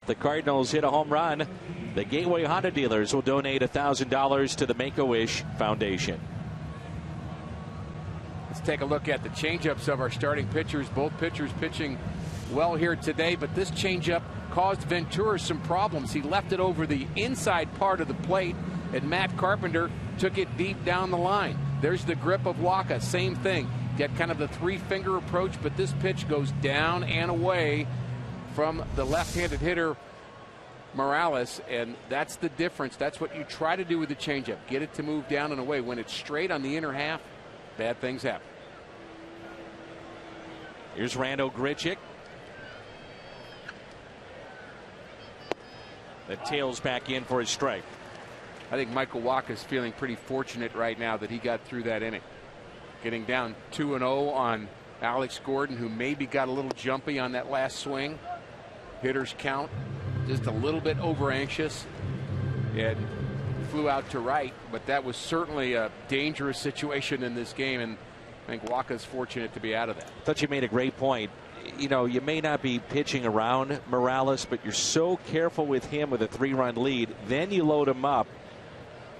The Cardinals hit a home run. The Gateway Honda dealers will donate $1,000 to the Make a Wish Foundation. Let's take a look at the changeups of our starting pitchers. Both pitchers pitching well here today, but this changeup caused Ventura some problems. He left it over the inside part of the plate, and Matt Carpenter took it deep down the line. There's the grip of Wacha, Same thing. Get kind of the three finger approach, but this pitch goes down and away from the left handed hitter Morales, and that's the difference. That's what you try to do with the changeup. Get it to move down and away. When it's straight on the inner half, bad things happen. Here's Randal Grichuk. That tails back in for his strike. I think Michael Wacha is feeling pretty fortunate right now that he got through that inning. Getting down 2 0 on Alex Gordon, who maybe got a little jumpy on that last swing. Hitters count just a little bit over anxious and flew out to right, but that was certainly a dangerous situation in this game, and I think Wacha's fortunate to be out of that. I thought you made a great point. You know, you may not be pitching around Morales, but you're so careful with him with a three run lead. Then you load him up,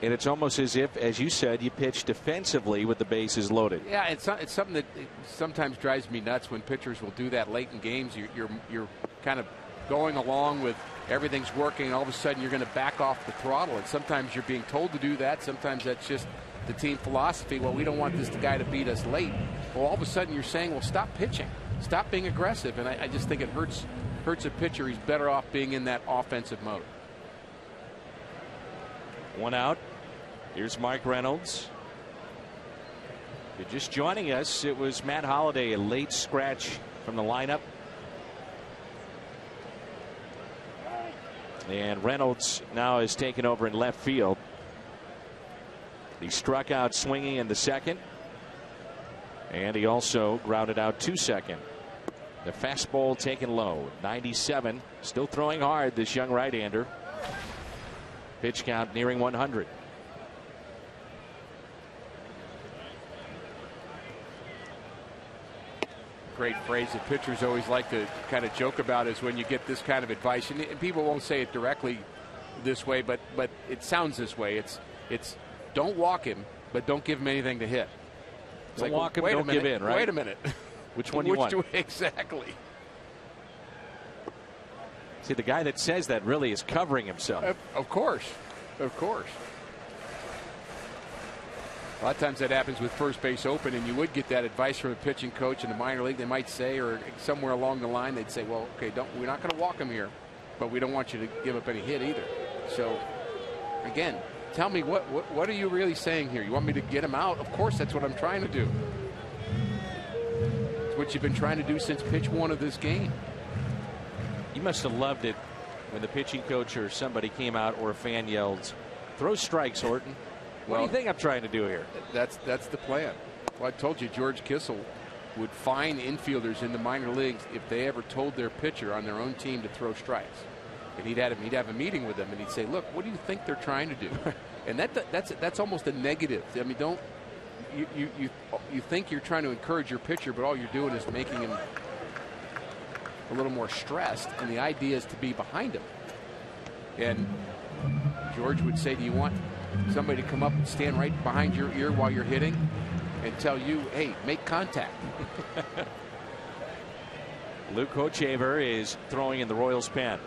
and it's almost as if, as you said, you pitch defensively with the bases loaded. Yeah, it's, it's something that sometimes drives me nuts when pitchers will do that late in games. You're, you're, you're kind of going along with everything's working, all of a sudden you're going to back off the throttle. And sometimes you're being told to do that. Sometimes that's just the team philosophy. Well, we don't want this guy to beat us late. Well, all of a sudden you're saying, well, stop pitching, stop being aggressive, and I, I just think it hurts hurts a pitcher. He's better off being in that offensive mode. One out. Here's Mike Reynolds. Just joining us, it was Matt Holliday, a late scratch from the lineup. And Reynolds now is taken over in left field. He struck out swinging in the second. And he also grounded out two second. The fastball taken low. 97. Still throwing hard, this young right hander. Pitch count nearing 100. Great phrase that pitchers always like to kind of joke about is when you get this kind of advice, and, and people won't say it directly this way, but but it sounds this way. It's it's don't walk him, but don't give him anything to hit. It's don't like, walk him, wait don't give in, right? Wait a minute. *laughs* Which one do you *laughs* Which want? Do, *laughs* exactly. See, the guy that says that really is covering himself. Uh, of course. Of course. A lot of times that happens with first base open, and you would get that advice from a pitching coach in the minor league. They might say, or somewhere along the line, they'd say, "Well, okay, don't we're not going to walk him here, but we don't want you to give up any hit either." So, again, tell me what, what what are you really saying here? You want me to get him out? Of course, that's what I'm trying to do. It's what you've been trying to do since pitch one of this game. You must have loved it when the pitching coach or somebody came out or a fan yelled, "Throw strikes, Horton." What well, do you think I'm trying to do here? That's that's the plan. Well, I told you George Kissel would fine infielders in the minor leagues if they ever told their pitcher on their own team to throw strikes. And he'd have he'd have a meeting with them and he'd say, "Look, what do you think they're trying to do?" *laughs* and that that's that's almost a negative. I mean, don't you, you you you think you're trying to encourage your pitcher, but all you're doing is making him a little more stressed. And the idea is to be behind him. And George would say, "Do you want somebody to come up and stand right behind your ear while you're hitting and tell you, hey, make contact. *laughs* Luke Hochevar is throwing in the Royals pen.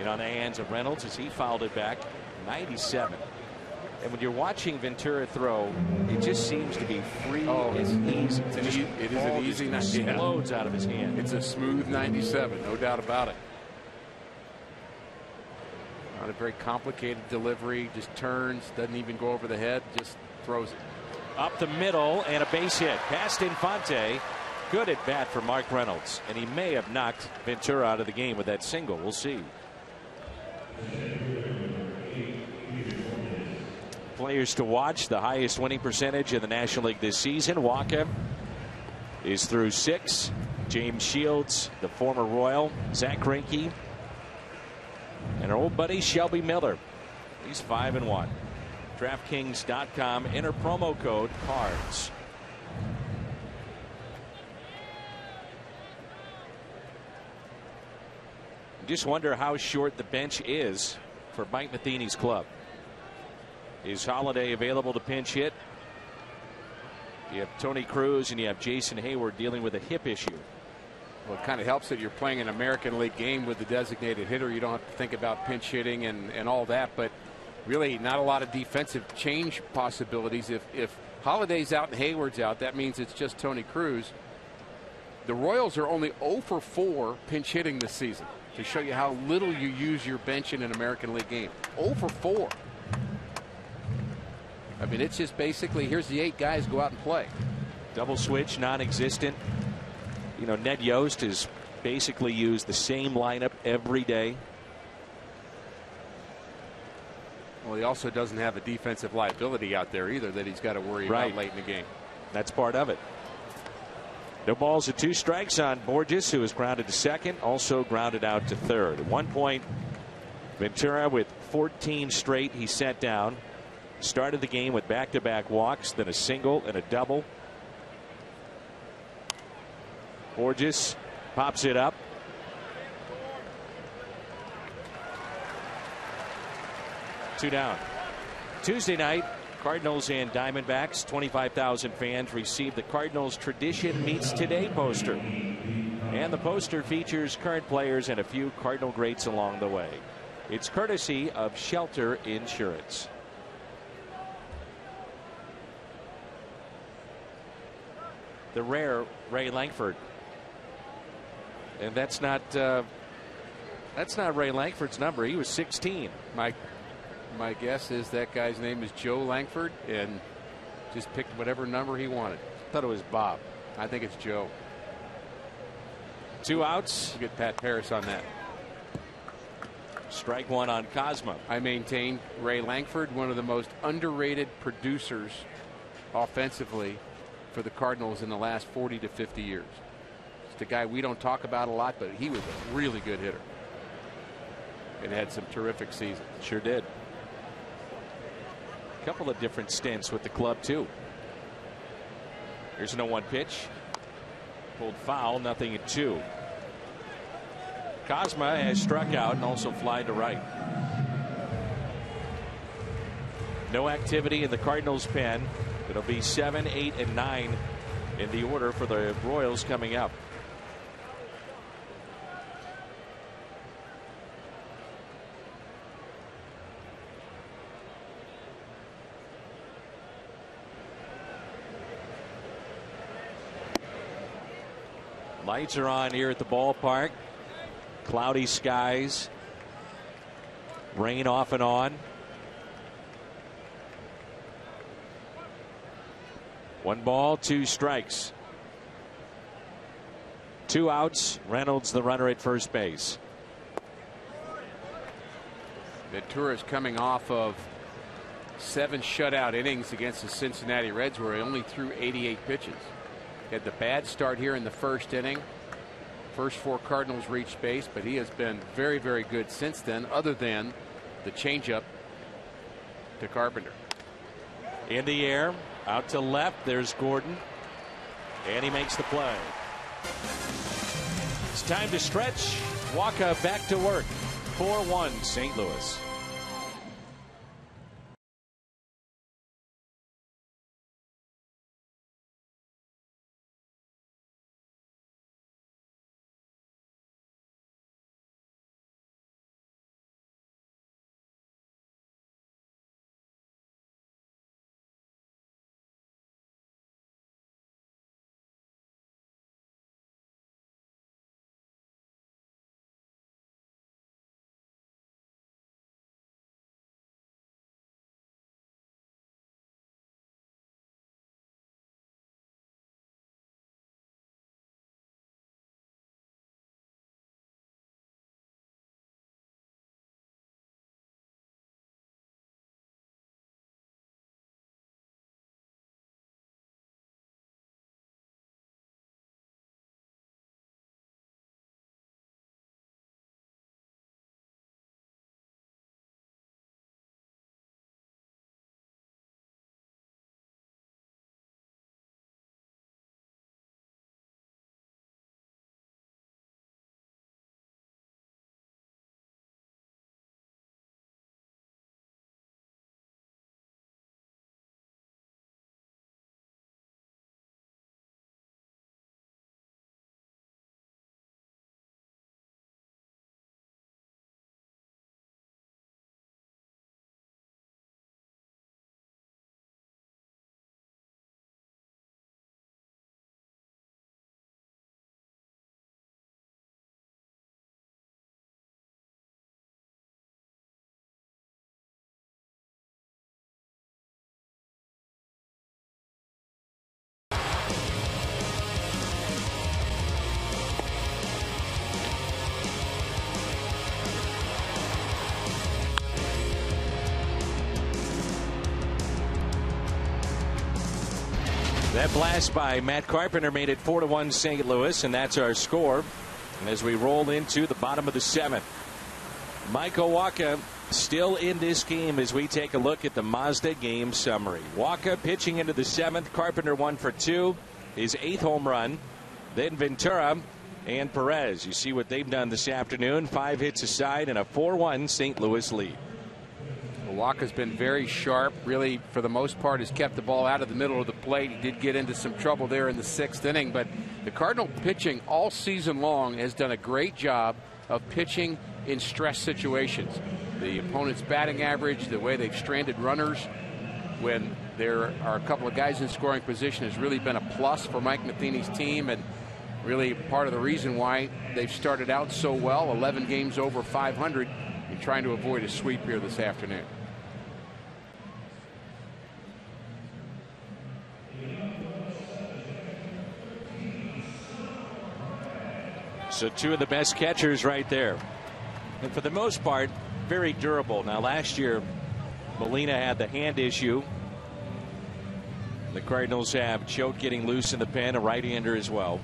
In on the hands of Reynolds as he fouled it back. 97. And when you're watching Ventura throw, it just seems to be free oh, and easy. It's an e- it is an easy. Explodes yeah. out of his hand. It's a smooth 97, no doubt about it. Not a very complicated delivery, just turns, doesn't even go over the head, just throws it. Up the middle and a base hit. Past Infante. Good at bat for Mark Reynolds. And he may have knocked Ventura out of the game with that single. We'll see. Players to watch the highest winning percentage in the National League this season. Wacha is through six. James Shields, the former Royal. Zack Greinke, and our old buddy Shelby Miller. He's 5 and 1. DraftKings.com, enter promo code CARDS. Just wonder how short the bench is for Mike Matheny's club. Is Holliday available to pinch hit? You have Tony Cruz and you have Jason Heyward dealing with a hip issue. Well, it kind of helps that you're playing an American League game with the designated hitter. You don't have to think about pinch hitting and, and all that, but really not a lot of defensive change possibilities. If, if Holliday's out and Heyward's out, that means it's just Tony Cruz. The Royals are only 0 for 4 pinch hitting this season to show you how little you use your bench in an American League game. 0 for 4. I mean, it's just basically here's the eight guys go out and play. Double switch, non existent. You know, Ned Yost has basically used the same lineup every day. Well, he also doesn't have a defensive liability out there either that he's got to worry Right. about late in the game. That's part of it. No balls and two strikes on Bourjos, who was grounded to second, also grounded out to third. At one point, Ventura with 14 straight, he sat down. Started the game with back to back walks, then a single and a double. Bourjos pops it up. Two down. Tuesday night, Cardinals and Diamondbacks, 25,000 fans received the Cardinals Tradition Meets Today poster. And the poster features current players and a few Cardinal greats along the way. It's courtesy of Shelter Insurance. The rare Ray Lankford. And that's not uh, that's not Ray Lankford's number. He was 16. My my guess is that guy's name is Joe Langford and just picked whatever number he wanted. Thought it was Bob. I think it's Joe. Two outs. We'll get Pat Parris on that. Strike one on Kozma. I maintain Ray Lankford, one of the most underrated producers offensively for the Cardinals in the last 40 to 50 years. It's the guy we don't talk about a lot, but he was a really good hitter and had some terrific seasons. Sure did. A couple of different stints with the club, too. Here's 0 1 pitch. Pulled foul, nothing at two. Kozma has struck out and also flied to right. No activity in the Cardinals' pen. It'll be seven, eight, and nine in the order for the Royals coming up. Lights are on here at the ballpark. Cloudy skies. Rain off and on. One ball, two strikes. Two outs. Reynolds, the runner at first base. Ventura is coming off of seven shutout innings against the Cincinnati Reds, where he only threw 88 pitches. He had the bad start here in the first inning. First four Cardinals reached base, but he has been very, very good since then, other than the changeup to Carpenter. In the air, out to left. There's Gordon. And he makes the play. It's time to stretch. Wacha back to work. 4 1 St. Louis. That blast by Matt Carpenter made it 4 to 1 St. Louis, and that's our score. And as we roll into the bottom of the seventh, Michael Wacha still in this game as we take a look at the Mazda game summary. Wacha pitching into the seventh, Carpenter one for two, his eighth home run. Then Ventura and Perez. You see what they've done this afternoon. Five hits aside and a 4 1 St. Louis lead. Wacha's been very sharp. Really, for the most part, has kept the ball out of the middle of the plate. He did get into some trouble there in the sixth inning, but the Cardinal pitching all season long has done a great job of pitching in stress situations. The opponent's batting average, the way they've stranded runners when there are a couple of guys in scoring position has really been a plus for Mike Matheny's team and really part of the reason why they've started out so well 11 games over 500 and trying to avoid a sweep here this afternoon. So two of the best catchers right there. And for the most part, very durable. Now last year, Molina had the hand issue. The Cardinals have Choate getting loose in the pen, a right-hander as well.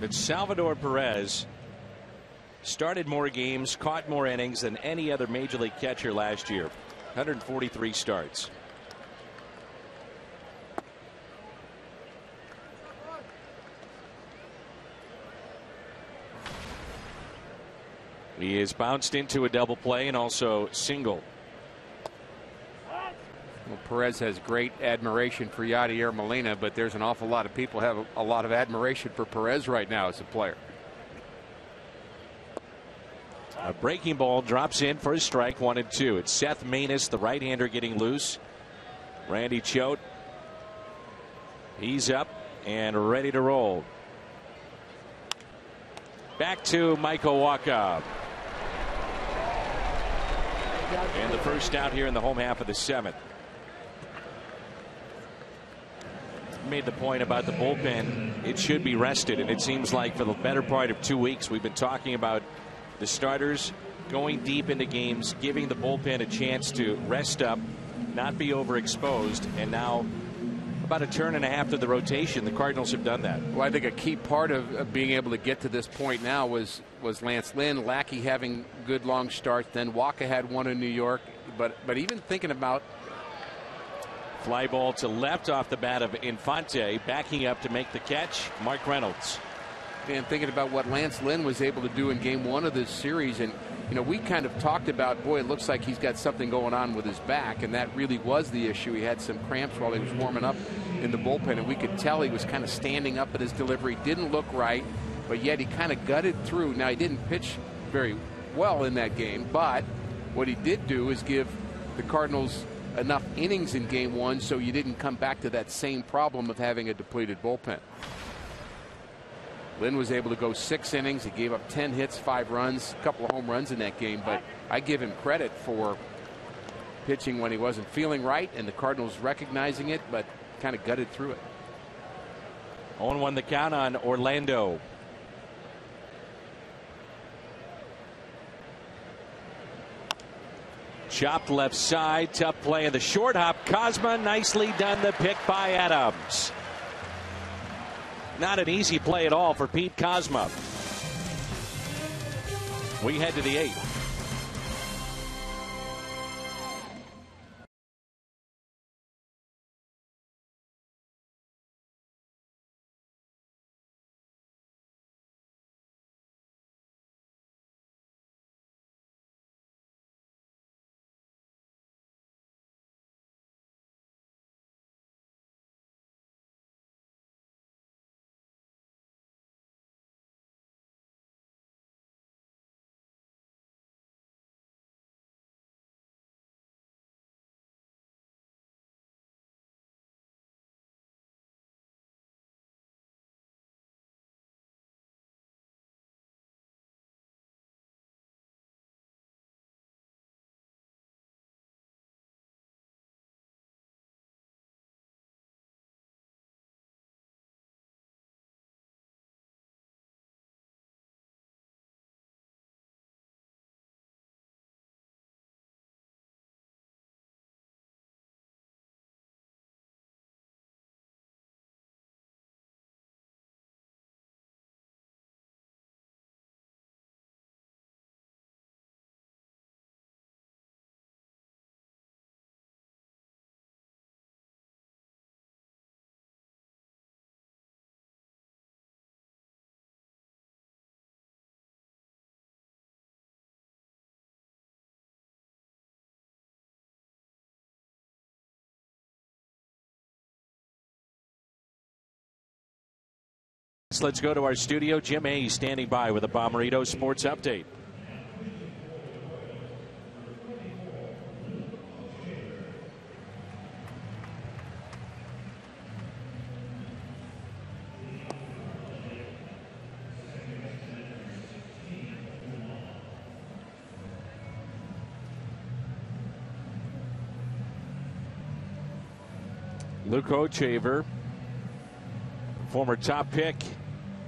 But Salvador Perez started more games, caught more innings than any other major league catcher last year. 143 starts. He is bounced into a double play and also single. Well, Perez has great admiration for Yadier Molina, but there's an awful lot of people have a lot of admiration for Perez right now as a player. A breaking ball drops in for a strike, one and two. It's Seth Maness, the right-hander, getting loose. Randy Choate. He's up and ready to roll. Back to Michael Wacha. And the first out here in the home half of the seventh. Made the point about the bullpen. It should be rested, and it seems like for the better part of two weeks, we've been talking about the starters going deep into games, giving the bullpen a chance to rest up, not be overexposed, and now about a turn and a half to the rotation. The Cardinals have done that. Well, I think a key part of, of being able to get to this point now was was Lance Lynn, Lackey having good long starts. Then Wacha had one in New York, but but even thinking about fly ball to left off the bat of Infante, backing up to make the catch. Mark Reynolds. And thinking about what Lance Lynn was able to do in game one of this series. And, you know, we kind of talked about, boy, it looks like he's got something going on with his back. And that really was the issue. He had some cramps while he was warming up in the bullpen. And we could tell he was kind of standing up at his delivery. Didn't look right, but yet he kind of gutted through. Now, he didn't pitch very well in that game, but what he did do is give the Cardinals enough innings in game one so you didn't come back to that same problem of having a depleted bullpen. Lynn was able to go six innings. He gave up 10 hits, five runs, a couple of home runs in that game. But I give him credit for pitching when he wasn't feeling right, and the Cardinals recognizing it, but kind of gutted through it. 0 1 the count on Orlando. Chopped left side, tough play in the short hop. Kozma nicely done the pick by Adams. Not an easy play at all for Pete Kozma. We head to the eighth. Let's go to our studio. Jim Hayes standing by with a Bommarito Sports Update. Luke Hochevar, former top pick,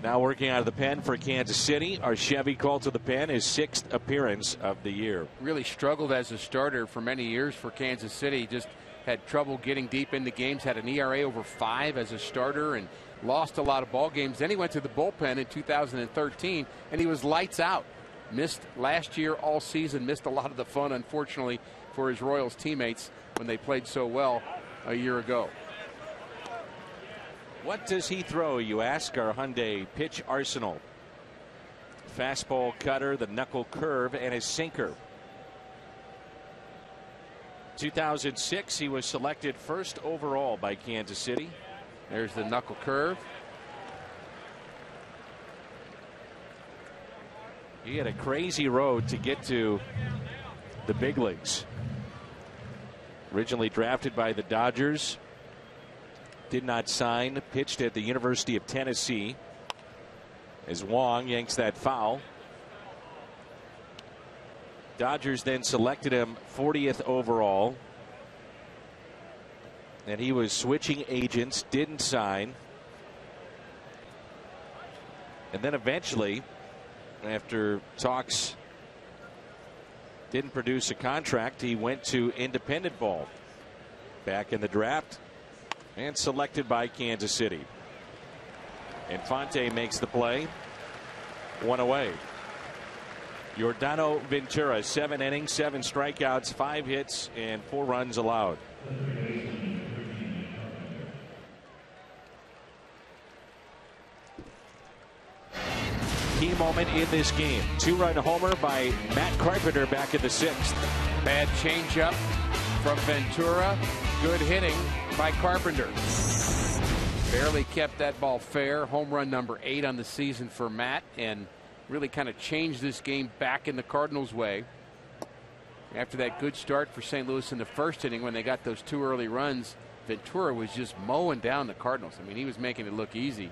now working out of the pen for Kansas City. Our Chevy call to the pen, his sixth appearance of the year. Really struggled as a starter for many years for Kansas City. Just had trouble getting deep into games. Had an ERA over five as a starter and lost a lot of ball games. Then he went to the bullpen in 2013 and he was lights out. Missed last year all season. Missed a lot of the fun, unfortunately, for his Royals teammates when they played so well a year ago. What does he throw, you ask? Our Hyundai pitch arsenal. Fastball cutter, the knuckle curve, and his sinker. 2006, he was selected first overall by Kansas City. There's the knuckle curve. He had a crazy road to get to the big leagues. Originally drafted by the Dodgers, did not sign, pitched at the University of Tennessee as Wong yanks that foul. Dodgers then selected him 40th overall. And he was switching agents, didn't sign. And then eventually, after talks didn't produce a contract, he went to independent ball. Back in the draft, and selected by Kansas City. Infante makes the play. One away. Yordano Ventura, seven innings, seven strikeouts, five hits, and four runs allowed. Key moment in this game. Two run homer by Matt Carpenter back in the sixth. Bad changeup from Ventura. Good hitting by Carpenter. Barely kept that ball fair. Home run number eight on the season for Matt and really kind of changed this game back in the Cardinals' way. After that good start for St. Louis in the first inning when they got those two early runs, Ventura was just mowing down the Cardinals. I mean, he was making it look easy.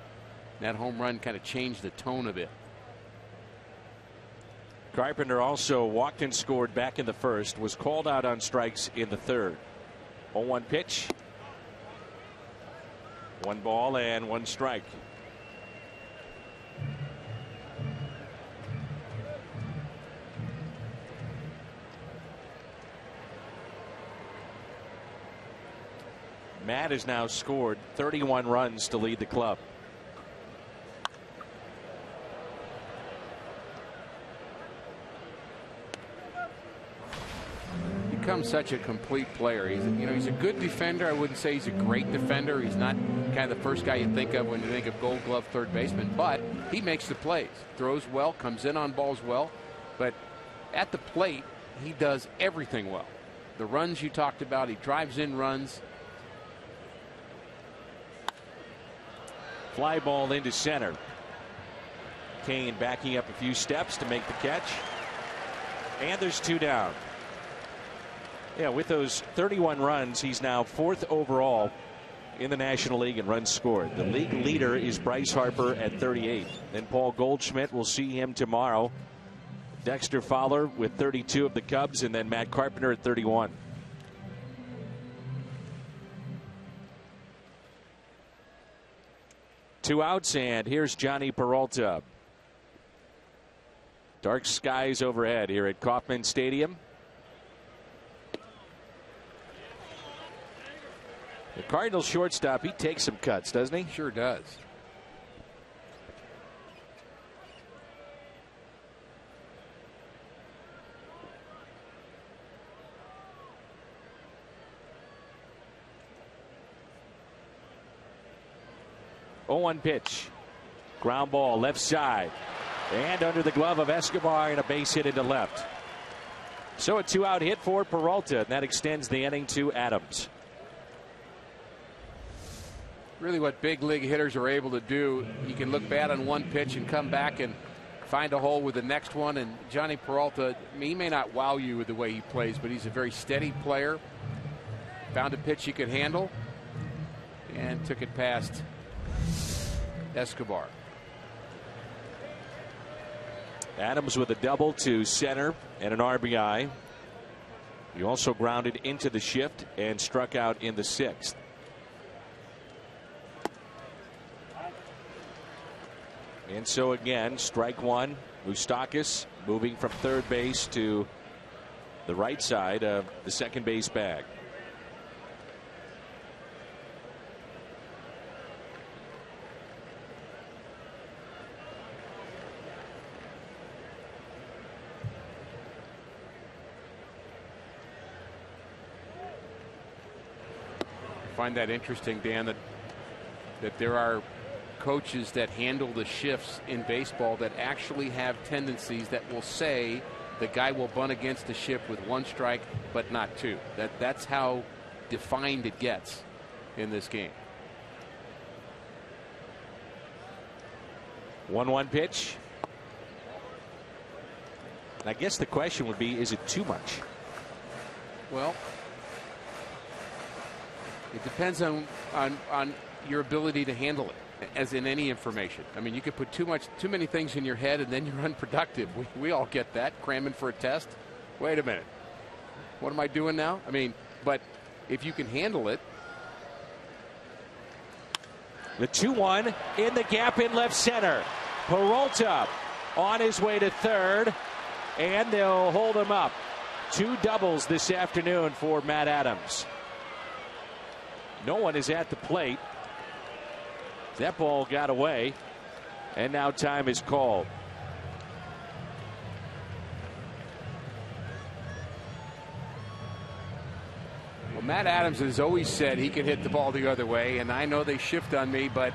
That home run kind of changed the tone of it. Carpenter also walked and scored back in the first, was called out on strikes in the third. 0 1 pitch. One ball and one strike. Matt has now scored 31 runs to lead the club. Become such a complete player. He's you know he's a good defender. I wouldn't say he's a great defender. He's not kind of the first guy you think of when you think of Gold Glove third baseman, but he makes the plays, throws well, comes in on balls well, but at the plate he does everything well. The runs you talked about, he drives in runs. Fly ball into center. Cain backing up a few steps to make the catch. And there's two down. Yeah, with those 31 runs, he's now fourth overall in the National League in runs scored. The league leader is Bryce Harper at 38. Then Paul Goldschmidt, will see him tomorrow. Dexter Fowler with 32 of the Cubs, and then Matt Carpenter at 31. Two outs, and here's Jhonny Peralta. Dark skies overhead here at Kauffman Stadium. The Cardinals shortstop, he takes some cuts, doesn't he? Sure does. Oh one pitch. Ground ball left side. And under the glove of Escobar and a base hit into left. So a two out hit for Peralta, and that extends the inning to Adams. Really what big league hitters are able to do. You can look bad on one pitch and come back and find a hole with the next one. And Jhonny Peralta, he may not wow you with the way he plays, but he's a very steady player. Found a pitch he could handle and took it past Escobar. Adams with a double to center and an RBI. He also grounded into the shift and struck out in the sixth. And so again, strike one. Moustakas moving from third base to the right side of the second base bag. find that interesting, Dan, that that there are coaches that handle the shifts in baseball that actually have tendencies that will say the guy will bunt against the shift with one strike but not two. That that's how defined it gets in this game. One one pitch. And I guess the question would be is it too much? Well, it depends on, on, on your ability to handle it, as in any information. I mean, you could put too much, too many things in your head, and then *laughs* you're unproductive. We, we all get that. Cramming for a test. Wait a minute. What am I doing now? I mean, but if you can handle it. The 2 1 in the gap in left center. Peralta on his way to third, and they'll hold him up. Two doubles this afternoon for Matt Adams. No one is at the plate. That ball got away, and now time is called. Well, Matt Adams has always said he can hit the ball the other way, and I know they shift on me, but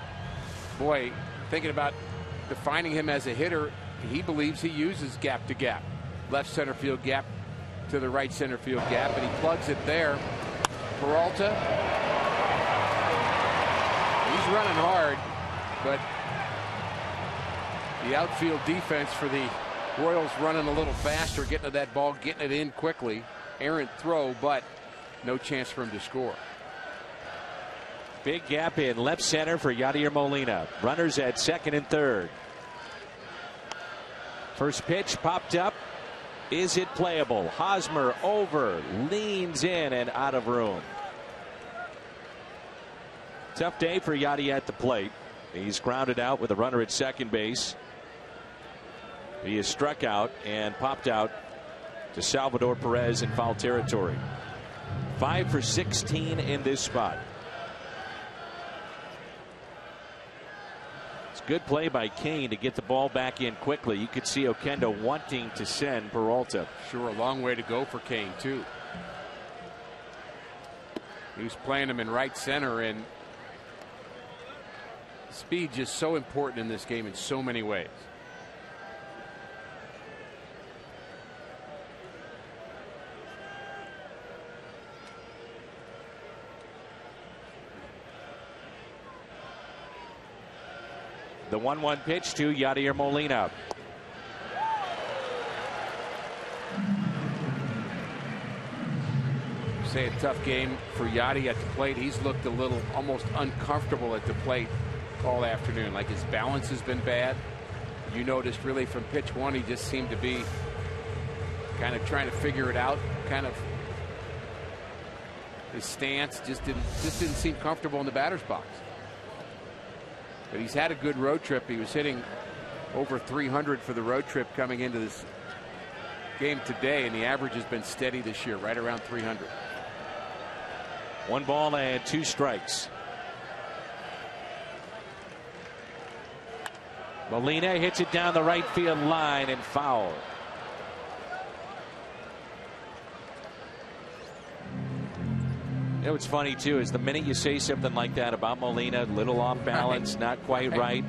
boy, thinking about defining him as a hitter, he believes he uses gap to gap, left center field gap to the right center field gap, and he plugs it there. Peralta running hard, but the outfield defense for the Royals running a little faster, getting to that ball, getting it in quickly. Errant throw, but no chance for him to score. Big gap in left center for Yadier Molina. Runners at second and third. First pitch popped up. Is it playable? Hosmer over, leans in and out of room. Tough day for Yadi at the plate. He's grounded out with a runner at second base. He is struck out and popped out to Salvador Perez in foul territory. Five for 16 in this spot. It's good play by Cain to get the ball back in quickly. You could see Oquendo wanting to send Peralta. Sure, a long way to go for Cain, too. He was playing him in right center, and Speed just so important in this game in so many ways. The 1 1 pitch to Yadier Molina. Say a tough game for Yadi at the plate. He's looked a little almost uncomfortable at the plate all afternoon. Like his balance has been bad. You noticed really from pitch one, he just seemed to be kind of trying to figure it out. Kind of his stance just didn't just didn't seem comfortable in the batter's box. But he's had a good road trip. He was hitting over 300 for the road trip coming into this game today, and the average has been steady this year, right around 300. One ball and two strikes. Molina hits it down the right field line and foul. You know what's funny too is the minute you say something like that about Molina, little off balance, right. not quite right. right,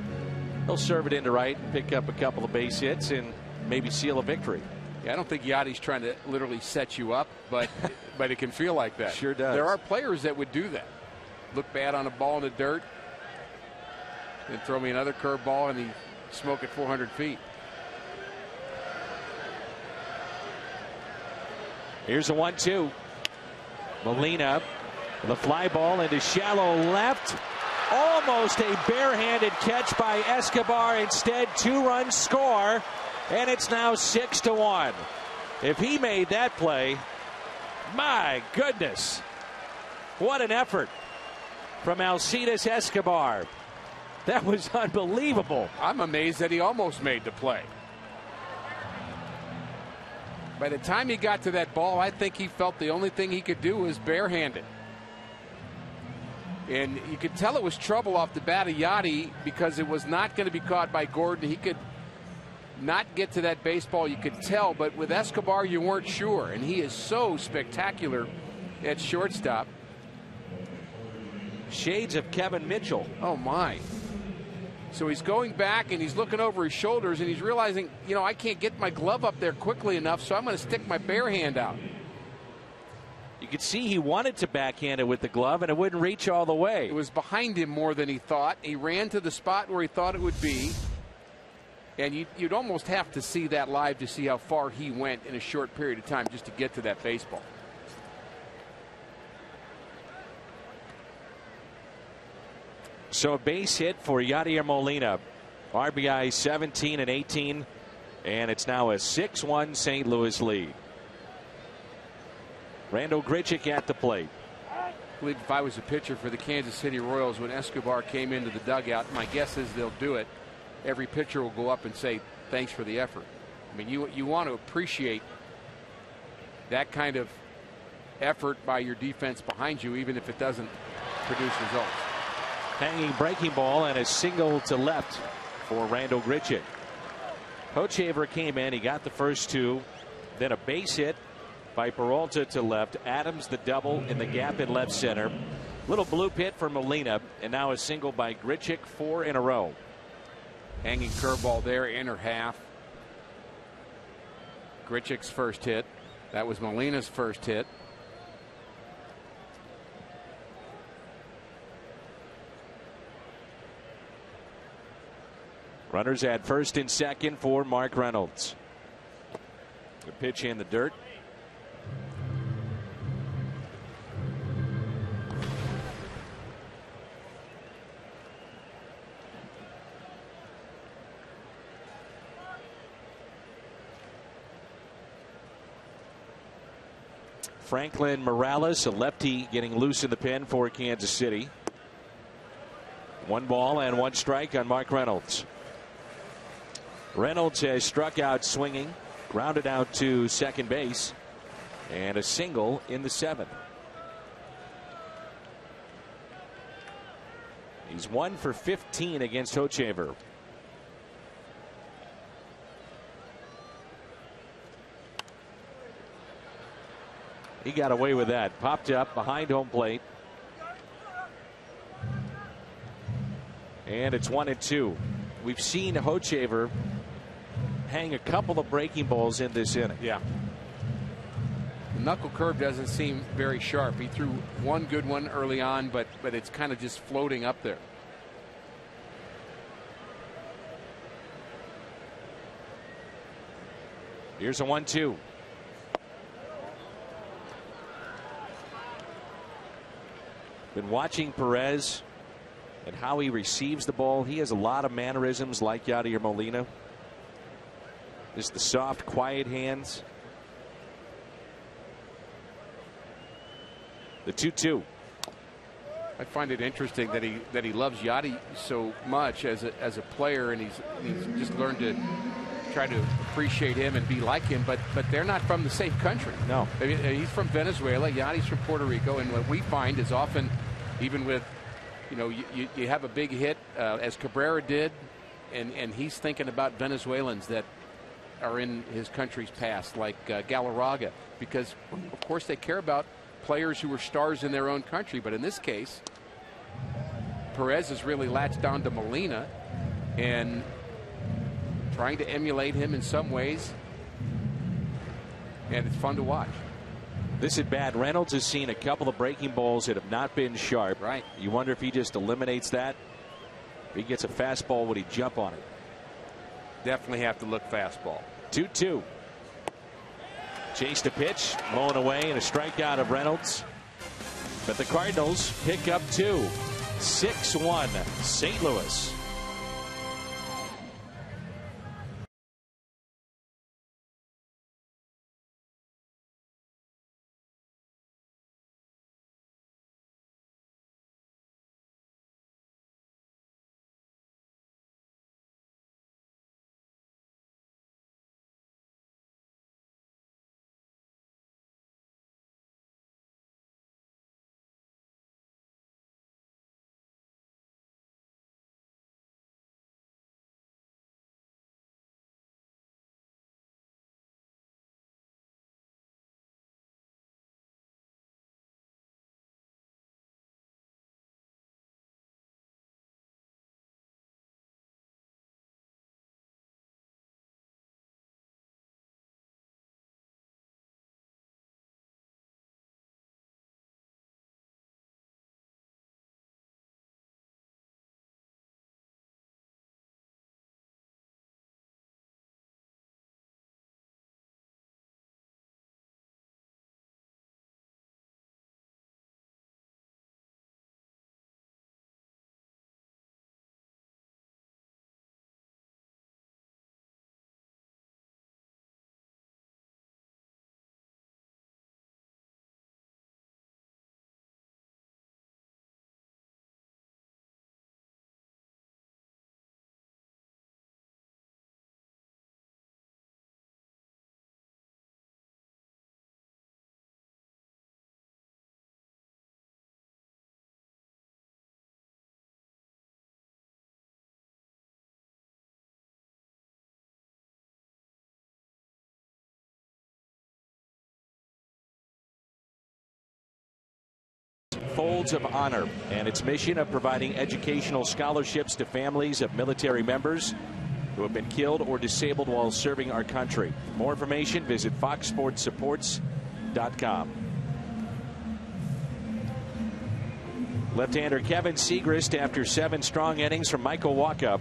he'll serve it into right and pick up a couple of base hits and maybe seal a victory. Yeah, I don't think Yadi's trying to literally set you up, but *laughs* but it can feel like that. Sure does. There are players that would do that. Look bad on a ball in the dirt, and throw me another curveball, and he smoke at 400 feet. Here's a one-two. Molina, the fly ball into shallow left. Almost a barehanded catch by Escobar. Instead, two-run score, and it's now six to one. If he made that play, my goodness, what an effort from Alcides Escobar. That was unbelievable. I'm amazed that he almost made the play. By the time he got to that ball, I think he felt the only thing he could do was barehanded. And you could tell it was trouble off the bat of Yadi because it was not going to be caught by Gordon. He could not get to that baseball, you could tell. But with Escobar, you weren't sure. And he is so spectacular at shortstop. Shades of Kevin Mitchell. Oh, my. So he's going back and he's looking over his shoulders and he's realizing, you know, I can't get my glove up there quickly enough, so I'm going to stick my bare hand out. You could see he wanted to backhand it with the glove and it wouldn't reach all the way. It was behind him more than he thought. He ran to the spot where he thought it would be. And you'd, you'd almost have to see that live to see how far he went in a short period of time just to get to that baseball. So a base hit for Yadier Molina. RBI 17 and 18. And it's now a 6 1 St. Louis lead. Randal Grichuk at the plate. I believe if I was a pitcher for the Kansas City Royals when Escobar came into the dugout, my guess is they'll do it. Every pitcher will go up and say, thanks for the effort. I mean, you, you want to appreciate that kind of effort by your defense behind you, even if it doesn't produce results. Hanging breaking ball and a single to left for Randal Grichuk. Hochevar came in. He got the first two. Then a base hit by Peralta to left. Adams the double in the gap in left center. Little blue pit for Molina. And now a single by Grichuk. Four in a row. Hanging curveball there, inner half. Grichuk's first hit. That was Molina's first hit. Runners at first and second for Mark Reynolds. The pitch in the dirt. Franklin Morales, a lefty, getting loose in the pen for Kansas City. One ball and one strike on Mark Reynolds. Reynolds has struck out swinging, grounded out to second base, and a single in the seventh. He's one for 15 against Hochevar. He got away with that. Popped up behind home plate. And it's one and two. We've seen Hochevar hang a couple of breaking balls in this inning. Yeah. The knuckle curve doesn't seem very sharp. He threw one good one early on, but but it's kind of just floating up there. Here's a one two. Been watching Perez and how he receives the ball. He has a lot of mannerisms like Yadier Molina. Just the soft, quiet hands. The 2 2. I find it interesting that he that he loves Yadi so much as a, as a player, and he's he's just learned to try to appreciate him and be like him. But but they're not from the same country. No, I mean, he's from Venezuela. Yadi's from Puerto Rico, and what we find is often, even with, you know, you, you, you have a big hit uh, as Cabrera did, and and he's thinking about Venezuelans that are in his country's past, like uh, Galarraga, because of course they care about players who are stars in their own country. But in this case, Perez has really latched down to Molina and trying to emulate him in some ways. And it's fun to watch. This at bat, Reynolds has seen a couple of breaking balls that have not been sharp. Right. You wonder if he just eliminates that. If he gets a fastball, would he jump on it? Definitely have to look fastball. 2 2. Chased a pitch, blown away, and a strikeout of Reynolds. But the Cardinals pick up two. 6 1, St. Louis. Folds of Honor and its mission of providing educational scholarships to families of military members who have been killed or disabled while serving our country. For more information, visit foxsportsupports.com. Left-hander Kevin Siegrist after seven strong innings from Michael Wacha.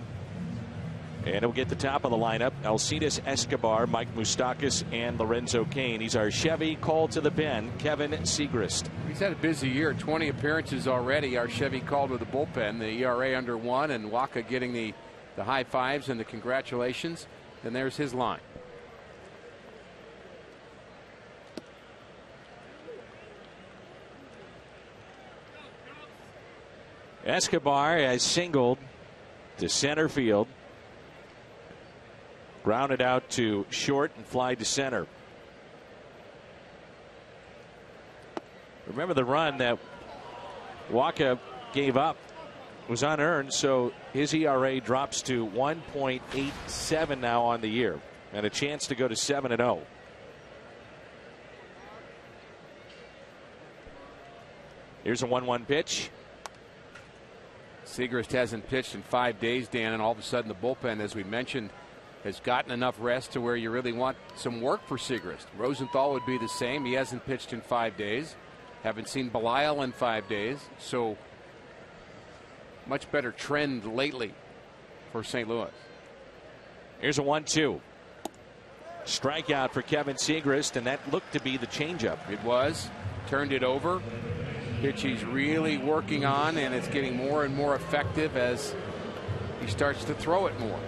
And he'll get the top of the lineup. Alcides Escobar, Mike Moustakas, and Lorenzo Cain. He's our Chevy call to the pen, Kevin Siegrist. He's had a busy year, 20 appearances already. Our Chevy called with the bullpen, the ERA under one, and Wacha getting the, the high fives and the congratulations. And there's his line. Escobar has singled to center field. Grounded out to short and fly to center. Remember the run that Wacha gave up was unearned, so his ERA drops to 1.87 now on the year, and a chance to go to 7 and 0. Here's a 1 1 pitch. Siegrist hasn't pitched in five days, Dan, and all of a sudden the bullpen, as we mentioned, has gotten enough rest to where you really want some work for Siegrist. Rosenthal would be the same. He hasn't pitched in five days. Haven't seen Belisle in five days. So much better trend lately for St. Louis. Here's a 1 2. Strikeout for Kevin Siegrist, and that looked to be the changeup. It was. Turned it over. Pitch he's really working on, and it's getting more and more effective as he starts to throw it more.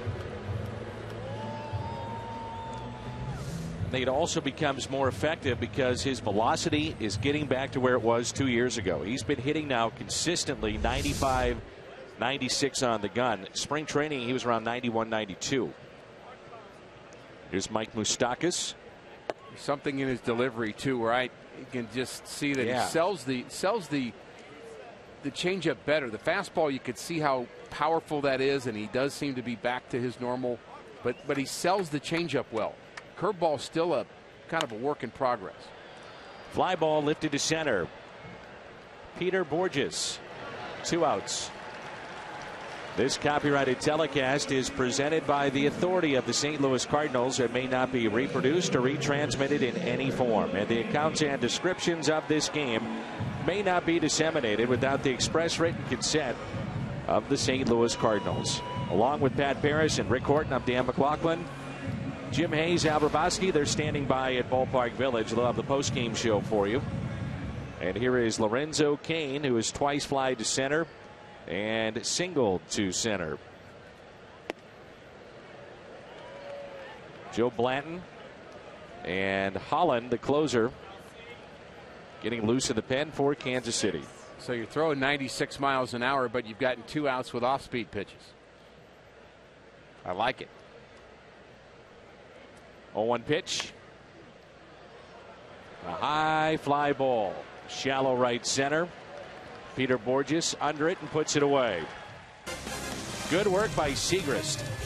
It also becomes more effective because his velocity is getting back to where it was two years ago. He's been hitting now consistently 95, 96 on the gun. Spring training, he was around 91, 92. Here's Mike Moustakas. Something in his delivery too, where I can just see that Yeah. he sells the sells the the changeup better. The fastball, you could see how powerful that is, and he does seem to be back to his normal. But but he sells the changeup well. Curveball still a kind of a work in progress. Fly ball lifted to center. Peter Bourjos. Two outs. This copyrighted telecast is presented by the authority of the St. Louis Cardinals. It may not be reproduced or retransmitted in any form. And the accounts and descriptions of this game may not be disseminated without the express written consent of the St. Louis Cardinals. Along with Pat Parris and Rick Horton, I'm Dan McLaughlin. Jim Hayes, Al Hrabosky, they're standing by at Ballpark Village. They'll have the post-game show for you. And here is Lorenzo who has twice fly to center and singled to center. Joe Blanton and Holland, the closer, getting loose in the pen for Kansas City. So you're throwing 96 miles an hour, but you've gotten two outs with off speed pitches. I like it. 0 1 pitch. A high fly ball. Shallow right center. Peter Bourjos under it and puts it away. Good work by Siegrist.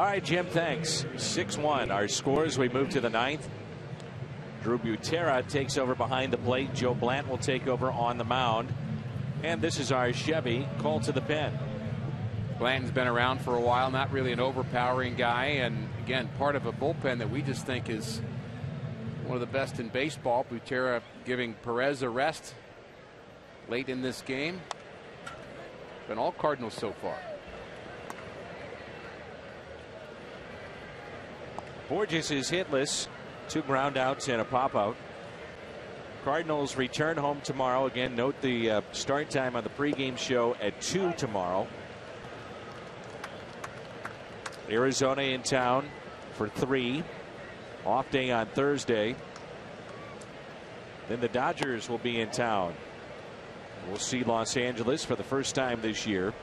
All right, Jim, thanks. 6 1. Our scores, we move to the ninth. Drew Butera takes over behind the plate. Joe Blant will take over on the mound. And this is our Chevy call to the pen. Blanton's been around for a while, not really an overpowering guy, and again, part of a bullpen that we just think is one of the best in baseball. Butera giving Perez a rest late in this game. Been all Cardinals so far. Bourjos is hitless. Two ground outs and a pop out. Cardinals return home tomorrow. Again, note the uh, start time on the pregame show at 2 tomorrow. Arizona in town for 3. Off day on Thursday. Then the Dodgers will be in town. We'll see Los Angeles for the first time this year.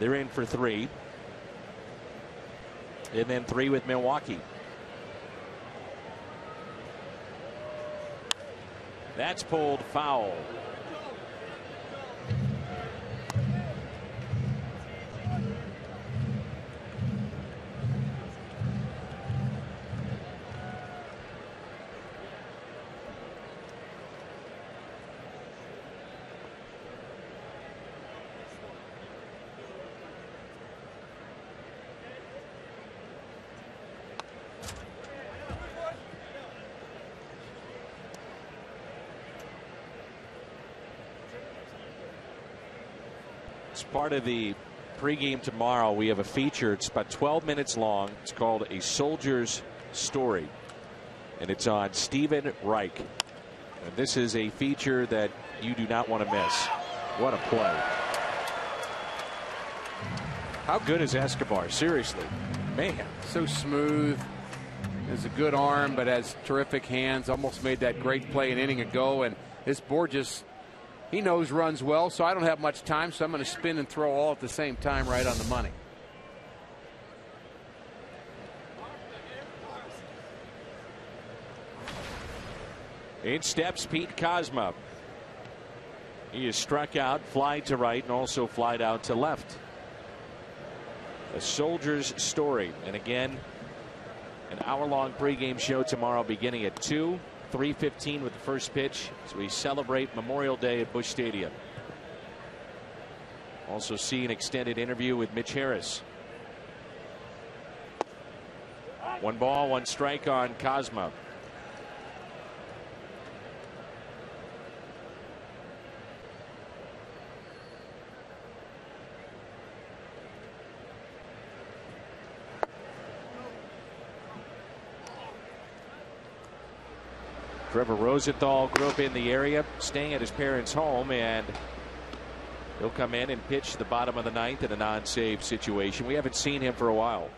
They're in for 3 and then three with Milwaukee. That's pulled foul. Part of the pregame tomorrow. We have a feature. It's about 12 minutes long. It's called A Soldier's Story. And it's on Stephen Reich. And this is a feature that you do not want to miss. What a play. How good is Escobar? Seriously. Man. So smooth. has a good arm, but has terrific hands. Almost made that great play an inning ago, and this Bourjos, he knows runs well, so I don't have much time, so I'm going to spin and throw all at the same time, right on the money. In steps Pete Kozma. He is struck out, fly to right, and also flied out to left. A soldier's story. And again, an hour long pregame show tomorrow beginning at 2, 3.15 with the first pitch as we celebrate Memorial Day at Busch Stadium. Also see an extended interview with Mitch Harris. One ball, one strike on Kozma. Trevor Rosenthal grew up in the area, staying at his parents' home, and he'll come in and pitch the bottom of the ninth in a non-save situation. We haven't seen him for a while.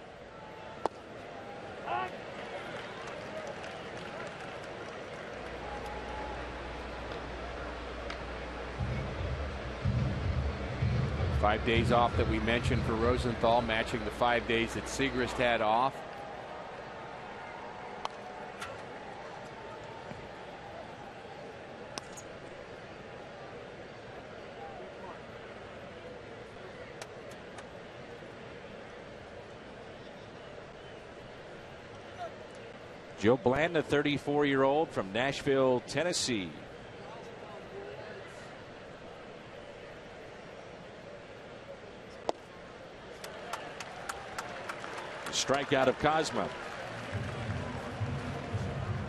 Five days off that we mentioned for Rosenthal, matching the five days that Siegrist had off. Joe Blanton, a 34 year old from Nashville, Tennessee. Strikeout of Kozma.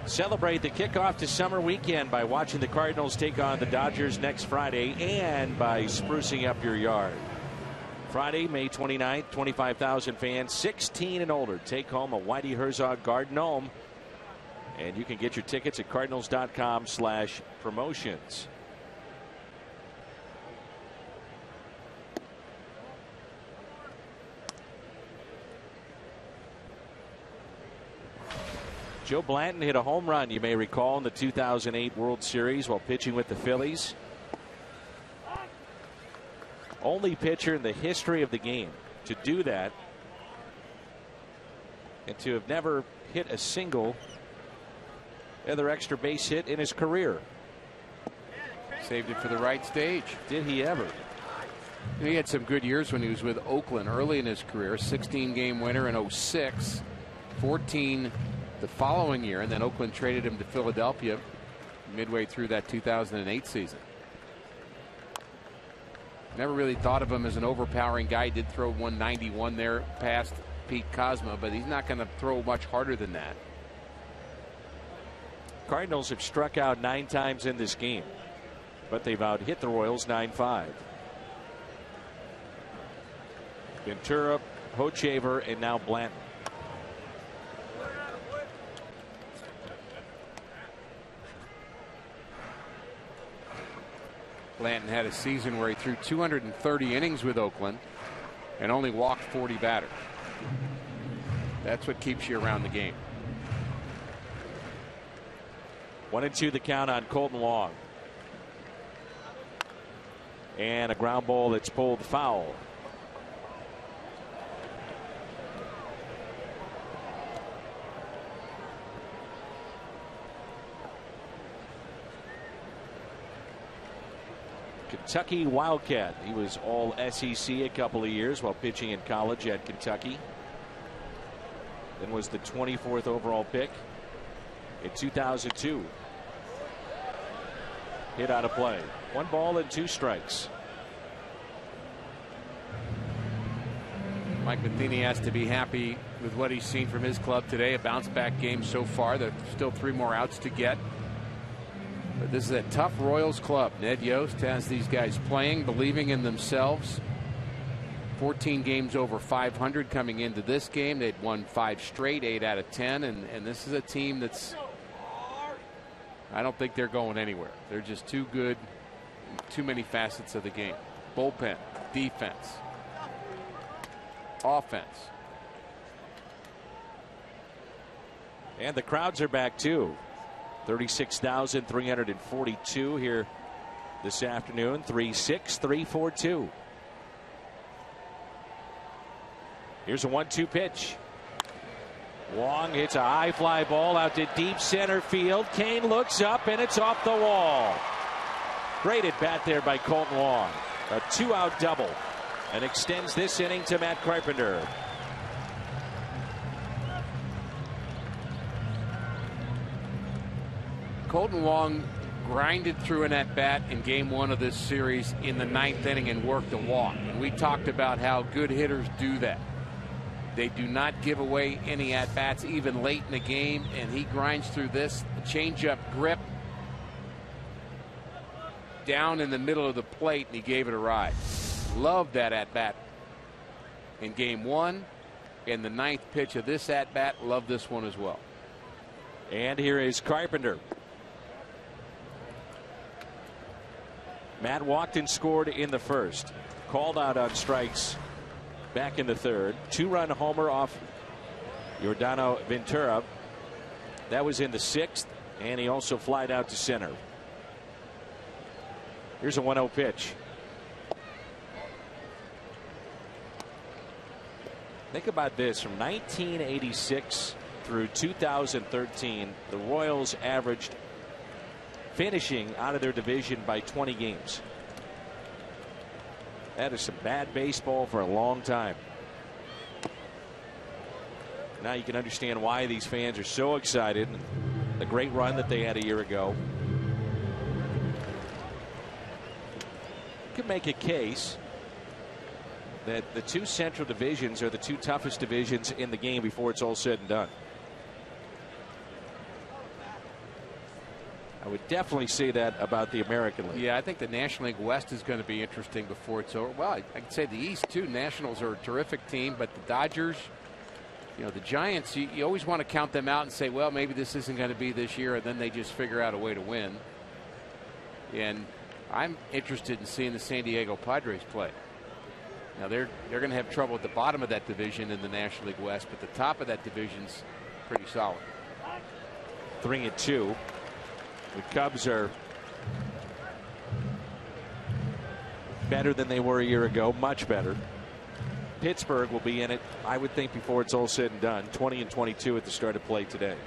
Celebrate the kickoff to summer weekend by watching the Cardinals take on the Dodgers next Friday and by sprucing up your yard. Friday, May 29th, 25,000 fans, 16 and older, take home a Whitey Herzog Garden Home and you can get your tickets at cardinals.com slash promotions. Joe Blanton hit a home run, you may recall, in the 2008 World Series while pitching with the Phillies. Only pitcher in the history of the game to do that and to have never hit a single other extra base hit in his career. Saved it for the right stage. Did he ever? He had some good years when he was with Oakland early in his career 16 game winner in 06, 14 the following year, and then Oakland traded him to Philadelphia midway through that 2008 season. Never really thought of him as an overpowering guy. He did throw 191 there past Pete Kozma, but he's not going to throw much harder than that. Cardinals have struck out nine times in this game, but they've out hit the Royals 9 5. Ventura, Hochevar, and now Blanton. Blanton had a season where he threw 230 innings with Oakland and only walked 40 batters. That's what keeps you around the game. One and two the count on Kolten Wong. And a ground ball that's pulled foul. Kentucky Wildcat. He was all SEC a couple of years while pitching in college at Kentucky. Then was the 24th overall pick in 2002. Hit out of play. One ball and two strikes. Mike Matheny has to be happy with what he's seen from his club today. A bounce back game so far. There's still three more outs to get. But this is a tough Royals club. Ned Yost has these guys playing, believing in themselves. 14 games over 500 coming into this game. They'd won five straight, eight out of 10. And, and this is a team that's I don't think they're going anywhere. They're just too good, too many facets of the game. Bullpen, defense, offense. And the crowds are back too. 36,342 here this afternoon. 3 6 3 4 2. Here's a 1 2 pitch. Wong hits a high fly ball out to deep center field. Cain looks up and it's off the wall. Great at bat there by Kolten Wong. A two out double and extends this inning to Matt Carpenter. Kolten Wong grinded through an at bat in game one of this series in the ninth inning and worked a walk. And we talked about how good hitters do that. They do not give away any at bats even late in the game, and he grinds through this changeup grip down in the middle of the plate, and he gave it a ride. Loved that at bat in game one. And the ninth pitch of this at bat, loved this one as well. And here is Carpenter. Matt Walkton scored in the first. Called out on strikes back in the third. Two run homer off Yordano Ventura. That was in the sixth. And he also flied out to center. Here's a 1 0 pitch. Think about this from 1986 through 2013, the Royals averaged finishing out of their division by 20 games. That is some bad baseball for a long time. Now you can understand why these fans are so excited. The great run that they had a year ago. You can make a case that the two central divisions are the two toughest divisions in the game before it's all said and done. Would definitely say that about the American League. Yeah, I think the National League West is going to be interesting before it's over. Well, I, I could say the East too. Nationals are a terrific team, but the Dodgers, you know, the Giants, you, you always want to count them out and say, well, maybe this isn't going to be this year, and then they just figure out a way to win. And I'm interested in seeing the San Diego Padres play. Now they're they're going to have trouble at the bottom of that division in the National League West, but the top of that division's pretty solid. Three and two. The Cubs are better than they were a year ago, much better. Pittsburgh will be in it, I would think, before it's all said and done. 20 and 22 at the start of play today.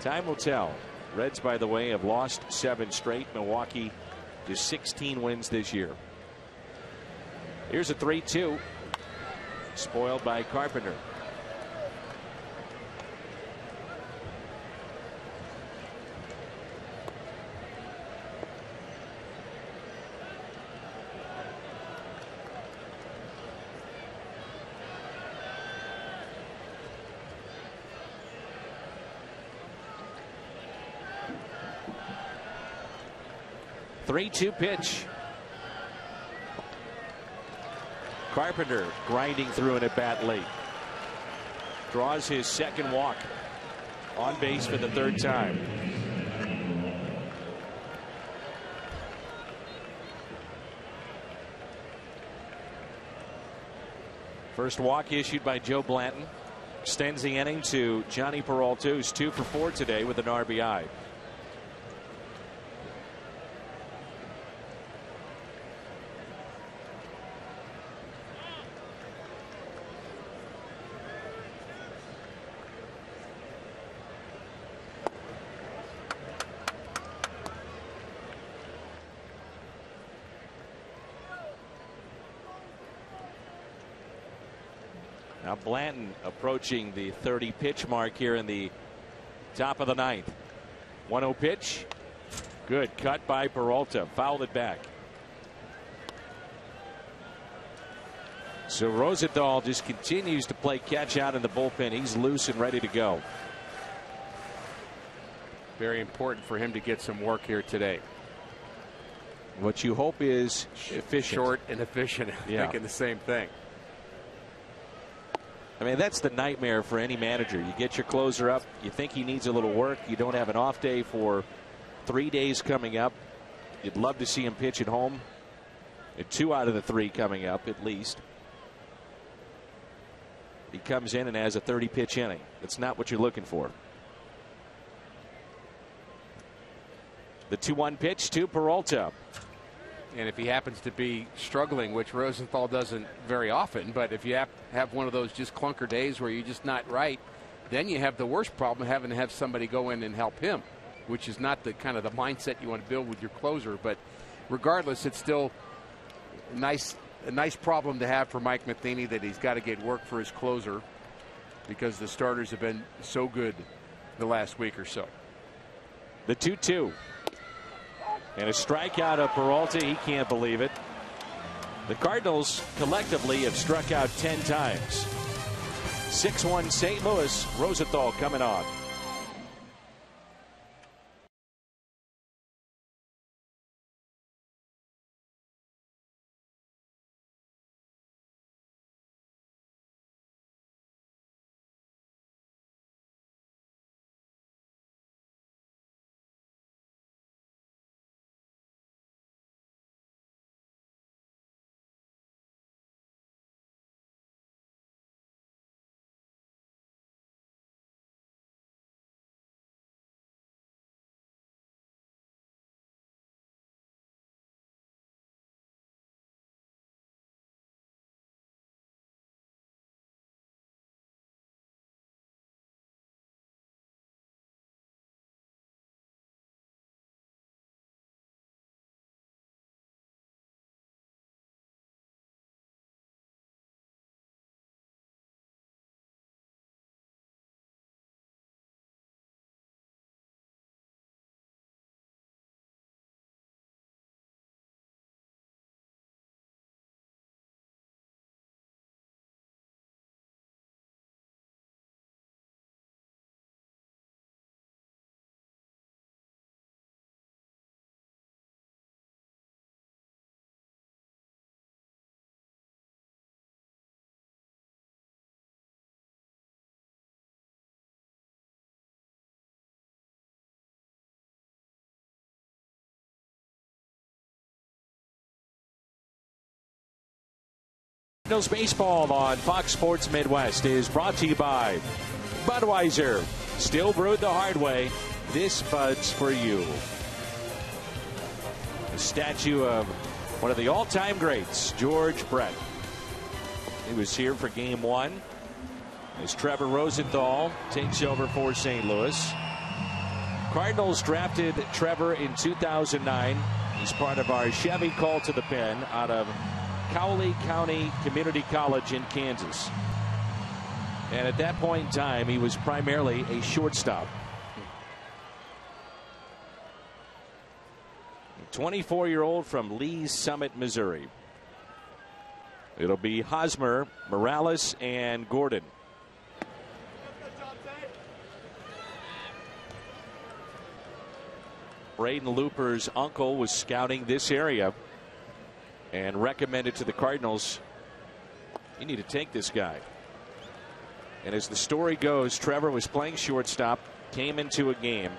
Time will tell. Reds, by the way, have lost seven straight. Milwaukee to 16 wins this year. Here's a 3 2. Spoiled by Carpenter. Three two pitch. Carpenter grinding through an at bat late. Draws his second walk. On base for the third time. First walk issued by Joe Blanton. Extends the inning to Jhonny Peralta, who's two for four today with an RBI. Now Blanton approaching the 30 pitch mark here in the top of the ninth. 1 0 pitch. Good cut by Peralta. Fouled it back. So Rosenthal just continues to play catch out in the bullpen. He's loose and ready to go. Very important for him to get some work here today. What you hope is efficient. Short and efficient. *laughs* Yeah. Thinking the same thing. I mean, that's the nightmare for any manager. You get your closer up, you think he needs a little work, you don't have an off day for three days coming up. You'd love to see him pitch at home. Two out of the three coming up, at least. he comes in and has a 30 pitch inning. That's not what you're looking for. The 2 1 pitch to Peralta. And if he happens to be struggling, which Rosenthal doesn't very often, but if you have, have one of those just clunker days where you're just not right, then you have the worst problem having to have somebody go in and help him, which is not the kind of the mindset you want to build with your closer. But regardless, it's still nice a nice problem to have for Mike Matheny that he's got to get work for his closer because the starters have been so good the last week or so. The 2 2. And a strikeout of Peralta. He can't believe it. The Cardinals collectively have struck out 10 times. 6 1 St. Louis. Rosenthal coming on. Cardinals baseball on Fox Sports Midwest is brought to you by Budweiser. Still brewed the hard way. This Bud's for you. A statue of one of the all time greats, George Brett. He was here for game one as Trevor Rosenthal takes over for St. Louis. Cardinals drafted Trevor in 2009. He's part of our Chevy call to the pen out of Cowley County Community College in Kansas. And at that point in time, he was primarily a shortstop. 24 year old from Lee's Summit, Missouri. It'll be Hosmer, Morales, and Gordon. Braden Looper's uncle was scouting this area and recommended to the Cardinals you need to take this guy. And as the story goes, Trevor was playing shortstop, came into a game.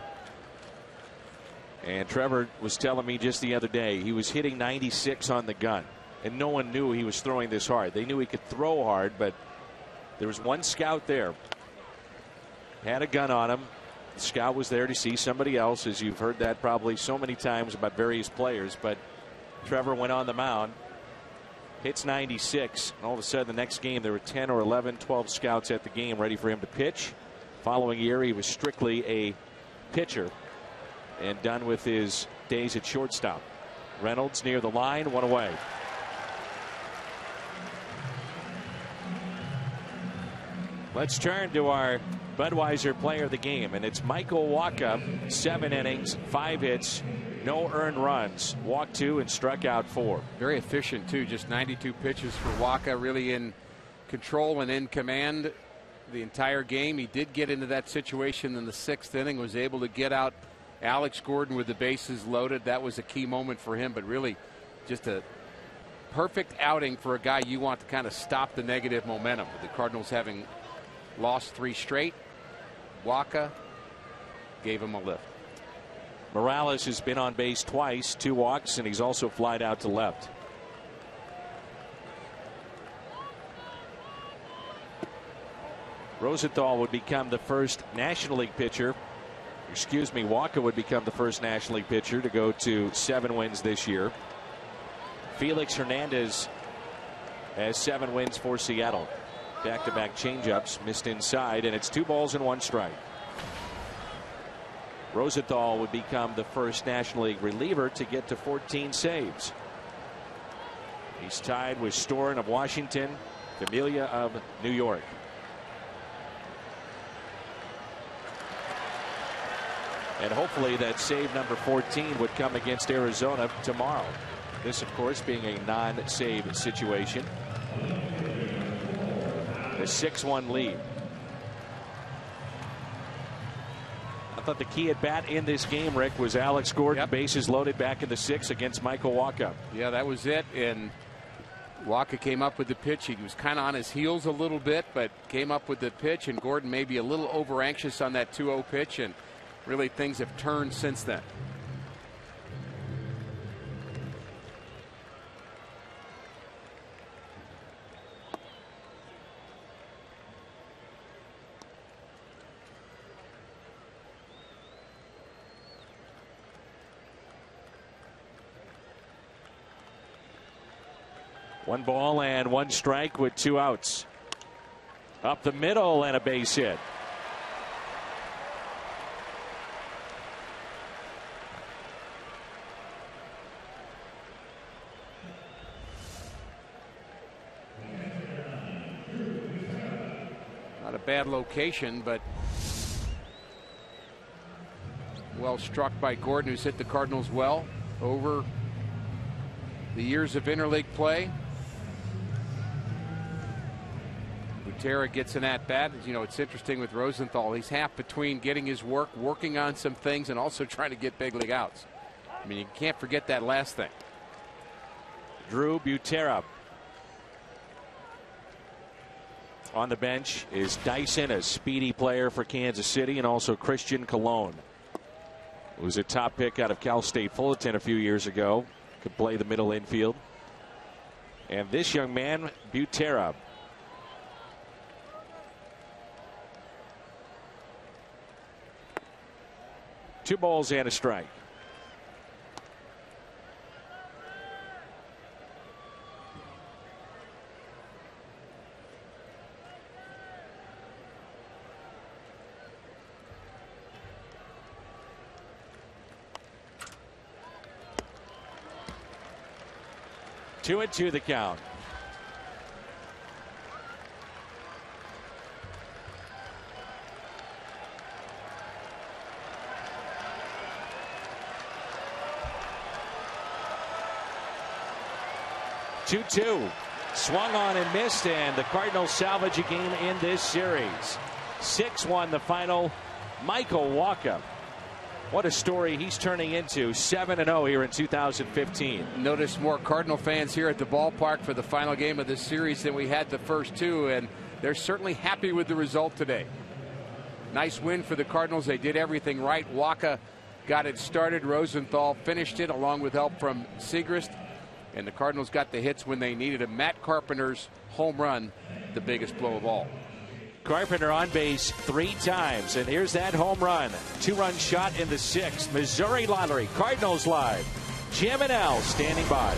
And Trevor was telling me just the other day he was hitting 96 on the gun. And no one knew he was throwing this hard. They knew he could throw hard, but there was one scout there. Had a gun on him. The scout was there to see somebody else, as you've heard that probably so many times about various players. But Trevor went on the mound, hits 96. And all of a sudden, the next game, there were 10 or 11, 12 scouts at the game ready for him to pitch. Following year, he was strictly a pitcher and done with his days at shortstop. Reynolds near the line, one away. Let's turn to our Budweiser player of the game, and it's Michael Wacha. Seven innings, five hits, no earned runs. Walked two and struck out four. Very efficient, too. Just 92 pitches for Wacha, really in control and in command the entire game. He did get into that situation in the sixth inning, was able to get out Alex Gordon with the bases loaded. That was a key moment for him, but really just a perfect outing for a guy you want to kind of stop the negative momentum. The Cardinals having lost three straight. Wacha gave him a lift. Morales has been on base twice, two walks, and he's also flied out to left. Rosenthal would become the first National League pitcher. Excuse me, Wacha would become the first National League pitcher to go to seven wins this year. Felix Hernandez has seven wins for Seattle. Back to back changeups missed inside, and it's two balls and one strike. Rosenthal would become the first National League reliever to get to 14 saves. He's tied with Storen of Washington, Familia of New York. And hopefully that save number 14 would come against Arizona tomorrow. This, of course, being a non save situation. A 6 1 lead. Thought the key at bat in this game, Rick, was Alex Gordon. Yep. Bases loaded back in the six against Michael Wacha. Yeah, that was it. And Wacha came up with the pitch. He was kind of on his heels a little bit, but came up with the pitch. And Gordon maybe a little over anxious on that 2 0 pitch. And really things have turned since then. One ball and one strike with two outs. Up the middle and a base hit. Not a bad location, but well struck by Gordon, who's hit the Cardinals well over the years of interleague play. Butera gets an at bat. You know, it's interesting with Rosenthal. He's half between getting his work, working on some things, and also *laughs* trying to get big league outs. I mean, you can't forget that last thing. Drew Butera. On the bench is Dyson, a speedy player for Kansas City, and also Christian Colon, who was a top pick out of Cal State Fullerton a few years ago. Could play the middle infield. And this young man, Butera, Two balls and a strike. Two and two the count. Two two. Swung on and missed, and the Cardinals salvage a game in this series. 6 1 the final. Michael Wacha. What a story he's turning into 7 0 here in 2015. Notice more Cardinal fans here at the ballpark for the final game of this series than we had the first two, and they're certainly happy with the result today. Nice win for the Cardinals. They did everything right. Wacha got it started. Rosenthal finished it along with help from Siegrist. And the Cardinals got the hits when they needed them. Matt Carpenter's home run, the biggest blow of all. Carpenter on base three times, and here's that home run. Two run shot in the sixth. Missouri Lottery, Cardinals Live. Jim and Al standing by.